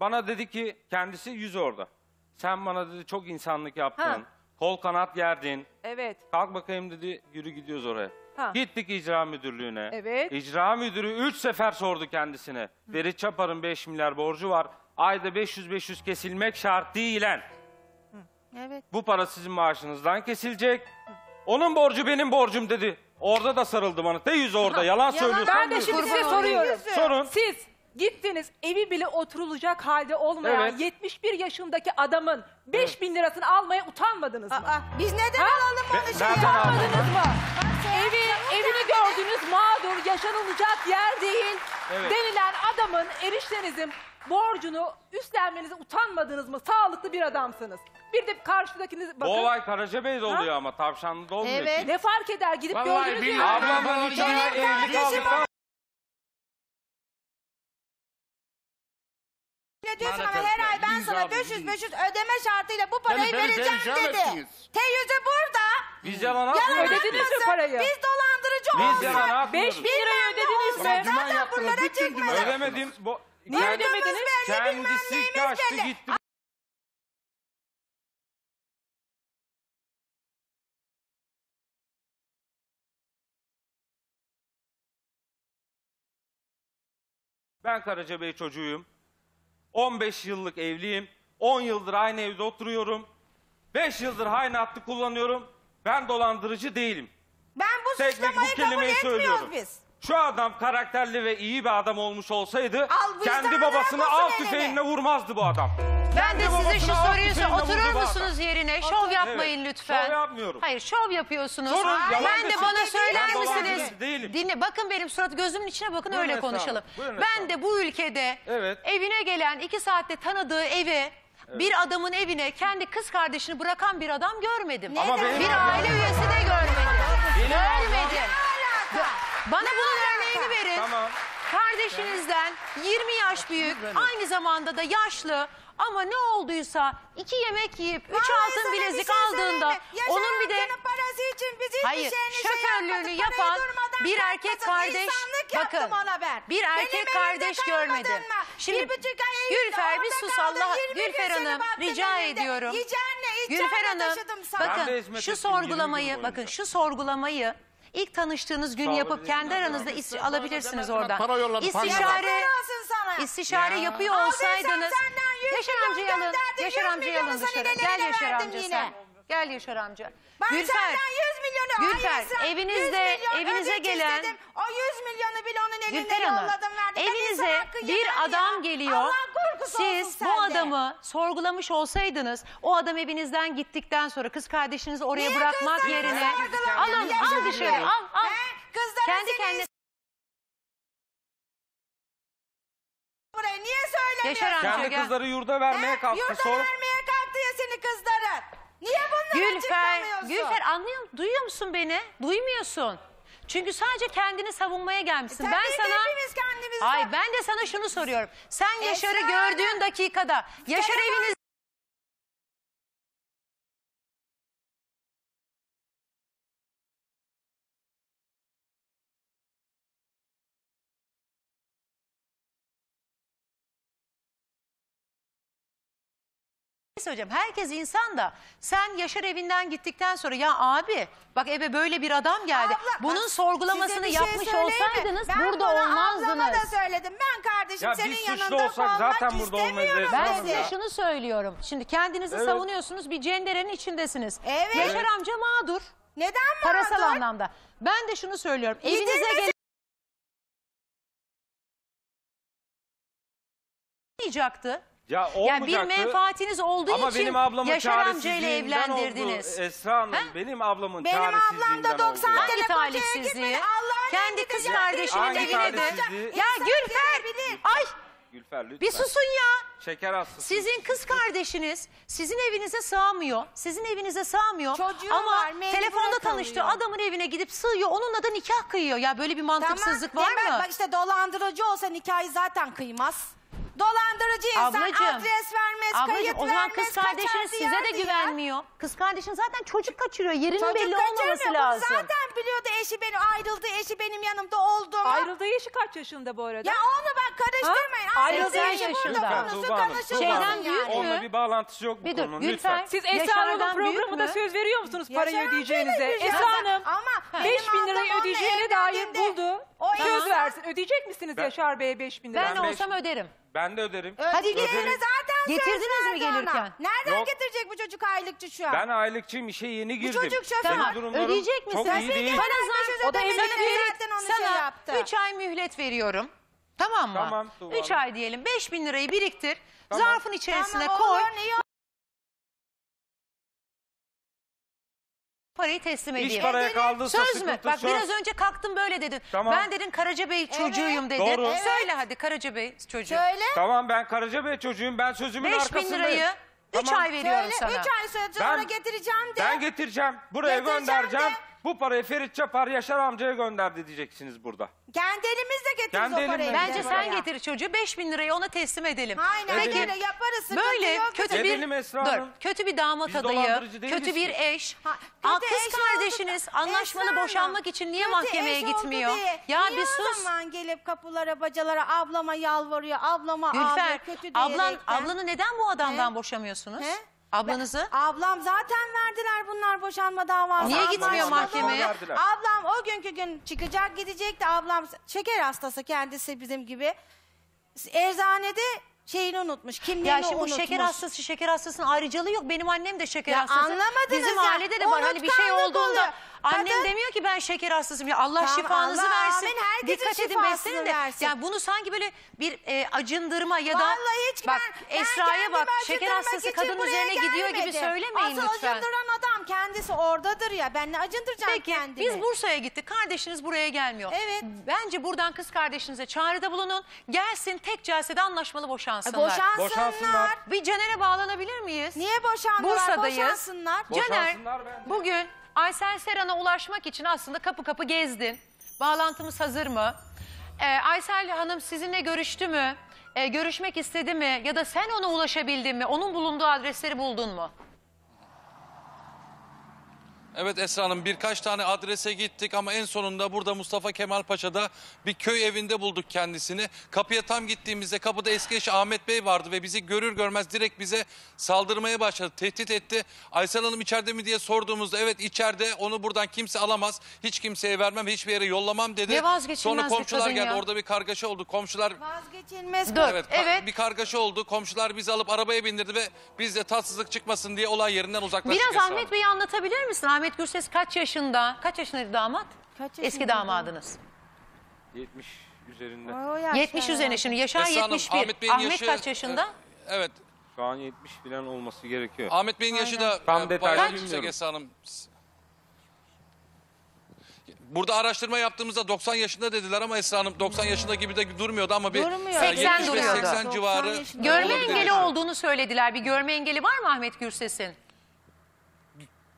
Bana dedi ki kendisi yüz orada. Sen bana dedi çok insanlık yaptın. Ha. Kol kanat gerdin. Evet. Kalk bakayım dedi yürü gidiyoruz oraya. Ha. Gittik icra müdürlüğüne. Evet. İcra müdürü 3 sefer sordu kendisine. Ferit Çapar'ın 5 milyar borcu var. Ayda 500-500 kesilmek şartıyla Evet. bu para sizin maaşınızdan kesilecek. Onun borcu benim borcum dedi. Orada da sarıldı bana. De yüz orada yalan söylüyorsan Ben de şimdi size soruyorum. Sorun. Siz gittiniz evi bile oturulacak halde olmayan Evet. 71 yaşındaki adamın 5 bin lirasını almaya utanmadınız mı? biz neden alalım Ben- bunu nereden Utanmadınız mı? Evi, evini gördünüz mağdur, yaşanılacak yer değil Evet. denilen adamın eriştenizin borcunu üstlenmenize utanmadınız mı? Sağlıklı bir adamsınız. Bir de karşıdakiniz bakın. Bu olay Karacabey'de oluyor ama Tavşanlı'da olmuyor ki. Ne fark eder? Gidip Vallahi gördünüz mü? billahi Ablamın üç ay evlilik aldıktan Ne diyorsun ama her ay ben biz sana abi, 500 biz. 500 ödeme şartıyla bu parayı beni vereceğim dedi. ettiniz. Teyyüzü burada. Biz yalan Yalan atmıyoruz. Ödediniz mi atmasın. parayı? Biz dolandırıcı Biz olsak. yalan atmıyoruz. 5 bin lirayı ödediniz mi? Ulan dümen Zaten yaptınız, bütün dümen çıkmadı. Ödemedim. Bu, Niye Kend- ödemediniz? Kendisi kaçtı belli. gitti. Ben Karacabey çocuğuyum. 15 yıllık evliyim. 10 yıldır aynı evde oturuyorum. 5 yıldır aynı hattı kullanıyorum. Ben dolandırıcı değilim. Ben bu Tek suçlamayı bu kabul kelimeyi etmiyoruz söylüyorum. biz. Şu adam karakterli ve iyi bir adam olmuş olsaydı Al vicdanına kendi babasını av elini. tüfeğine vurmazdı bu adam. Ben de size şu soruyu sor. Oturur musunuz yerine? Şov yapmayın Evet, lütfen. şov yapmıyorum. Hayır şov yapıyorsunuz. Sorun, ben de desin. bana söyler Ben misiniz? değilim. Dinle bakın benim surat gözümün içine bakın Buyurun öyle konuşalım. buyurun Ben de bu ülkede Evet. evine gelen iki saatte tanıdığı eve bir adamın evine kendi kız kardeşini bırakan bir adam görmedim. Ama benim bir aile üyesi de görmedim. Benim Görmedim. Bana bunun örneğini verin. Tamam. Kardeşinizden 20 yaş büyük, aynı zamanda da yaşlı ama ne olduysa iki yemek yiyip üç Vallahi altın sana bir bilezik şey aldığında söyleyeyim mi? Yaşar onun bir de amcanın parası için biz hiçbir Hayır, şeyini şey şoförlüğünü yapmadık. yapan Parayı durmadan bir erkek kardeş, İnsanlık yaptım bakın, ona ben. bir Benim erkek evimde kardeş kalmadın görmedim. mı? Şimdi Bir buçuk ay evimde, Gülfer bir orada sus kaldın, Allah, 20 gün Gülfer seni Hanım baktım rica ediyorum. Yiyeceğinle, Gülfer içeceğinle Hanım taşıdım sana. Ben de bakın hizmet şu ettim 20 gün sorgulamayı boyunca. bakın şu sorgulamayı ilk tanıştığınız gün Sağ yapıp kendi aranızda is- alabilirsiniz oradan. Para yolladı, para İstişare olsun sana. istişare Ya. yapıyor Aldın olsaydınız sen senden 100 Yaşar milyon amcayı alın. gönderdin, Yaşar 100 amcayı alın dışarı. Gel Yaşar verdim amca yine. sen. Gel Yaşar amca. Ben Gülfer. senden 100 milyonu Gülfer, Esra, evinizde- 100 milyon evinize ödünç gelen- istedim. O 100 milyonu bile onun eline Gülfer Hanım, yolladım verdim. Ben evinize hakkı bir yemem adam ya. geliyor. Allah korkusu Siz olsun bu sende. adamı sorgulamış olsaydınız, o adam evinizden gittikten sonra kız kardeşinizi oraya Niye bırakmak yerine sorguladın? alın, Yaşar al dışarı, Bey. al, al. He? Kızların Kendi seni kendine buraya niye söylemiyorsun? Yaşar amca Kendi gel. kızları yurda vermeye kalktı. Yurda Sonra vermeye kalktı ya seni kızların. Niye bunları Gülfer, açıklamıyorsun? Gülfer anlıyor musun? Duyuyor musun beni? Duymuyorsun. Çünkü sadece kendini savunmaya gelmişsin. Tabii ben ki sana hepimiz kendimizi sav- ben de sana şunu soruyorum. Sen Yaşar'ı Esra gördüğün dakikada Yaşar Telefon- eviniz söyleyeceğim. Herkes insan da sen Yaşar evinden gittikten sonra ya abi bak eve böyle bir adam geldi. Abla, Bunun bak, sorgulamasını size bir şey yapmış söyleyeyim mi? olsaydınız ben burada bunu ablama olmazdınız. da söyledim. Ben kardeşim Ya senin suçlu yanında olsak kalmak zaten burada olmayız istemiyorum Esra Ben Hanım dedi. size ya. şunu söylüyorum. Şimdi kendinizi Evet. savunuyorsunuz bir cenderenin içindesiniz. Evet. Yaşar amca mağdur. Neden Parasal mağdur? anlamda. Ben de şunu söylüyorum. Evinize gelecektı. Ya Yani bir olmayacaktı. menfaatiniz olduğu Ama için benim ablamın Yaşar amcayla çaresizliğinden evlendirdiniz. Oldu. Esra Hanım benim ablamın Benim ablam çaresizliğinden da 90 oldu. Hangi Telefon talihsizliği? Kendi kız kardeşinin Hangi evine de. talihsizliği? Ya Gülfer! Ay Gülfer lütfen. bir susun ya. Şeker hastası. Sizin kız kardeşiniz sizin evinize sığamıyor. Sizin evinize sığamıyor. Çocuğu Ama var, mecbur telefonda kalıyor. tanıştığı adamın evine gidip sığıyor. Onunla da nikah kıyıyor. Ya böyle bir mantıksızlık Tamam, var mi? mı? Bak işte dolandırıcı olsa nikahı zaten kıymaz. Dolandırıcı insan Ablacığım, adres vermez, Ablacığım kayıt o zaman vermez, kız kardeşiniz kaçar size de güvenmiyor. Kız kardeşin zaten çocuk kaçırıyor. Yerinin Çocuk belli kaçırmıyor. olmaması Bunu lazım. Zaten biliyordu eşi benim ayrıldı, eşi benim yanımda oldu mu? Ayrıldığı yaşı kaç yaşında bu arada? Ya onu bak karıştırmayın. Ha? Ayrıldığı Ayrıldığı yaşı yaşında. burada konusu Tuğba Hanım, konuşulmasın Tuğba Hanım. Şeyden büyük mü? Onunla bir bağlantısı yok bu Bir dur, konunun Gülfer. lütfen. Siz Esra Yaşar'dan Hanım'ın büyük programında mü? söz veriyor musunuz parayı Yaşar ödeyeceğinize? Esra. Hanım Ama 5 benim bin lirayı onunla ödeyeceğine dair buldu. O Söz versin. Ödeyecek misiniz Ben- Yaşar Bey'e 5 bin lira? Ben Ben beş- olsam öderim. Ben de öderim. Hadi Ödeyeceğine getirin. zaten söz Getirdiniz mi verdi gelirken? Nereden Yok. getirecek bu çocuk aylıkçı şu an? Ben aylıkçıyım işe yeni girdim. çocuk şoför. Benim Tamam. durumlarım Ödeyecek misin? Çok iyi değil. Bana yüz zar- o da ödemiş, evlilik zaten onu şey Sana yaptı. 3 ay mühlet veriyorum. Tamam mı? Tamam, Tuğba 3 Hanım. ay diyelim. 5 bin lirayı biriktir. Tamam. Zarfın içerisine Tamam, koy. olur, Parayı teslim İş edeyim. paraya kaldıysa Söz mü? sıkıntı Bak söz. biraz önce kalktın böyle dedin. Tamam. Ben dedin Karacabey çocuğuyum dedin. Doğru. Evet. Söyle hadi Karacabey çocuğu. Söyle. Tamam ben Karacabey çocuğum. Ben sözümün 5 bin arkasındayım. lirayı 3 Tamam. ay veriyorum Söyle. sana. 3 ay sonra Ben- getireceğim de. Ben getireceğim. Buraya Getireceğim göndereceğim. de. Bu parayı Ferit Çapar Yaşar amcaya gönderdi diyeceksiniz burada. Kendi elimizle getiririz Kendi o parayı. elimle Bence sen buraya. getir çocuğu 5 bin lirayı ona teslim edelim. Aynen Edelim. öyle yaparız. sıkıntı Böyle yok. kötü bir Edelim Esra dur, Hanım. kötü bir damat Biz adayı, dolandırıcı değiliz kötü bir eş. Ha, Aa, kötü kız eş oldu kardeşiniz da- anlaşmalı Esra Hanım, boşanmak için niye kötü mahkemeye eş oldu gitmiyor? diye. Ya niye bir o sus. zaman gelip kapılara bacalara ablama yalvarıyor, ablama Gülfer, ağlıyor kötü ablan, diyerekten. ablanı neden bu adamdan He? boşamıyorsunuz? He? Ablanızı? Ablam zaten verdiler bunlar boşanma davası. Niye Ablam gitmiyor mahkemeye? Verdiler. Ablam o günkü gün çıkacak gidecekti. Ablam şeker hastası kendisi bizim gibi. Eczanede şeyini unutmuş, kimliğini Ya şimdi bu unutmuş. şeker hastası şeker hastasının ayrıcalığı yok. Benim annem de şeker Ya hastası. anlamadınız Bizim ya. ailede de var. Hani bir şey Unutkanlık olduğunda oluyor. annem Kadın- demiyor ki ben şeker hastasıyım. Ya Allah Tamam, şifanızı Allah versin. amin, herkesin Dikkat edin şifasını beslenin de. versin. Yani bunu sanki böyle bir e, acındırma ya da Vallahi hiç bak ben, ben Esra'ya kendimi bak şeker acındırmak hastası için kadın buraya üzerine gidiyor gibi gelmedim. söylemeyin Asıl lütfen. acındıran adam kendisi oradadır ya. Ben ne acındıracağım Peki kendimi? biz Bursa'ya gittik. Kardeşiniz buraya gelmiyor. Evet. Bence buradan kız kardeşinize çağrıda bulunun. Gelsin tek celsede anlaşmalı boşansınlar. E, boşansınlar. Boşansınlar. Bir Caner'e bağlanabilir miyiz? Niye boşandılar? Bursa'dayız. Boşansınlar. Caner Boşansınlar bence. bugün Aysel Seran'a ulaşmak için aslında kapı kapı gezdin. Bağlantımız hazır mı? Ee, Aysel Hanım sizinle görüştü mü? Ee, görüşmek istedi mi? Ya da sen ona ulaşabildin mi? Onun bulunduğu adresleri buldun mu? Evet Esra Hanım birkaç tane adrese gittik ama en sonunda burada Mustafa Kemal Paşa'da bir köy evinde bulduk kendisini. Kapıya tam gittiğimizde kapıda eski eşi Ahmet Bey vardı ve bizi görür görmez direkt bize saldırmaya başladı. Tehdit etti. Aysel Hanım içeride mi diye sorduğumuzda evet içeride onu buradan kimse alamaz. Hiç kimseye vermem hiçbir yere yollamam dedi. Ne vazgeçilmez Sonra bir komşular kadın geldi ya. orada bir kargaşa oldu. Komşular Vazgeçilmez. Dur, Evet, ka- bir kargaşa oldu. Komşular bizi alıp arabaya bindirdi ve biz de tatsızlık çıkmasın diye olay yerinden uzaklaştık. Biraz Esra Ahmet. Bey'i anlatabilir misin? Ahmet Gürses kaç yaşında? Kaç yaşındaydı damat? Kaç Eski yaşındaydı? damadınız. 70 üzerinde. O yaşta 70 üzerine şimdi. Yaşar Esra Hanım, 71. Ahmet Bey'in Ahmet yaşı- kaç yaşında? Evet. Şu an 70 falan olması gerekiyor. Ahmet Bey'in yaşı da Tam e, detaylı bayağı bilmiyorum. yüksek Esra Hanım. Burada araştırma yaptığımızda 90 yaşında dediler ama Esra Hanım 90 yaşında gibi de durmuyordu ama bir Durmuyor. 80 duruyordu. 80 civarı 90 yaşında. Görme olabilir engeli Esra Hanım. olduğunu söylediler. Bir görme engeli var mı Ahmet Gürses'in?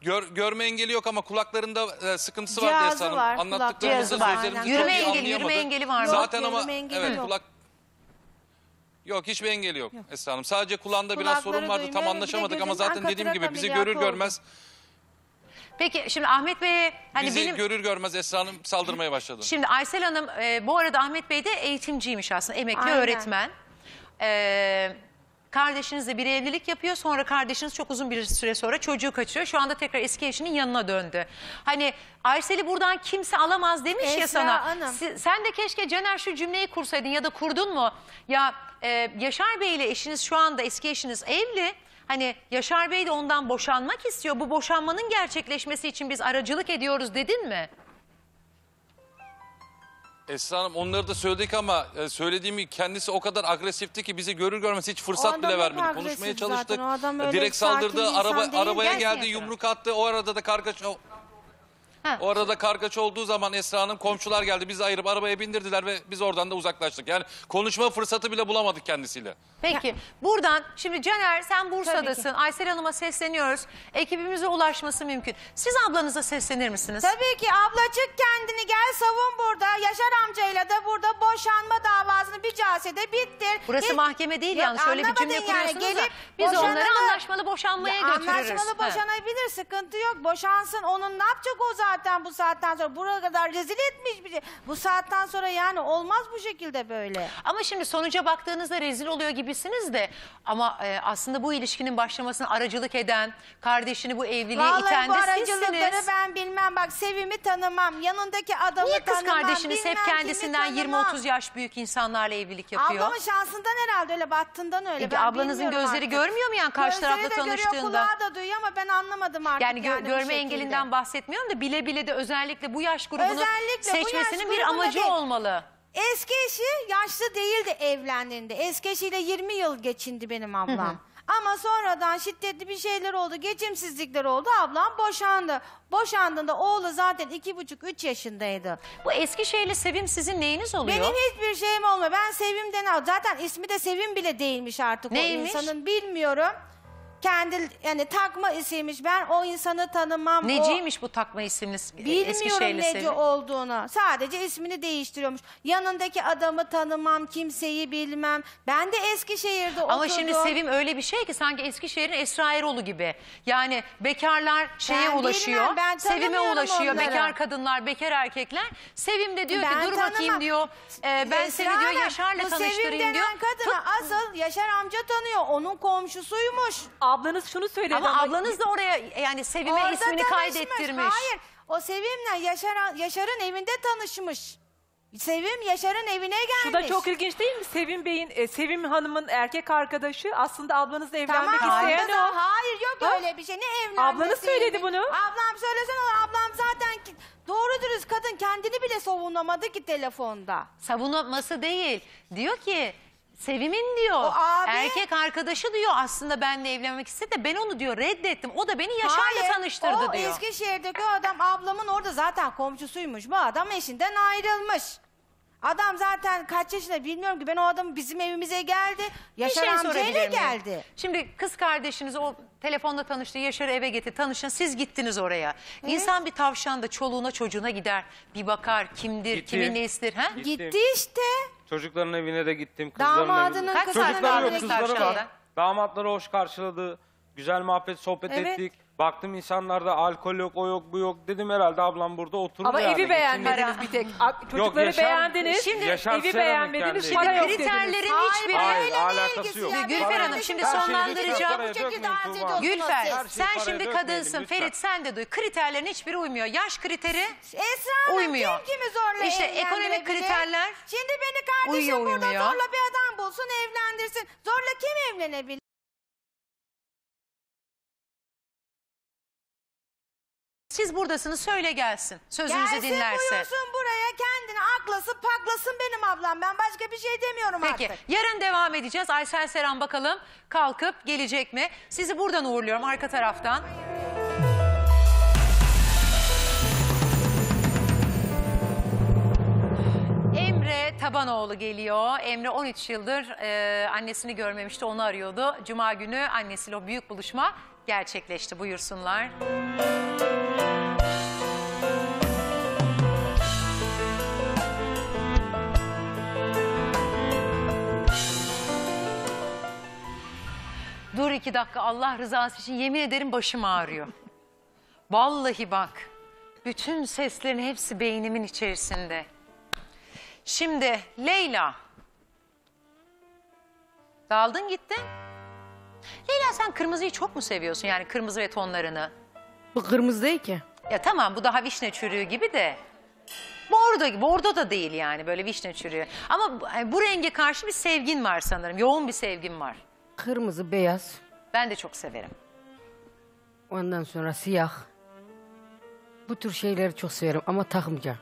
Gör, görme engeli yok ama kulaklarında e, sıkıntısı vardı Cihazı Esra Hanım. var, kulak Anlattıklarımızda cihazı var. sözlerimizi Yürüme çok iyi engeli, yürüme engeli var mı? Zaten Yok, ama yürüme engeli evet yok. kulak Yok hiçbir engeli yok, Esra Hanım. Sadece kulağında biraz Kulakları sorun vardı. Tam bir de anlaşamadık ama gözünden zaten dediğim gibi katarak bizi ameliyatı görür oldu. görmez Peki şimdi Ahmet Bey'e hani bizi benim görür görmez Esra Hanım saldırmaya başladı. şimdi Aysel Hanım e, bu arada Ahmet Bey de eğitimciymiş aslında emekli Aynen. öğretmen. E, kardeşinizle bir evlilik yapıyor sonra kardeşiniz çok uzun bir süre sonra çocuğu kaçırıyor. Şu anda tekrar eski eşinin yanına döndü. Hani Aysel'i buradan kimse alamaz demiş ya Esra sana. Hanım. Si- Sen de keşke Caner şu cümleyi kursaydın ya da kurdun mu? Ya e, Yaşar Bey ile eşiniz şu anda eski eşiniz evli. Hani Yaşar Bey de ondan boşanmak istiyor. Bu boşanmanın gerçekleşmesi için biz aracılık ediyoruz dedin mi? Esra Hanım onları da söyledik ama e, söylediğimi kendisi o kadar agresifti ki bizi görür görmez hiç fırsat bile vermedi. Konuşmaya çalıştık. zaten. O adam öyle Direkt sakin saldırdı. insan Araba, değil. arabaya geldi yumruk attı. O arada da kargaç... o- O arada kargaç olduğu zaman Esra Hanım komşular geldi. Bizi ayırıp arabaya bindirdiler ve biz oradan da uzaklaştık. Yani konuşma fırsatı bile bulamadık kendisiyle. Peki buradan şimdi Caner sen Bursa'dasın. Aysel Hanım'a sesleniyoruz. Ekibimize ulaşması mümkün. Siz ablanıza seslenir misiniz? Tabii ki ablacık kendini gel savun burada. Yaşar amcayla da burada boşanma davasını bir casede bittir. Burası Hiç- mahkeme değil Yok, yalnız. Şöyle bir cümle anlamadın yani. kuruyorsunuz da Gelip biz onları boşanmalı- anlaşmalı boşanmaya Ya götürürüz. Anlaşmalı Ha. boşanabilir sıkıntı yok. Boşansın onun ne yapacak o zaten bu saatten sonra. Buraya kadar rezil etmiş bizi. Bu saatten sonra yani olmaz bu şekilde böyle. Ama şimdi sonuca baktığınızda rezil oluyor gibisiniz de ama e, aslında bu ilişkinin başlamasına aracılık eden, kardeşini bu evliliğe Vallahi iten bu de aracılıkları sizsiniz. ben bilmem. Bak Sevim'i tanımam. Yanındaki adamı Niye kız tanımam. kardeşiniz hep bilmem kimi kendisinden tanımam. 20-30 yaş büyük insanlarla evlilik yapıyor? Ablamın şansından herhalde öyle battığından öyle. E, ben ablanızın bilmiyorum gözleri artık. görmüyor mu yani karşı Gözleri tarafla de görüyor, tanıştığında? kulağı da duyuyor ama ben anlamadım artık. Yani, gö- bu görme şekilde. engelinden bahsetmiyorum da bile bile de özellikle bu yaş grubunu Özellikle bu yaş seçmesinin bir amacı değil. olmalı. Eski eşi yaşlı değildi evlendiğinde. Eski eşiyle 20 yıl geçindi benim ablam. Ama sonradan şiddetli bir şeyler oldu, geçimsizlikler oldu. Ablam boşandı. Boşandığında oğlu zaten iki buçuk üç yaşındaydı. Bu Eskişehirli Sevim sizin neyiniz oluyor? Benim hiçbir şeyim olmuyor. Ben Sevim'den al. Zaten ismi de Sevim bile değilmiş artık Neymiş? o insanın. Bilmiyorum. Kendi yani takma isimmiş. Ben o insanı tanımam. O- Neciymiş bu takma isimli Bilmiyorum Eskişehirli nece Sevim? olduğunu. Sadece ismini değiştiriyormuş. Yanındaki adamı tanımam, kimseyi bilmem. Ben de Eskişehir'de Ama oturdum. şimdi Sevim öyle bir şey ki sanki Eskişehir'in Esra Erol'u gibi. Yani bekarlar şeye Ben ulaşıyor, bilmem, ben Sevim'e tanımıyorum ulaşıyor. onları. Bekar kadınlar, bekar erkekler. Sevim de diyor Ben ki dur bakayım diyor. e, ben Esra seni diyor Hanım, Yaşar'la bu Sevim tanıştırayım diyor. denen kadını asıl Yaşar amca tanıyor. Onun komşusuymuş. Ablanız şunu söyledi Ama ama- ablanız da oraya yani Sevim'e Orada ismini tanışmış. kaydettirmiş. Hayır. O Sevim'le Yaşar, Yaşar'ın evinde tanışmış. Sevim Yaşar'ın evine gelmiş. Şu da çok ilginç değil mi? Sevim Bey'in, e, Sevim Hanım'ın erkek arkadaşı aslında ablanızla evlenmek Tamam, isteyen orada da- o. Hayır yok Ha? öyle bir şey. Ne evlenmesi? Ablanız söyledi bunu. Ablam söylesene ona. Ablam zaten ki- doğru dürüst kadın kendini bile savunamadı ki telefonda. Savunması değil. Diyor ki Sevim'in diyor abi- erkek arkadaşı diyor aslında benimle evlenmek istedi de ben onu diyor reddettim. O da beni Yaşar'la Hayır, tanıştırdı o diyor. Eskişehir'deki o adam ablamın orada zaten komşusuymuş. Bu adam eşinden ayrılmış. Adam zaten kaç yaşında bilmiyorum ki ben o adam bizim evimize geldi. Bir Yaşar şey amcayla sorabilir miyim? geldi. Şimdi kız kardeşiniz o telefonda tanıştı, Yaşar'ı eve getirdi, tanışın, siz gittiniz oraya. İnsan bir tavşan da çoluğuna çocuğuna gider, bir bakar kimdir, Gitti. kimin nesidir. Ha? Gitti işte. Çocukların evine de gittim. Kızların Damadının evine. kızının Çocukları yok, evine kızları gitti. var. Damatları hoş karşıladı. Güzel muhabbet, sohbet Evet. ettik. Baktım insanlarda alkol yok, o yok, bu yok. Dedim herhalde ablam burada oturur Ama yani. evi beğenmediniz bir tek. A- Çocukları Yaşar- beğendiniz. Şimdi- Yaşar evi seramik beğenmediniz. Para evi. yok dediniz. Kriterlerin Hayır, hiçbiri... Hayır, alakası yok. Gülfer Para Hanım şimdi Her şeyi sonlandıracağım. lütfen paraya Bu şekilde dökmeyin harcı Tuğba. dokun- Gülfer Her şeyi sen paraya şimdi dökmeyelim kadınsın. lütfen. Ferit sen de duy. Kriterlerin hiçbiri uymuyor. Yaş kriteri Esra Hanım Uymuyor. kim kimi zorla İşte evlendirebilir? ekonomik kriterler Şimdi beni kardeşim uyuyor, burada uymuyor. zorla bir adam bulsun evlendirsin. Zorla kim evlenebilir? Siz buradasınız söyle gelsin. Sözünüzü Gelsin dinlerse. buyursun buraya kendini aklasın paklasın benim ablam. Ben başka bir şey demiyorum Peki artık. yarın devam edeceğiz. Aysel Seram bakalım kalkıp gelecek mi? Sizi buradan uğurluyorum arka taraftan. Tabanoğlu geliyor. Emre 13 yıldır e, annesini görmemişti onu arıyordu. Cuma günü annesiyle o büyük buluşma gerçekleşti. Buyursunlar. Dur iki dakika Allah rızası için yemin ederim başım ağrıyor. Vallahi bak. Bütün seslerin hepsi beynimin içerisinde. Şimdi Leyla. Daldın gittin. Leyla sen kırmızıyı çok mu seviyorsun? Yani kırmızı ve tonlarını. Bu kırmızı değil ki. Ya tamam bu daha vişne çürüğü gibi de. Bordo, bordo da değil yani böyle vişne çürüğü. Ama bu, bu renge karşı bir sevgin var sanırım. Yoğun bir sevgin var. Kırmızı, beyaz. Ben de çok severim. Ondan sonra siyah. Bu tür şeyleri çok severim ama takmayacağım.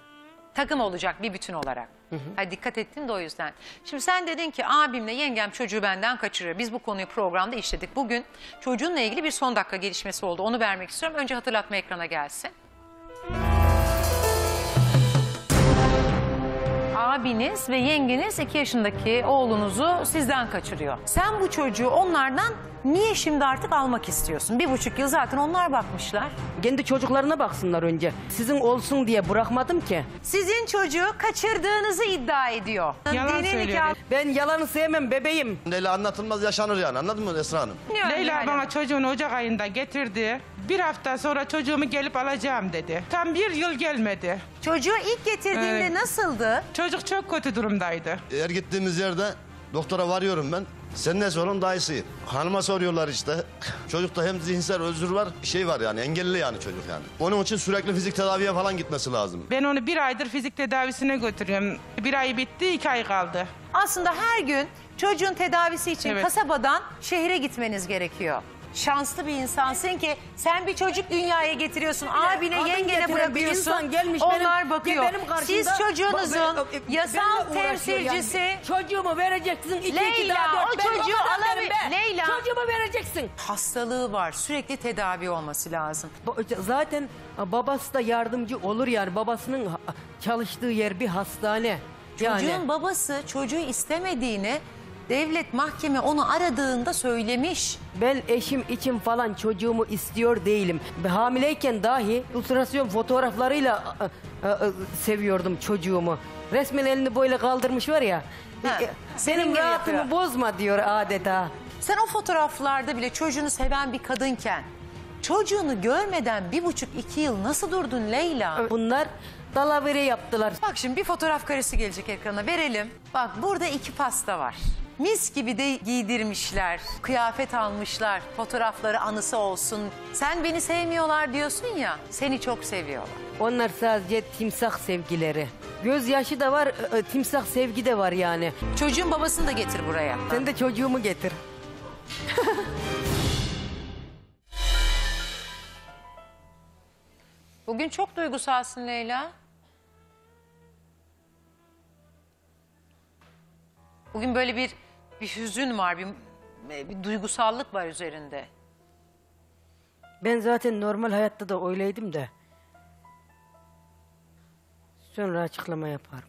Takım olacak bir bütün olarak. Ha, dikkat ettin de o yüzden. Şimdi sen dedin ki abimle yengem çocuğu benden kaçırıyor. Biz bu konuyu programda işledik. Bugün çocuğunla ilgili bir son dakika gelişmesi oldu. Onu vermek istiyorum. Önce hatırlatma ekrana gelsin. Abiniz ve yengeniz 2 yaşındaki oğlunuzu sizden kaçırıyor. Sen bu çocuğu onlardan niye şimdi artık almak istiyorsun? Bir buçuk yıl zaten onlar bakmışlar. Kendi çocuklarına baksınlar önce. Sizin olsun diye bırakmadım ki. Sizin çocuğu kaçırdığınızı iddia ediyor. Dini nikah- Ben yalanı sevmem bebeğim. Leyla anlatılmaz yaşanır yani anladın mı Esra Hanım? Leyla bana çocuğunu Ocak ayında getirdi. Bir hafta sonra çocuğumu gelip alacağım dedi. Tam bir yıl gelmedi. Çocuğu ilk getirdiğinde Evet. nasıldı? Çocuk çok kötü durumdaydı. Eğer gittiğimiz yerde doktora varıyorum ben. Sen ne sorun dayısı. Hanıma soruyorlar işte. Çocukta hem zihinsel özür var, şey var yani engelli yani çocuk yani. Onun için sürekli fizik tedaviye falan gitmesi lazım. Ben onu bir aydır fizik tedavisine götürüyorum. Bir ay bitti, iki ay kaldı. Aslında her gün çocuğun tedavisi için Evet. kasabadan şehre gitmeniz gerekiyor. Şanslı bir insansın ki sen bir çocuk dünyaya getiriyorsun. Abine, kadın yengene getiren bir bırakıyorsun. insan gelmiş Onlar benim- bakıyor. benim karşımda- Siz çocuğunuzun Ba- ben- yasal benimle uğraşıyor yani. temsilcisi... Çocuğumu vereceksin. iki, iki Leyla daha o dört. Ben o çocuğu kadar derim alabilir. be. Leyla. Çocuğumu vereceksin. Hastalığı var. Sürekli tedavi olması lazım. Ba- Zaten babası da yardımcı olur yani. Babasının ha- çalıştığı yer bir hastane. Çocuğun Yani. babası çocuğu istemediğini devlet mahkeme onu aradığında söylemiş. Ben eşim için falan çocuğumu istiyor değilim. Hamileyken dahi ultrasyon fotoğraflarıyla a- a- seviyordum çocuğumu. Resmen elini böyle kaldırmış var ya. Ha, e, senin Benim rahatımı yapıyor. bozma diyor adeta. Sen o fotoğraflarda bile çocuğunu seven bir kadınken çocuğunu görmeden bir buçuk iki yıl nasıl durdun Leyla? Bunlar dalavere yaptılar. Bak şimdi bir fotoğraf karesi gelecek ekrana verelim. Bak burada iki pasta var. Mis gibi de giydirmişler, kıyafet almışlar, fotoğrafları anısı olsun. Sen beni sevmiyorlar diyorsun ya, seni çok seviyorlar. Onlar sadece timsah sevgileri. Gözyaşı da var, e, e, timsah sevgi de var yani. Çocuğun babasını da getir buraya. Sen de çocuğumu getir. Bugün çok duygusalsın Leyla. Bugün böyle bir bir hüzün var, bir, bir duygusallık var üzerinde. Ben zaten normal hayatta da öyleydim de. Sonra açıklama yaparım.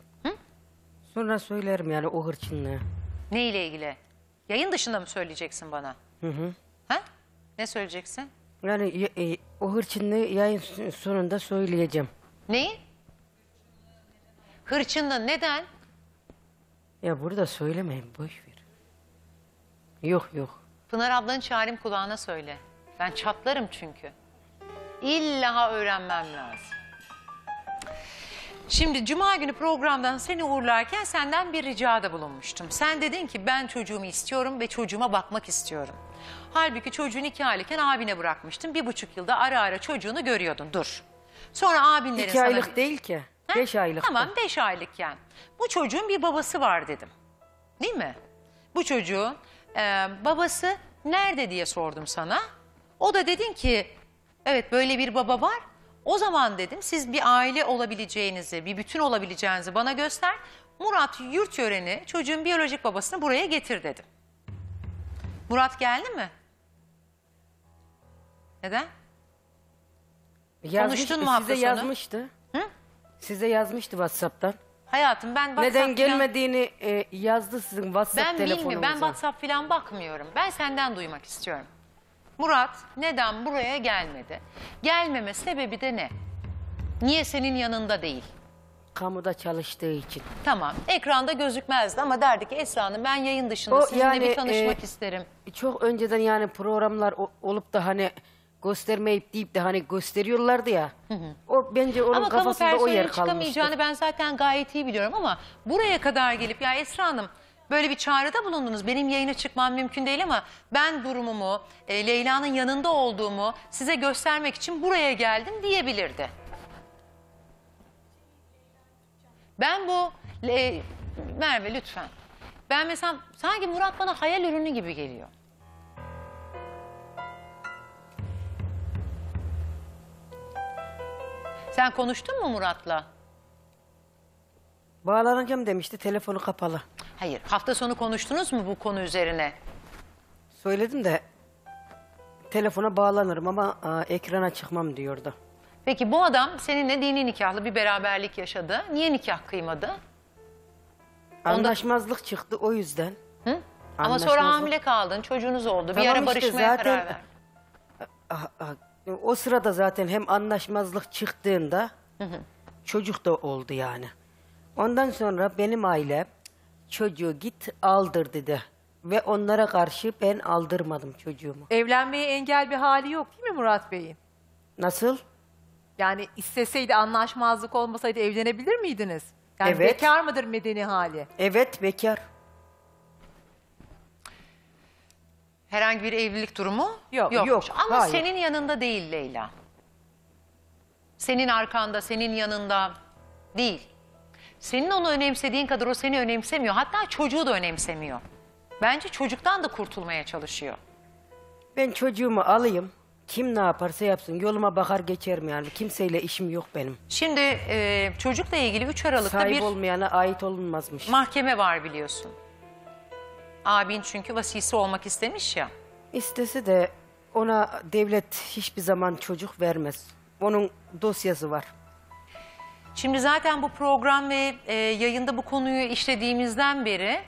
Sonra söylerim yani o hırçınlığı. Ne ile ilgili? Yayın dışında mı söyleyeceksin bana? Hı hı. Ha? Ne söyleyeceksin? Yani e, o hırçınlığı yayın sonunda söyleyeceğim. Neyi? Hırçınlığın neden? Ya burada söylemeyin boş ver. Yok yok. Pınar ablanın çağırayım kulağına söyle. Ben çatlarım çünkü. İlla öğrenmem lazım. Şimdi cuma günü programdan seni uğurlarken senden bir ricada bulunmuştum. Sen dedin ki ben çocuğumu istiyorum ve çocuğuma bakmak istiyorum. Halbuki çocuğun iki aylıkken abine bırakmıştın. Bir buçuk yılda ara ara çocuğunu görüyordun. Dur. Sonra abinlerin İki sana... aylık değil ki. Beş aylık. Tamam beş aylıkken. Bu çocuğun bir babası var dedim. Değil mi? Bu çocuğun e, babası nerede diye sordum sana. O da dedin ki evet böyle bir baba var. O zaman dedim siz bir aile olabileceğinizi, bir bütün olabileceğinizi bana göster. Murat yurt yöreni çocuğun biyolojik babasını buraya getir dedim. Murat geldi mi? Neden? Yazmış, Konuştun mu hafta size sonu? yazmıştı. Size yazmıştı WhatsApp'tan. Hayatım ben WhatsApp Neden falan- gelmediğini e, yazdı sizin WhatsApp Ben telefonunuza. bilmiyorum. Ben WhatsApp falan bakmıyorum. Ben senden duymak istiyorum. Murat neden buraya gelmedi? Gelmeme sebebi de ne? Niye senin yanında değil? Kamuda çalıştığı için. Tamam. Ekranda gözükmezdi ama derdi ki Esra Hanım ben yayın dışında O sizinle yani, bir tanışmak e, isterim. Çok önceden yani programlar o- olup da hani göstermeyip deyip de hani gösteriyorlardı ya. O bence onun ama kamu kafasında o personeli yer kalmıştı. çıkamayacağını ben zaten gayet iyi biliyorum ama buraya kadar gelip ya Esra Hanım böyle bir çağrıda bulundunuz. Benim yayına çıkmam mümkün değil ama ben durumumu, e, Leyla'nın yanında olduğumu size göstermek için buraya geldim diyebilirdi. Ben bu Le- Merve lütfen. Ben mesela sanki Murat bana hayal ürünü gibi geliyor. Sen konuştun mu Murat'la? Bağlanacağım demişti telefonu kapalı. Hayır. Hafta sonu konuştunuz mu bu konu üzerine? Söyledim de telefona bağlanırım ama aa, ekrana çıkmam diyordu. Peki bu adam seninle dini nikahlı bir beraberlik yaşadı. Niye nikah kıymadı? Anlaşmazlık çıktı o yüzden. Hı? Ama sonra Anlaşmazlık- hamile kaldın, çocuğunuz oldu. bir Tamam ara işte barışmaya zaten- karar ver. Ah, ah, O sırada zaten hem anlaşmazlık çıktığında çocuk da oldu yani. Ondan sonra benim ailem çocuğu git aldır dedi. Ve onlara karşı ben aldırmadım çocuğumu. Evlenmeye engel bir hali yok değil mi Murat Bey'in? Nasıl? Yani isteseydi anlaşmazlık olmasaydı evlenebilir miydiniz? Yani Evet. bekar mıdır medeni hali? Evet bekar. Herhangi bir evlilik durumu Yok, yokmuş. yok, Ama hayır. senin yanında değil Leyla. Senin arkanda, senin yanında değil. Senin onu önemsediğin kadar o seni önemsemiyor. Hatta çocuğu da önemsemiyor. Bence çocuktan da kurtulmaya çalışıyor. Ben çocuğumu alayım. Kim ne yaparsa yapsın. Yoluma bakar geçerim yani. Kimseyle işim yok benim. Şimdi e, çocukla ilgili 3 Aralık'ta Sahip bir olmayana ait olunmazmış. mahkeme var biliyorsun. Abin çünkü vasisi olmak istemiş ya. İstese de ona devlet hiçbir zaman çocuk vermez. Onun dosyası var. Şimdi zaten bu program ve e, yayında bu konuyu işlediğimizden beri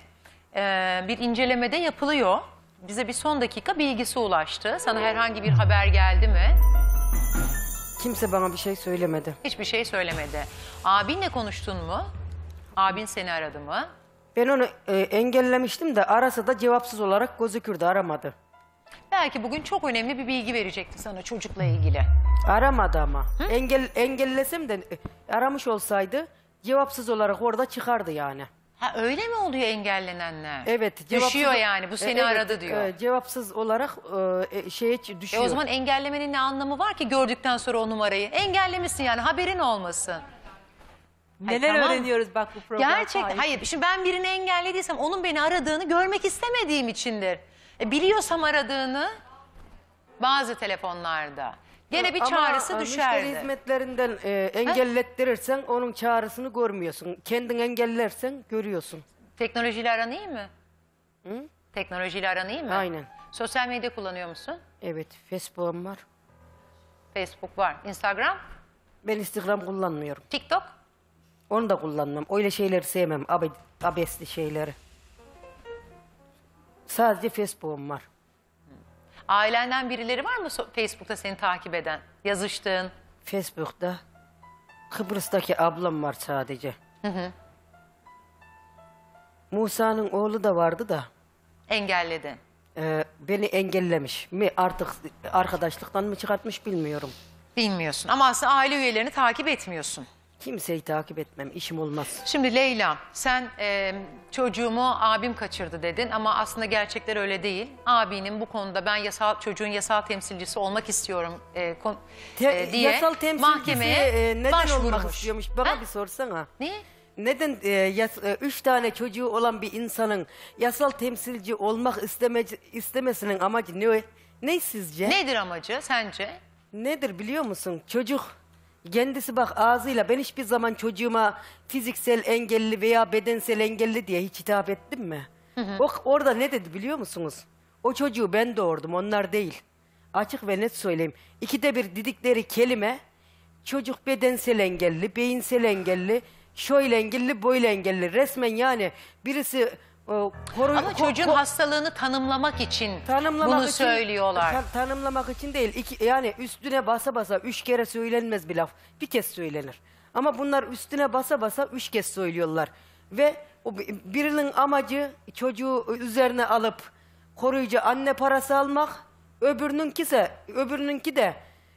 e, bir incelemede yapılıyor. Bize bir son dakika bilgisi ulaştı. Sana herhangi bir haber geldi mi? Kimse bana bir şey söylemedi. Hiçbir şey söylemedi. Abinle konuştun mu? Abin seni aradı mı? Ben onu e, engellemiştim de arasa da cevapsız olarak gözükürdü aramadı. Belki bugün çok önemli bir bilgi verecekti sana çocukla ilgili. Aramadı ama. Engel engellesem de e, aramış olsaydı cevapsız olarak orada çıkardı yani. Ha öyle mi oluyor engellenenler? Evet. Düşüyor yani bu seni evet, aradı diyor. e, cevapsız olarak e, e, şeye ç- E düşüyor. o zaman engellemenin ne anlamı var ki gördükten sonra o numarayı? Engellemişsin yani haberin olmasın. Neler tamam. öğreniyoruz bak bu program Gerçekten sayesinde. hayır şimdi ben birini engellediysem onun beni aradığını görmek istemediğim içindir. E, biliyorsam aradığını bazı telefonlarda gene bir Ama, çağrısı Müşteri düşerdi. hizmetlerinden e, engellettirirsen onun çağrısını görmüyorsun. Kendin engellersen görüyorsun. Teknolojiyle aran iyi mi? Teknolojiyle aran iyi mi? Aynen. Sosyal medya kullanıyor musun? Evet, Facebook'um var. Facebook var. Instagram? Ben Instagram kullanmıyorum. TikTok? Onu da kullanmam. Öyle şeyleri sevmem. Ab abesli şeyleri. Sadece Facebook'um var. Ailenden birileri var mı so- Facebook'ta seni takip eden? Yazıştığın? Facebook'ta Kıbrıs'taki ablam var sadece. Musa'nın oğlu da vardı da Engelledin. e, beni engellemiş mi artık arkadaşlıktan mı çıkartmış bilmiyorum. Bilmiyorsun ama aslında aile üyelerini takip etmiyorsun. Kimseyi takip etmem işim olmaz. Şimdi Leyla sen e, çocuğumu abim kaçırdı dedin ama aslında gerçekler öyle değil. Abinin bu konuda ben yasal çocuğun yasal temsilcisi olmak istiyorum e, kon- Te- e, diye yasal mahkemeye e, neden başvurmuş. olmak istiyormuş? Bana bir sorsana. Niye? Neden e, yas- e, üç tane çocuğu olan bir insanın yasal temsilci olmak isteme, istemesinin amacı ne? Ne sizce? Nedir amacı sence? Nedir biliyor musun? Çocuk kendisi bak ağzıyla ben hiçbir zaman çocuğuma fiziksel engelli veya bedensel engelli diye hiç hitap ettim mi? O, orada ne dedi biliyor musunuz? O çocuğu ben doğurdum onlar değil. Açık ve net söyleyeyim. İkide bir dedikleri kelime çocuk bedensel engelli, beyinsel engelli, şöyle engelli, böyle engelli. Resmen yani birisi koru- Ama çocuğun ko- hastalığını tanımlamak için tanımlamak bunu için- söylüyorlar. ta- tanımlamak için değil. İki, yani üstüne basa basa üç kere söylenmez bir laf. Bir kez söylenir. Ama bunlar üstüne basa basa üç kez söylüyorlar. Ve o bi- birinin amacı çocuğu üzerine alıp koruyucu anne parası almak. Öbürününki ise öbürününki de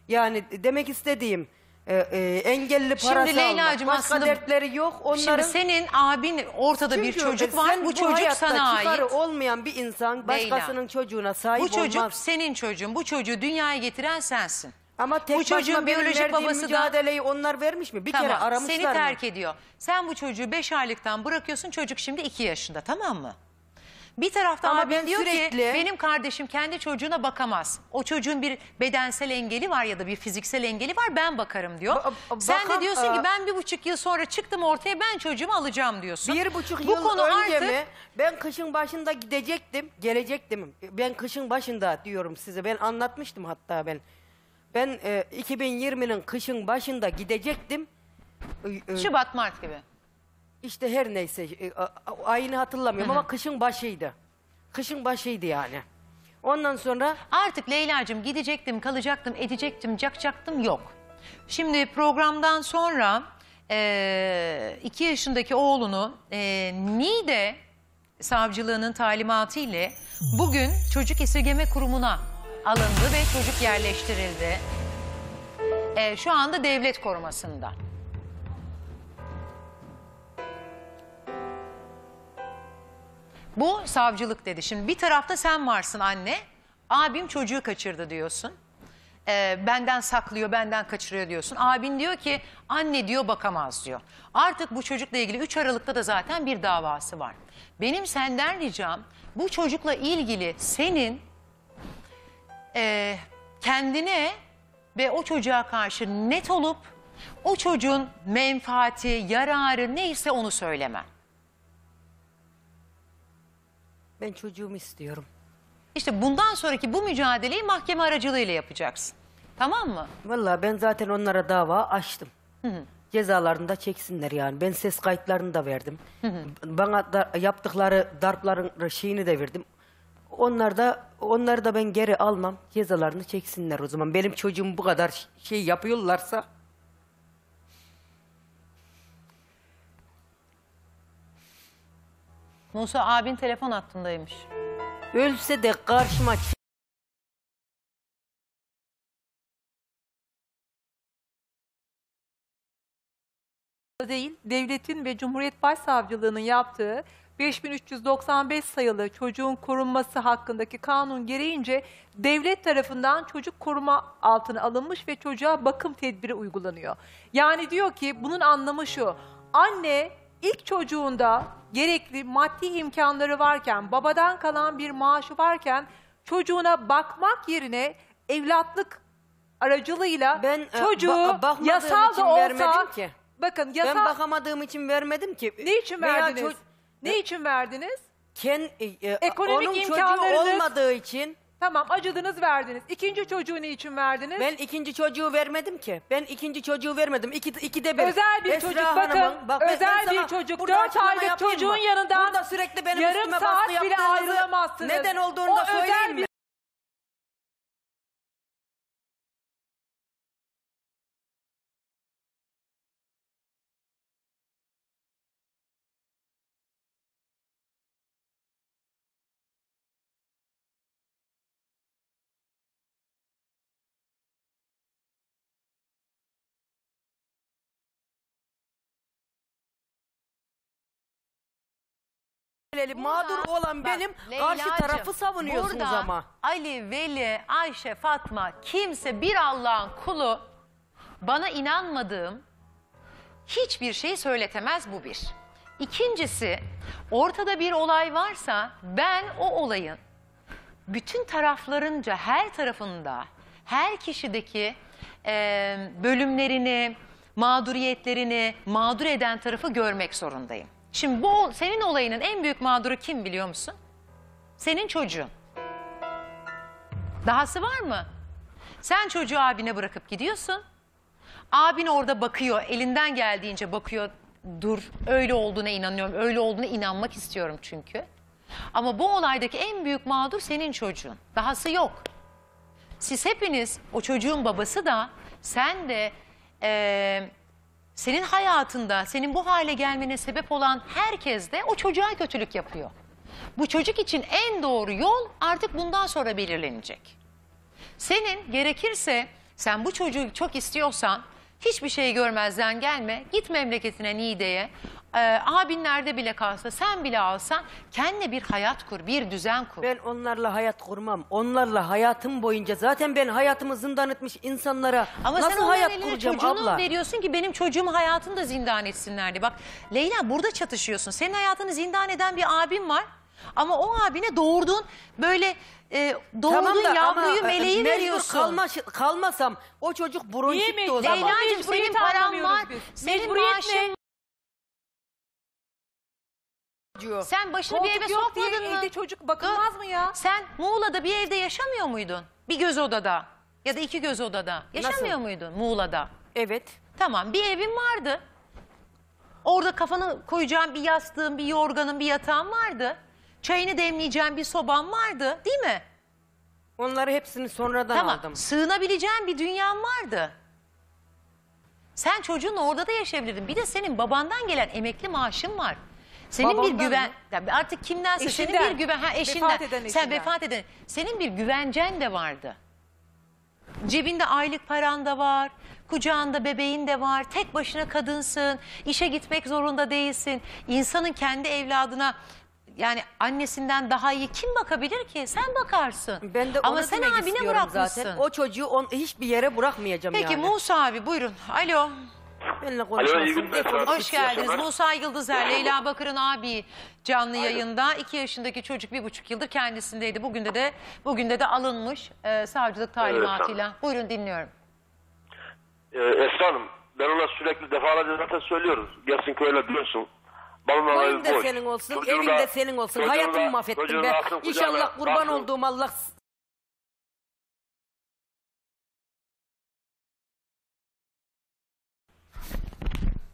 yani demek istediğim e, e, engelli parası Şimdi almak. Leyla'cığım Başka aslında dertleri yok onların. Şimdi senin abin ortada bir Çünkü çocuk var. Bu çocuk sana ait. olmayan bir insan başkasının çocuğuna sahip Bu çocuk olmaz. senin çocuğun. Bu çocuğu dünyaya getiren sensin. Ama tek bu çocuğun biyolojik babası da mücadeleyi onlar vermiş mi? Bir kere Tamam, aramışlar Seni mı? terk ediyor. Sen bu çocuğu 5 aylıktan bırakıyorsun. Çocuk şimdi 2 yaşında tamam mı? Bir tarafta Ama ben diyor ki sürekli- benim kardeşim kendi çocuğuna bakamaz. O çocuğun bir bedensel engeli var ya da bir fiziksel engeli var ben bakarım diyor. Ba- Sen de bakam- diyorsun ki ben bir buçuk yıl sonra çıktım ortaya ben çocuğumu alacağım diyorsun. Bir buçuk Bu yıl konu önce artık mi? Ben kışın başında gidecektim, gelecektim. Ben kışın başında diyorum size. Ben anlatmıştım hatta ben. Ben e, 2020'nin kışın başında gidecektim. Şubat Mart gibi. İşte her neyse e, a- a- ayını hatırlamıyorum ama kışın başıydı. Kışın başıydı yani. Ondan sonra Artık Leyla'cığım gidecektim, kalacaktım, edecektim, cakacaktım yok. Şimdi programdan sonra eee, iki yaşındaki oğlunu eee Niğde savcılığının talimatı ile bugün çocuk esirgeme kurumuna alındı ve çocuk yerleştirildi. Eee, şu anda devlet korumasında. Bu savcılık dedi. Şimdi bir tarafta sen varsın anne. Abim çocuğu kaçırdı diyorsun. Ee, benden saklıyor, benden kaçırıyor diyorsun. Abin diyor ki anne diyor bakamaz diyor. Artık bu çocukla ilgili 3 Aralık'ta da zaten bir davası var. Benim senden ricam bu çocukla ilgili senin e, kendine ve o çocuğa karşı net olup o çocuğun menfaati, yararı neyse onu söylemen. Ben çocuğumu istiyorum. İşte bundan sonraki bu mücadeleyi mahkeme aracılığıyla yapacaksın. Tamam mı? Vallahi ben zaten onlara dava açtım. Cezalarını da çeksinler yani. Ben ses kayıtlarını da verdim. Bana da yaptıkları darpların şeyini de verdim. Onlar da onları da ben geri almam. Cezalarını çeksinler o zaman. Benim çocuğum bu kadar şey yapıyorlarsa Musa abin telefon hattındaymış. ölse de karşıma değil, devletin ve Cumhuriyet Başsavcılığının yaptığı 5395 sayılı çocuğun korunması hakkındaki kanun gereğince devlet tarafından çocuk koruma altına alınmış ve çocuğa bakım tedbiri uygulanıyor. Yani diyor ki bunun anlamı şu. Anne ilk çocuğunda gerekli maddi imkanları varken, babadan kalan bir maaşı varken çocuğuna bakmak yerine evlatlık aracılığıyla e, çocuğu ba- bakmadığım yasal için da olsa vermedim ki. Bakın yasal... Ben bakamadığım için vermedim ki. Ne için Veya verdiniz? ço- Ne için verdiniz? Ken, e, e, Ekonomik onun çocuğu imkanlarınız... olmadığı için. Tamam acıdınız verdiniz. İkinci çocuğu ne için verdiniz? Ben ikinci çocuğu vermedim ki. Ben ikinci çocuğu vermedim. İki, ikide bir. Özel bir Esra çocuk Hanım'ın- bakın. bak ben- ben özel sana bir çocuk. burada 4 açıklama aylık yapayım çocuğun mı? yanından Burada sürekli benim yarım üstüme saat bile yaptığınızı ayrılamazsınız. Neden olduğunu O da özel söyleyeyim mi? bir- Mağdur olan benim karşı Leyla'cığım, tarafı savunuyorsunuz burada ama. Ali, Veli, Ayşe, Fatma kimse bir Allah'ın kulu bana inanmadığım hiçbir şey söyletemez bu bir. İkincisi ortada bir olay varsa ben o olayın bütün taraflarınca her tarafında her kişideki e, bölümlerini, mağduriyetlerini mağdur eden tarafı görmek zorundayım. Şimdi bu senin olayının en büyük mağduru kim biliyor musun? Senin çocuğun. Dahası var mı? Sen çocuğu abine bırakıp gidiyorsun. Abin orada bakıyor, elinden geldiğince bakıyor. Dur, öyle olduğuna inanıyorum, öyle olduğuna inanmak istiyorum çünkü. Ama bu olaydaki en büyük mağdur senin çocuğun. Dahası yok. Siz hepiniz, o çocuğun babası da, sen de, eee, senin hayatında, senin bu hale gelmene sebep olan herkes de o çocuğa kötülük yapıyor. Bu çocuk için en doğru yol artık bundan sonra belirlenecek. Senin gerekirse sen bu çocuğu çok istiyorsan hiçbir şey görmezden gelme. Git memleketine Niğde'ye. Ee, abin nerede bile kalsa sen bile alsan kendine bir hayat kur, bir düzen kur. Ben onlarla hayat kurmam. Onlarla hayatım boyunca zaten ben hayatımı zindan etmiş insanlara Ama nasıl sen onların hayat eline kuracağım çocuğunu abla? veriyorsun ki benim çocuğumu hayatını da zindan etsinler diye. Bak Leyla burada çatışıyorsun. Senin hayatını zindan eden bir abin var. Ama o abine doğurduğun böyle e, doğurduğun Tamam da yavruyu ama, e, meleği mecbur veriyorsun. kalmaş, kalmasam o çocuk Niye bronşitti o zaman. Leyla'cığım senin Mecburiyet paran anlamıyoruz var. biz. Senin Mecburiyet maaşın ne? Sen başını bir Koltuk eve yok diye sokmadın mı? evde çocuk bakılmaz mı ya? Sen Muğla'da bir evde yaşamıyor muydun? Bir göz odada ya da iki göz odada. Yaşamıyor Nasıl? muydun Muğla'da? Evet. Tamam bir evin vardı. Orada kafanı koyacağın bir yastığın, bir yorganın, bir yatağın vardı. Çayını demleyeceğin bir soban vardı değil mi? Onları hepsini sonradan tamam. aldım. Sığınabileceğin bir dünyan vardı. Sen çocuğunla orada da yaşayabilirdin. Bir de senin babandan gelen emekli maaşın var. Senin Babamdan bir güven mı? Ya artık kimdense senin Eşinden. bir güven ha eşinden. Vefat eden Sen eşinden. vefat eden. Senin bir güvencen de vardı. Cebinde aylık paran da var. Kucağında bebeğin de var. Tek başına kadınsın. işe gitmek zorunda değilsin. İnsanın kendi evladına yani annesinden daha iyi kim bakabilir ki? Sen bakarsın. Ben de Ama sen demek abine istiyorum bırakmışsın. zaten. O çocuğu on, hiçbir yere bırakmayacağım Peki yani. Musa abi buyurun. Alo. Benimle iyi konuşmasın. Hoş geldiniz. Musa Yıldızer, Leyla Bakır'ın abi canlı yayında. iki yaşındaki çocuk bir buçuk yıldır kendisindeydi. Bugün de de bugün de de alınmış e, savcılık talimatıyla. Buyurun dinliyorum. Ee, Esra Hanım, ben ona sürekli defalarca zaten söylüyoruz. Gelsin köyüne dönsün. Balonlar Koyun da boş. senin olsun, Çocuğunu evin da- de senin olsun. Hayatımı mahvettin be. kucağına, İnşallah kurban baksın. olduğum Allah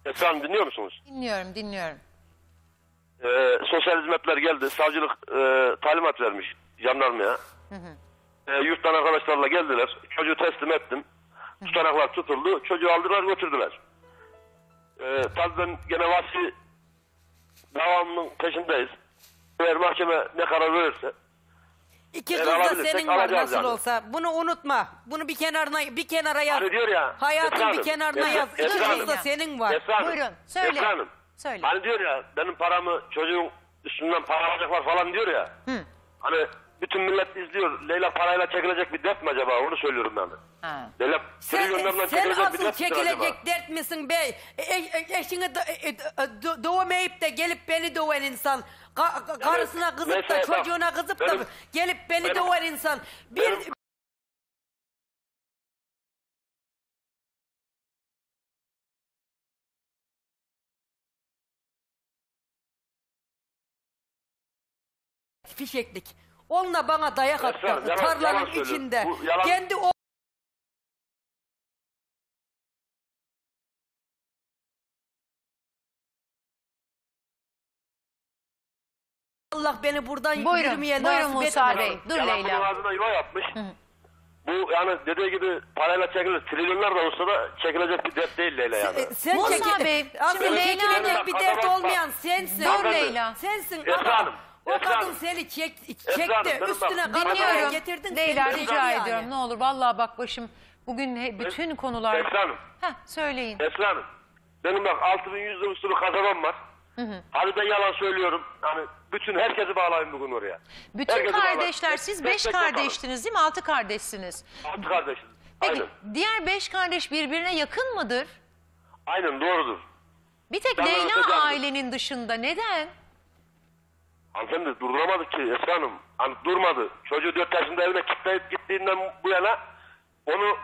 Esra Hanım dinliyor musunuz? Dinliyorum, dinliyorum. Ee, sosyal hizmetler geldi. Savcılık e, talimat vermiş jandarmaya. Hı hı. E, yurttan arkadaşlarla geldiler. Çocuğu teslim ettim. Tutanaklar tutuldu. Çocuğu aldılar götürdüler. E, tabii ben gene vasi davamının peşindeyiz. Eğer mahkeme ne karar verirse İki kız da alabilirsek senin var alacağız nasıl yani. olsa. Bunu unutma. Bunu bir kenarına bir kenara yaz. Hani diyor ya. Hayatın Esra bir Hanım, kenarına Esra- yaz. İki Esra kız Hanım, da senin var. Esra Hanım, Buyurun, söyle. Esra Hanım. Söyle. Hani diyor ya benim paramı çocuğun üstünden para alacaklar falan diyor ya. Hı. Hani bütün millet izliyor. Leyla parayla çekilecek bir dert mi acaba? Onu söylüyorum ben. Ha. Leyla Sen, trilyonlarla sen çekilecek bir asıl dert midir acaba? çekilecek dert misin be? E, e, eşini e, e, do- doğmayıp da gelip beni döven insan. Ka- ka- karısına kızıp da mesela bak, çocuğuna kızıp da benim- gelip beni benim- döven insan. Bir benim- fişeklik. Onunla bana dayak attı. Esra Hanım, yalan- Tarlanın yalan söylüyor. içinde. Bu yalan- Kendi o Allah beni buradan Buyurun, yürümeye buyurun nasip Musa etmesin. Bey. Dur Yalan Leyla. bunun ağzına yuva yapmış. Bu yani dediği gibi parayla çekilir. Trilyonlar da olsa da çekilecek bir dert değil Leyla yani. Sen Musa çeki- Bey, şimdi çekilecek Leyla'nın- bir dert olmayan sensin. Dur Hanımefendi. Leyla. Sensin Esra ama Hanım, o Esra kadın Hanım. seni çek, çekti benim bak- üstüne Dinliyorum. kadar getirdin. Leyla seni rica yani. ediyorum ne olur. Vallahi bak başım bugün he- bütün konular... Esra Hanım. Heh, söyleyin. Esra Hanım. Benim bak 6100 usulü kasabam var. Hı hı. Hadi ben yalan söylüyorum. Yani bütün herkesi bağlayın bugün oraya. Bütün Herkesi bağlayın. kardeşler, siz tek beş tek bakalım. kardeştiniz değil mi? Altı kardeşsiniz. Altı kardeşiz. Peki Aynen. diğer beş kardeş birbirine yakın mıdır? Aynen doğrudur. Bir tek Ben Leyla ailenin dışında. Neden? Hanımefendi durduramadık ki Esra Hanım. Hani durmadı. Çocuğu dört yaşında evine kilitleyip gittiğinden bu yana onu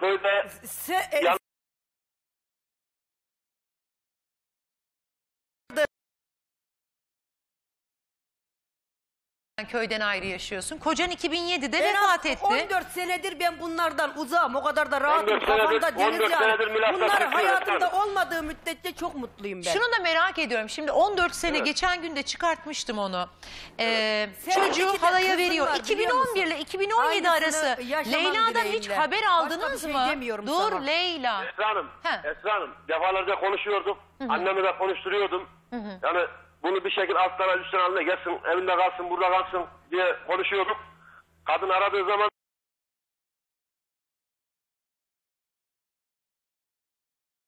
köyde Se- Köyden ayrı yaşıyorsun. Kocan 2007'de En az vefat etti. 14 senedir ben bunlardan uzağım. O kadar da rahatım. 14 senedir- Kafamda deniz 14 yani. senedir mülakata Bunlar hayatımda efendim. olmadığı müddetçe çok mutluyum ben. Şunu da merak ediyorum. Şimdi 14 sene Evet. geçen gün de çıkartmıştım onu. Ee, çocuğu halaya veriyor. var, biliyor 2011 ile musun? 2017 Aynısını arası yaşamam Leyla'dan hiç dileğiyle. haber Başka aldınız şey mı? demiyorum Dur sana. Leyla. Esra Hanım, He. Esra Hanım defalarca konuşuyorduk. Annemi de konuşturuyordum. Yani bunu bir şekilde alttan üstten haline gelsin, evinde kalsın, burada kalsın diye konuşuyorduk. Kadın aradığı zaman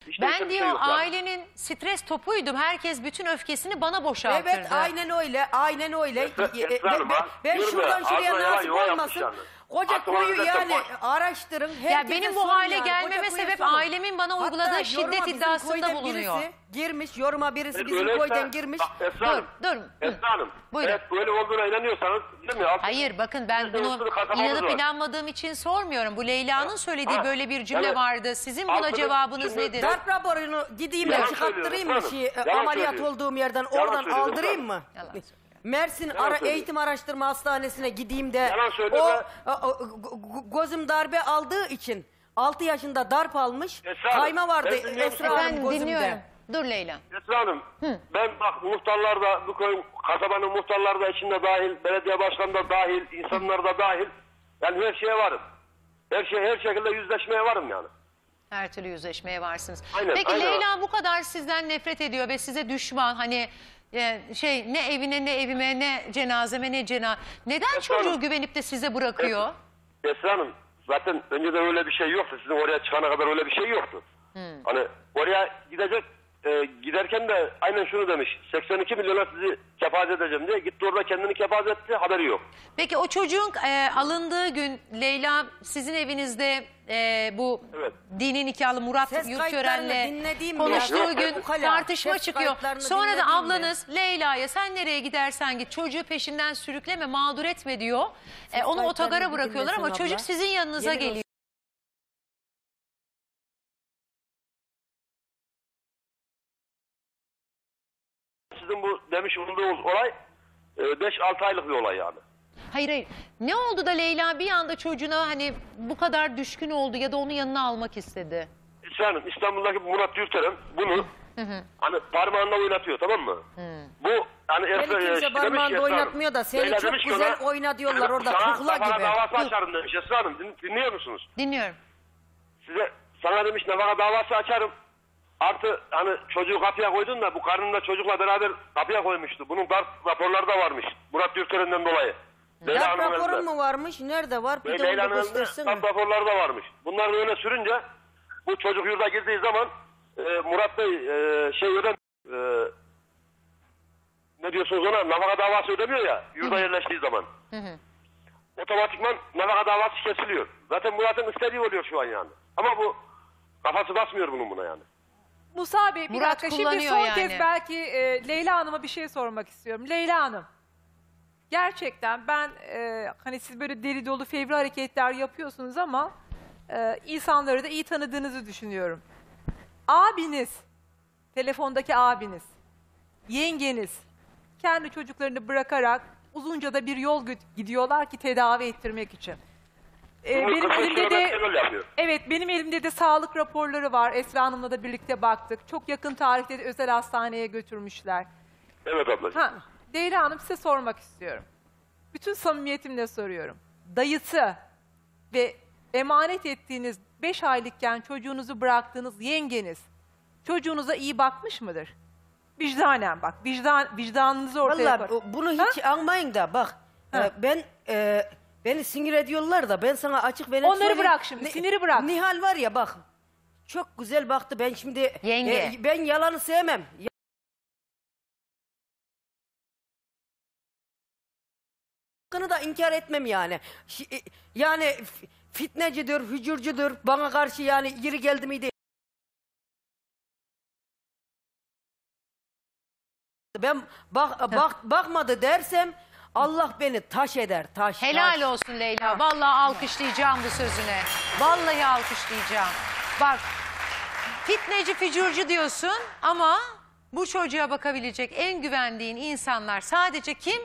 İşte Ben diyor şey ailenin stres topuydum. Herkes bütün öfkesini bana boşaltırdı. Evet aynen öyle. Aynen öyle. Esra- E, Esra Hanım, ben, ha, şuradan şuraya ağzına yalan nasip yuva yapmış olmasın. yani. Koca Aklıma koyu zaten yani boş. araştırın. Ya herkese benim bu sorun hale yani. gelmeme Koca koyu sebep sorun. ailemin bana Hatta uyguladığı yoruma şiddet bizim iddiasında köyden bulunuyor. Birisi girmiş yoruma birisi bizim öyleyse- köyden girmiş. Bak, Esra Hanım. Dur. Esra Hanım. Buyurun. Evet böyle olduğuna inanıyorsanız değil mi? Alt- Hayır bakın ben bunu usulü kazanmamız inanıp var. inanmadığım için sormuyorum. Bu Leyla'nın söylediği Ha, böyle bir cümle evet. vardı. Sizin buna Altını- cevabınız şimdi- nedir? Darp raporunu gideyim de Yalan çıkarttırayım mı? efendim. Şey, e, Yalan ameliyat olduğum yerden Yalan oradan söylüyor, aldırayım mı? Mersin Yalan Ara söylüyor. Eğitim Araştırma Hastanesi'ne gideyim de Yalan söylüyor o, ve- o- o- go- gözüm darbe aldığı için 6 yaşında darp almış. Esra Hanım, Kayma vardı ben dinliyorum Esra. Hanım Ben gözümde. dinliyorum. Dur Leyla. Esra Hanım, ben bak muhtarlar da bu köy kasabanın muhtarları da içinde dahil, belediye başkanı da dahil, insanlar da dahil. Yani her şeye varım. Her şey her şekilde yüzleşmeye varım yani. Her türlü yüzleşmeye varsınız. Aynen, Peki aynen. Leyla bu kadar sizden nefret ediyor ve size düşman hani e, şey ne evine ne evime ne cenazeme ne cena. Neden Esra çocuğu Hanım. güvenip de size bırakıyor? Esra Hanım, zaten önceden öyle bir şey yoktu. Sizin oraya çıkana kadar öyle bir şey yoktu. Hani oraya gidecek, e, giderken de aynen şunu demiş. 82 milyona sizi kefaze edeceğim diye. Gitti orada kendini kefaze etti, haberi yok. Peki o çocuğun e, alındığı gün Leyla sizin evinizde e, bu dini nikahlı Murat Ses dinlediğim konuştuğu biraz- gün Ukala, tartışma ses çıkıyor. kayıtlarını Sonra da dinlediğim ablanız Leyla'ya sen nereye gidersen git çocuğu peşinden sürükleme mağdur etme diyor. E, onu kayıtlarını otogara bir bırakıyorlar ama abla. çocuk sizin yanınıza Yemin geliyor. Sizin bu demiş olduğunuz olay 5-6 aylık bir olay yani. Hayır hayır. Ne oldu da Leyla bir anda çocuğuna hani bu kadar düşkün oldu ya da onu yanına almak istedi? Hanım İstanbul'daki Murat Yurteren bunu hani parmağında oynatıyor tamam mı? Bu hani Beni Esra, kimse e, parmağında oynatmıyor da seni Leyla çok güzel ona, oyna diyorlar orada, sana kukla gibi. davası Hı. açarım demiş Esra Hanım din- dinliyor musunuz? Dinliyorum. Size sana demiş nafaka davası açarım. Artı hani çocuğu kapıya koydun da bu karnında çocukla beraber kapıya koymuştu. Bunun darp raporları da varmış. Murat Yurtseven'den dolayı. Leyla Darp Hanım'ın raporun elinde. mu varmış? Nerede var? Bir de onu da elinde göstersin. darp raporları da varmış. Bunları öne sürünce bu çocuk yurda girdiği zaman e, Murat Bey e, şey ödem e, ne diyorsunuz ona nafaka davası ödemiyor ya yurda yerleştiği zaman. Otomatikman nafaka davası kesiliyor. Zaten Murat'ın istediği oluyor şu an yani. Ama bu kafası basmıyor bunun buna yani. Musa Bey bir Murat dakika şimdi kullanıyor son yani. kez belki e, Leyla Hanım'a bir şey sormak istiyorum. Leyla Hanım gerçekten ben e, hani siz böyle deli dolu fevri hareketler yapıyorsunuz ama e, insanları da iyi tanıdığınızı düşünüyorum. Abiniz, telefondaki abiniz, yengeniz kendi çocuklarını bırakarak uzunca da bir yol gidiyorlar ki tedavi ettirmek için. E, benim elimde de yapıyor. Evet benim elimde de sağlık raporları var. Esra Hanım'la da birlikte baktık. Çok yakın tarihte de özel hastaneye götürmüşler. Evet ablacığım. Ha, Leyla Hanım size sormak istiyorum. Bütün samimiyetimle soruyorum. Dayısı ve emanet ettiğiniz 5 aylıkken çocuğunuzu bıraktığınız yengeniz çocuğunuza iyi bakmış mıdır? Vicdanen bak. Vicdan, vicdanınızı ortaya Vallahi koy. bu- bunu hiç almayın da bak. e, ben e, beni sinir ediyorlar da ben sana açık ve net Onları söyleyeyim. bırak şimdi, Ni- siniri bırak. Nihal var ya bak. Çok güzel baktı. Ben şimdi Yenge. e, ben yalanı sevmem. Hakkını da inkar etmem yani. Şi- e, Yani f- fitnecidir, hücürcüdür. Bana karşı yani yeri geldi miydi? Ben bak, bak bakmadı dersem Allah beni taş eder, taş. Helal taş. olsun Leyla. Vallahi alkışlayacağım bu sözüne. Vallahi alkışlayacağım. Bak fitneci fücurcu diyorsun ama bu çocuğa bakabilecek en güvendiğin insanlar sadece kim?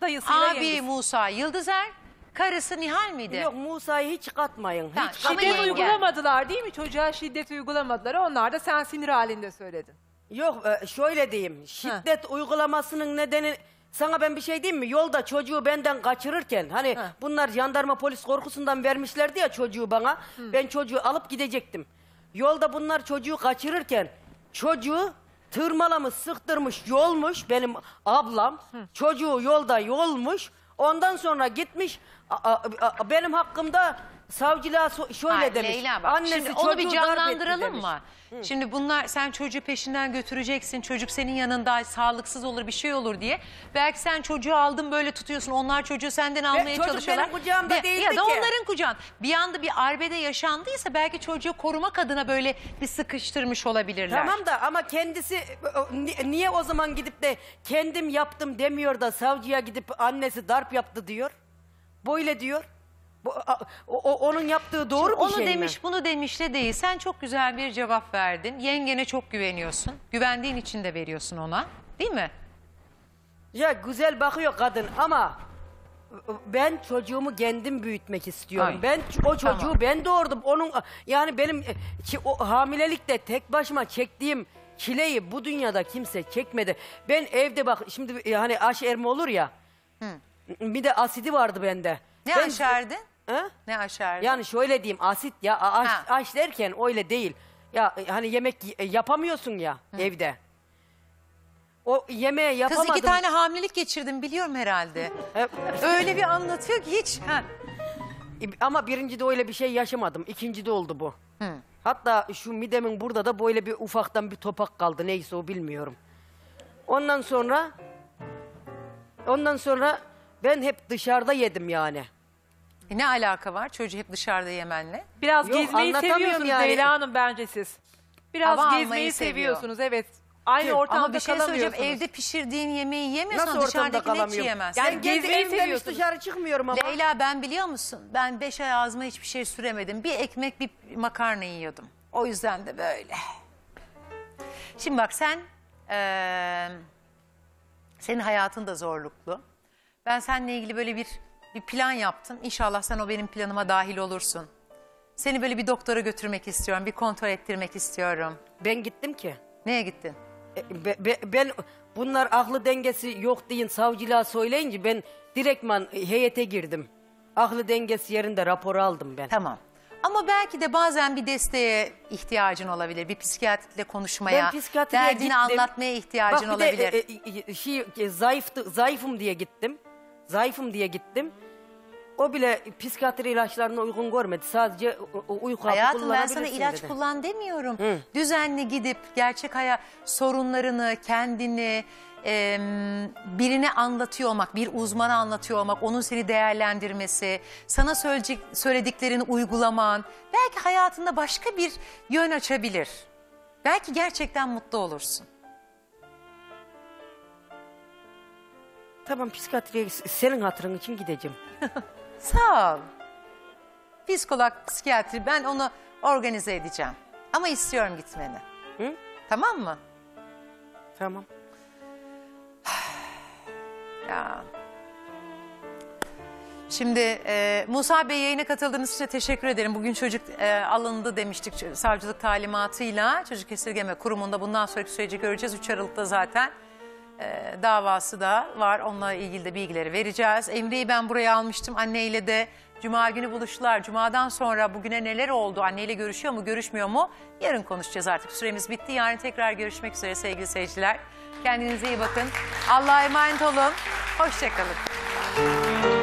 Dayısıyla Abi yengesi. Musa Yıldızer, karısı Nihal miydi? Yok Musa'yı hiç katmayın. Hiç ama Şiddet yenge. uygulamadılar değil mi? Çocuğa şiddet uygulamadılar. Onlar da sen sinir halinde söyledin. Yok e, şöyle diyeyim. Şiddet uygulamasının nedeni sana ben bir şey diyeyim mi? Yolda çocuğu benden kaçırırken hani bunlar jandarma polis korkusundan vermişlerdi ya çocuğu bana. Ben çocuğu alıp gidecektim. Yolda bunlar çocuğu kaçırırken çocuğu tırmalamış, sıktırmış, yolmuş benim ablam. Çocuğu yolda yolmuş. Ondan sonra gitmiş A- a- a- benim hakkımda savcılığa so- şöyle Hayır, demiş. Leyla bak Annesi şimdi onu bir çocuğu darp etti canlandıralım demiş. mı? Şimdi bunlar sen çocuğu peşinden götüreceksin. Çocuk senin yanında sağlıksız olur bir şey olur diye. Belki sen çocuğu aldın böyle tutuyorsun. Onlar çocuğu senden almaya çocuk çalışıyorlar. benim kucağımda Bir- değildi Ya da ki. onların kucağında. Bir anda bir arbede yaşandıysa belki çocuğu korumak adına böyle bir sıkıştırmış olabilirler. Tamam da ama kendisi ni- niye o zaman gidip de kendim yaptım demiyor da savcıya gidip annesi darp yaptı diyor. Böyle diyor. Bu, a- o, o- onun yaptığı doğru bir onu şey mi? demiş bunu demiş de değil. Sen çok güzel bir cevap verdin. Yengene çok güveniyorsun. Güvendiğin için de veriyorsun ona. Değil mi? Ya güzel bakıyor kadın ama ben çocuğumu kendim büyütmek istiyorum. Ay. Ben ç- o çocuğu Tamam. ben doğurdum. Onun yani benim e, ki o hamilelikte tek başıma çektiğim çileyi bu dünyada kimse çekmedi. Ben evde bak şimdi hani aş erme olur ya. Bir de asidi vardı bende. Ne Ben- aşerdin? Ha? Ne aşerdin? Yani şöyle diyeyim asit ya a- aş, Ha. aş derken öyle değil. Ya e, hani yemek y- yapamıyorsun ya evde. O yemeği Kız yapamadım. iki tane hamilelik geçirdim biliyorum herhalde. Öyle bir anlatıyor ki hiç. Ha. Ama birinci de öyle bir şey yaşamadım. İkinci de oldu bu. Hatta şu midemin burada da böyle bir ufaktan bir topak kaldı. Neyse o bilmiyorum. Ondan sonra ondan sonra ben hep dışarıda yedim yani. E ne alaka var çocuğu hep dışarıda yemenle? Biraz Yok, gezmeyi anlatamıyorum seviyorsunuz yani. Leyla Hanım bence siz. Biraz Hava almayı gezmeyi seviyor. seviyorsunuz evet. Aynı ortamda Ama bir şey söyleyeceğim kalamıyorsunuz. evde pişirdiğin yemeği yemiyorsan Nasıl ortamda dışarıdakini hiç kalamıyorum? yiyemezsin. Yani kendi evimden hiç dışarı çıkmıyorum ama. Leyla ben biliyor musun? Ben beş ay ağzıma hiçbir şey süremedim. Bir ekmek bir makarna yiyordum. O yüzden de böyle. Şimdi bak sen eee, senin hayatın da zorluklu. Ben seninle ilgili böyle bir bir plan yaptım. İnşallah sen o benim planıma dahil olursun. Seni böyle bir doktora götürmek istiyorum. Bir kontrol ettirmek istiyorum. Ben gittim ki. Neye gittin? E, be- be- ben bunlar aklı dengesi yok deyin savcılığa söyleyince ben direktman heyete girdim. Aklı dengesi yerinde raporu aldım ben. Tamam. Ama belki de bazen bir desteğe ihtiyacın olabilir. Bir psikiyatrikle konuşmaya, Ben psikiyatriye derdini gittim. anlatmaya ihtiyacın Bak bir de, olabilir. e, e, şey, e, zayıftı, zayıfım diye gittim. Zayıfım diye gittim. O bile psikiyatri ilaçlarına uygun görmedi. Sadece u- uyku hapı Hayatım ben sana kullanabilirsin ilaç dedi. kullan demiyorum. Hı. Düzenli gidip gerçek hayat sorunlarını, kendini em, birine anlatıyor olmak, bir uzmana anlatıyor olmak, onun seni değerlendirmesi, sana söyleyecek, söylediklerini uygulaman belki hayatında başka bir yön açabilir. Belki gerçekten mutlu olursun. Tamam psikiyatriye senin hatırın için gideceğim. Sağ ol. Psikolog, psikiyatri ben onu organize edeceğim. Ama istiyorum gitmeni. Tamam mı? Tamam. Ya. Şimdi e, Musa Bey yayına katıldığınız için teşekkür ederim. Bugün çocuk e, alındı demiştik savcılık talimatıyla. Çocuk Esirgeme Kurumu'nda bundan sonraki süreci göreceğiz. 3 Aralık'ta zaten e, davası da var. Onunla ilgili de bilgileri vereceğiz. Emre'yi ben buraya almıştım. Anneyle de Cuma günü buluştular. Cuma'dan sonra bugüne neler oldu? Anneyle görüşüyor mu, görüşmüyor mu? Yarın konuşacağız artık. Süremiz bitti. Yarın tekrar görüşmek üzere sevgili seyirciler. Kendinize iyi bakın. Allah'a emanet olun. Hoşçakalın.